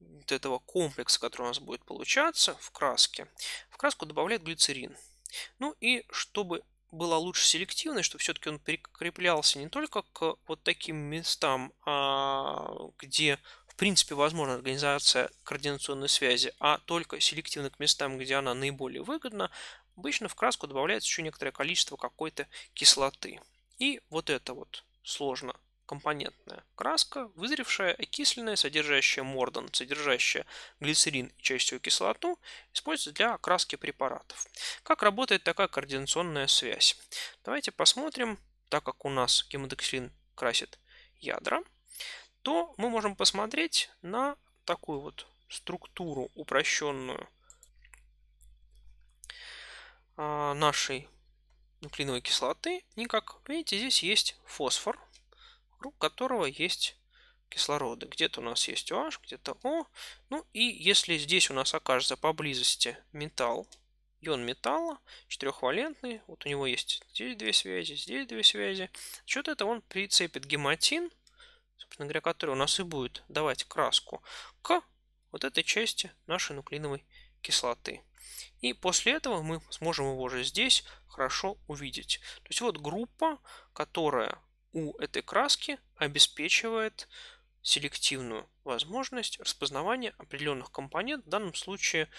вот этого комплекса, который у нас будет получаться в краске, в краску добавляют глицерин. Ну и чтобы была лучше селективность, чтобы все-таки он прикреплялся не только к вот таким местам, а, где в принципе возможна организация координационной связи, а только селективно к местам, где она наиболее выгодна, обычно в краску добавляется еще некоторое количество какой-то кислоты. И вот это вот сложно компонентная краска, вызревшая, окисленная, содержащая мордан, содержащая глицерин и всего кислоту, используется для окраски препаратов. Как работает такая координационная связь? Давайте посмотрим, так как у нас гемодоксилин красит ядра, то мы можем посмотреть на такую вот структуру упрощенную а, нашей нуклеиновой кислоты. И как видите, здесь есть фосфор, вокруг которого есть кислороды. Где-то у нас есть OH, где-то O. Ну и если здесь у нас окажется поблизости металл, ион металла, четырехвалентный, вот у него есть здесь две связи, здесь две связи, что-то это он прицепит гематин, собственно говоря, который у нас и будет давать краску к вот этой части нашей нуклеиновой кислоты. И после этого мы сможем его уже здесь хорошо увидеть. То есть вот группа, которая у этой краски обеспечивает селективную возможность распознавания определенных компонентов. В данном случае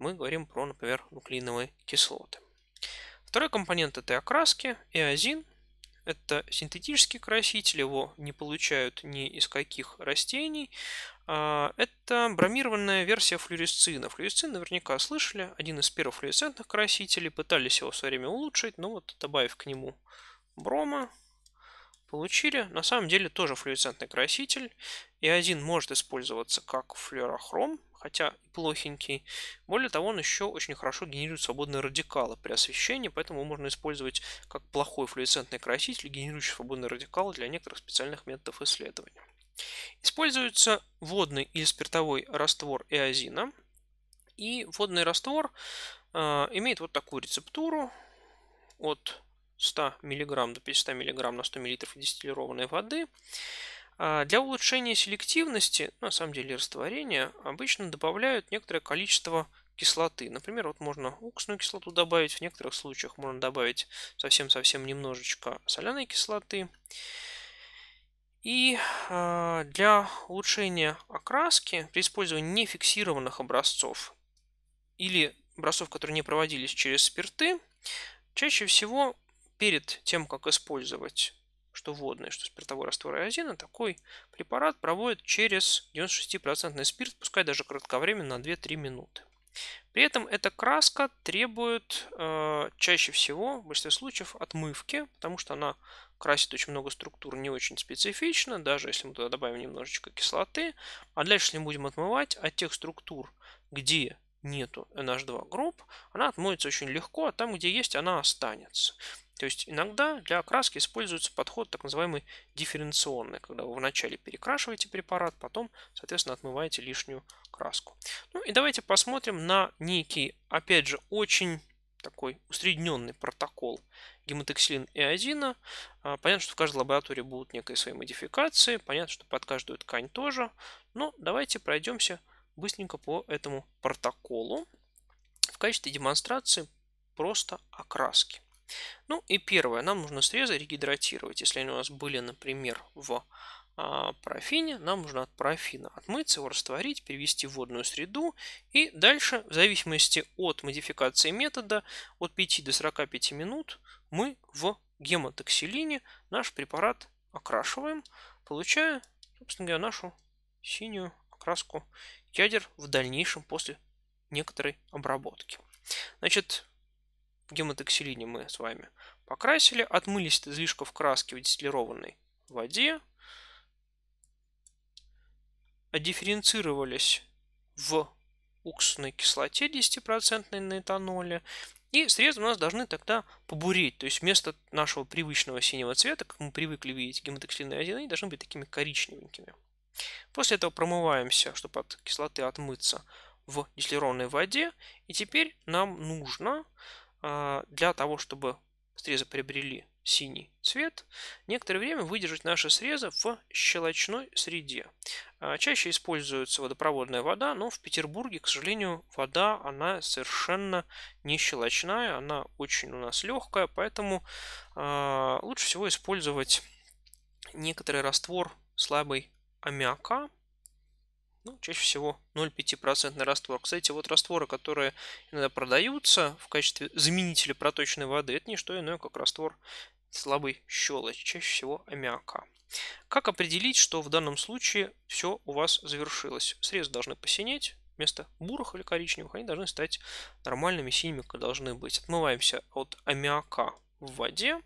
мы говорим про, например, нуклеиновые кислоты. Второй компонент этой окраски – эозин. Это синтетический краситель, его не получают ни из каких растений. А, это бромированная версия флюоресцина. Флюоресцин наверняка слышали, один из первых флуоресцентных красителей, пытались его в свое время улучшить, но вот добавив к нему брома, получили. На самом деле тоже флуоресцентный краситель. И один может использоваться как флюорохром, хотя плохенький. Более того, он еще очень хорошо генерирует свободные радикалы при освещении, поэтому его можно использовать как плохой флуоресцентный краситель, генерирующий свободные радикалы для некоторых специальных методов исследования. Используется водный или спиртовой раствор эозина. И водный раствор э, имеет вот такую рецептуру от 100 мг до 500 мг на 100 мл дистиллированной воды. А, для улучшения селективности, на самом деле растворения, обычно добавляют некоторое количество кислоты. Например, вот можно уксусную кислоту добавить, в некоторых случаях можно добавить совсем-совсем немножечко соляной кислоты. И э, для улучшения окраски при использовании нефиксированных образцов или образцов, которые не проводились через спирты, чаще всего перед тем, как использовать что водный, что спиртовой раствор иозина, такой препарат проводит через 96% спирт, пускай даже кратковременно, на 2-3 минуты. При этом эта краска требует э, чаще всего, в большинстве случаев, отмывки, потому что она красит очень много структур не очень специфично, даже если мы туда добавим немножечко кислоты. А дальше, если мы будем отмывать от тех структур, где нету NH2 групп, она отмоется очень легко, а там, где есть, она останется. То есть иногда для окраски используется подход так называемый дифференционный, когда вы вначале перекрашиваете препарат, потом, соответственно, отмываете лишнюю краску. Ну и давайте посмотрим на некий, опять же, очень такой усредненный протокол гемотоксилин и азина. Понятно, что в каждой лаборатории будут некие свои модификации, понятно, что под каждую ткань тоже. Но давайте пройдемся быстренько по этому протоколу в качестве демонстрации просто окраски. Ну и первое, нам нужно срезы регидратировать. Если они у нас были, например, в а, парафине, нам нужно от парафина отмыться, его растворить, перевести в водную среду и дальше, в зависимости от модификации метода, от 5 до 45 минут мы в гемотоксилине наш препарат окрашиваем, получая, собственно говоря, нашу синюю окраску ядер в дальнейшем после некоторой обработки. Значит, гемотоксилине мы с вами покрасили, отмылись от излишков краски в дистиллированной воде. дифференцировались в уксусной кислоте 10% на этаноле, и срезы у нас должны тогда побуреть, то есть вместо нашего привычного синего цвета, как мы привыкли видеть гематоксилины один, они должны быть такими коричневенькими. После этого промываемся, чтобы от кислоты отмыться в дистиллированной воде. И теперь нам нужно для того, чтобы срезы приобрели синий цвет, некоторое время выдержать наши срезы в щелочной среде. А, чаще используется водопроводная вода, но в Петербурге, к сожалению, вода, она совершенно не щелочная, она очень у нас легкая, поэтому э, лучше всего использовать некоторый раствор слабой аммиака, ну, чаще всего 0,5% раствор. Кстати, вот растворы, которые иногда продаются в качестве заменителя проточной воды, это не что иное, как раствор слабый щелочь, чаще всего аммиака. Как определить, что в данном случае все у вас завершилось? Срезы должны посинеть, вместо бурых или коричневых они должны стать нормальными синими, как должны быть. Отмываемся от аммиака в воде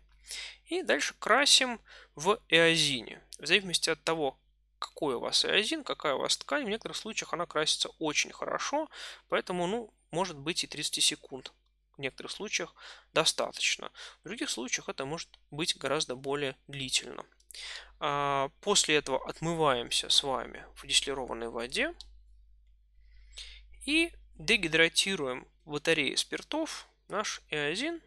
и дальше красим в эозине. В зависимости от того, какой у вас эозин, какая у вас ткань, в некоторых случаях она красится очень хорошо, поэтому, ну, может быть и 30 секунд в некоторых случаях достаточно. В других случаях это может быть гораздо более длительно. А, после этого отмываемся с вами в дистиллированной воде и дегидратируем батареи спиртов наш эозин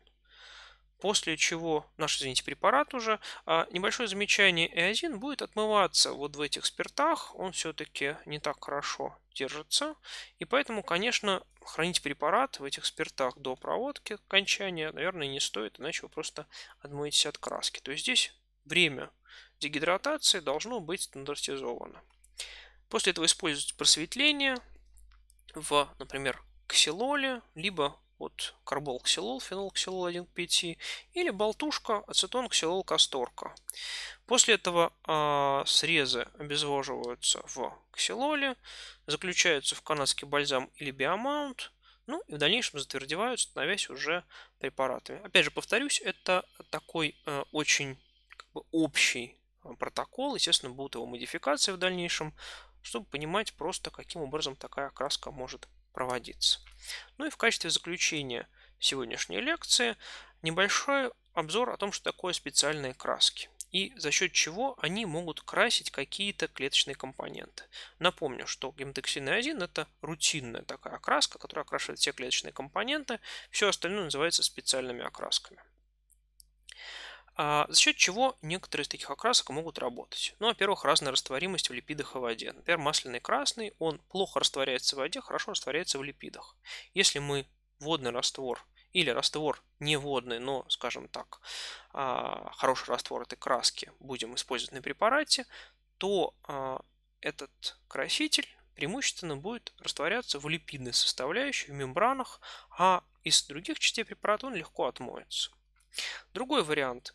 после чего наш, извините, препарат уже, а небольшое замечание, эозин будет отмываться вот в этих спиртах, он все-таки не так хорошо держится, и поэтому, конечно, хранить препарат в этих спиртах до проводки окончания, наверное, не стоит, иначе вы просто отмоетесь от краски. То есть здесь время дегидратации должно быть стандартизовано. После этого используйте просветление в, например, ксилоле, либо от карболксилол, фенолксилол 1 к 5, или болтушка, ацетон, ксилол, касторка. После этого э, срезы обезвоживаются в ксилоле, заключаются в канадский бальзам или биомаунт, ну и в дальнейшем затвердеваются, становясь уже препаратами. Опять же, повторюсь, это такой э, очень как бы, общий протокол, естественно, будут его модификации в дальнейшем, чтобы понимать просто, каким образом такая окраска может проводиться. Ну и в качестве заключения сегодняшней лекции небольшой обзор о том, что такое специальные краски и за счет чего они могут красить какие-то клеточные компоненты. Напомню, что гематоксильный азин – это рутинная такая окраска, которая окрашивает все клеточные компоненты, все остальное называется специальными окрасками. А за счет чего некоторые из таких окрасок могут работать? Ну, во-первых, разная растворимость в липидах и воде. Например, масляный красный, он плохо растворяется в воде, хорошо растворяется в липидах. Если мы водный раствор или раствор не водный, но, скажем так, а, хороший раствор этой краски будем использовать на препарате, то а, этот краситель преимущественно будет растворяться в липидной составляющей, в мембранах, а из других частей препарата он легко отмоется. Другой вариант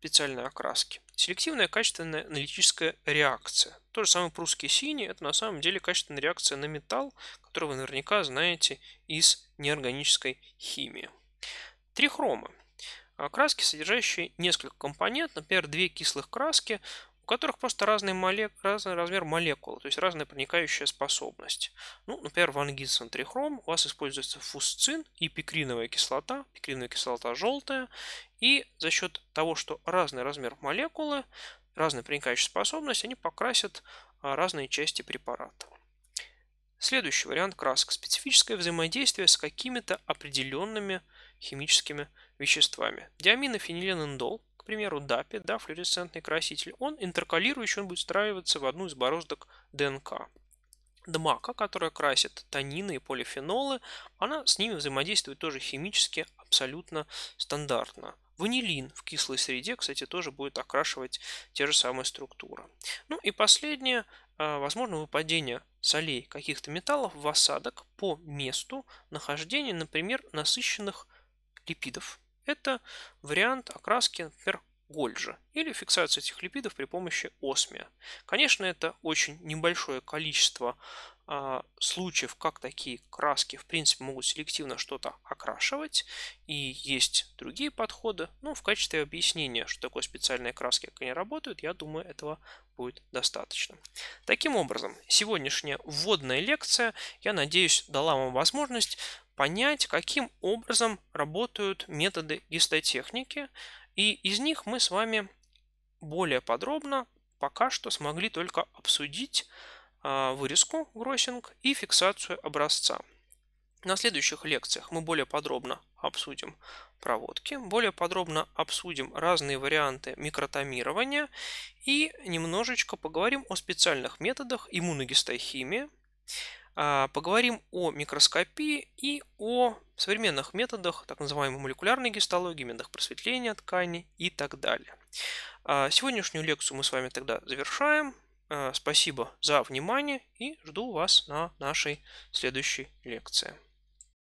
специальной окраски. Селективная качественная аналитическая реакция. То же самое прусский синий, это на самом деле качественная реакция на металл, которую вы наверняка знаете из неорганической химии. Трихромы. Краски, содержащие несколько компонент, например, две кислых краски, которых просто разный, молек, разный размер молекулы, то есть разная проникающая способность. Ну, например, в трихром у вас используется фусцин и пикриновая кислота, пикриновая кислота желтая, и за счет того, что разный размер молекулы, разная проникающая способность, они покрасят а, разные части препарата. Следующий вариант краска. Специфическое взаимодействие с какими-то определенными химическими веществами. Диаминофенилининдол, к примеру, DAPI, да, флуоресцентный краситель, он интеркалирующий, он будет встраиваться в одну из бороздок ДНК. Дмака, которая красит танины и полифенолы, она с ними взаимодействует тоже химически абсолютно стандартно. Ванилин в кислой среде, кстати, тоже будет окрашивать те же самые структуры. Ну и последнее, а, возможно выпадение солей каких-то металлов в осадок по месту нахождения, например, насыщенных липидов. Это вариант окраски, например, Гольджа или фиксацию этих липидов при помощи осмия. Конечно, это очень небольшое количество а, случаев, как такие краски, в принципе, могут селективно что-то окрашивать, и есть другие подходы. Ну, в качестве объяснения, что такое специальные краски, как они работают, я думаю, этого будет достаточно. Таким образом, сегодняшняя вводная лекция, я надеюсь, дала вам возможность понять, каким образом работают методы гистотехники, и из них мы с вами более подробно пока что смогли только обсудить а, вырезку гроссинг и фиксацию образца. На следующих лекциях мы более подробно обсудим проводки, более подробно обсудим разные варианты микротомирования и немножечко поговорим о специальных методах иммуногистохимии, поговорим о микроскопии и о современных методах так называемой молекулярной гистологии, методах просветления ткани и так далее. А, сегодняшнюю лекцию мы с вами тогда завершаем. А, спасибо за внимание и жду вас на нашей следующей лекции.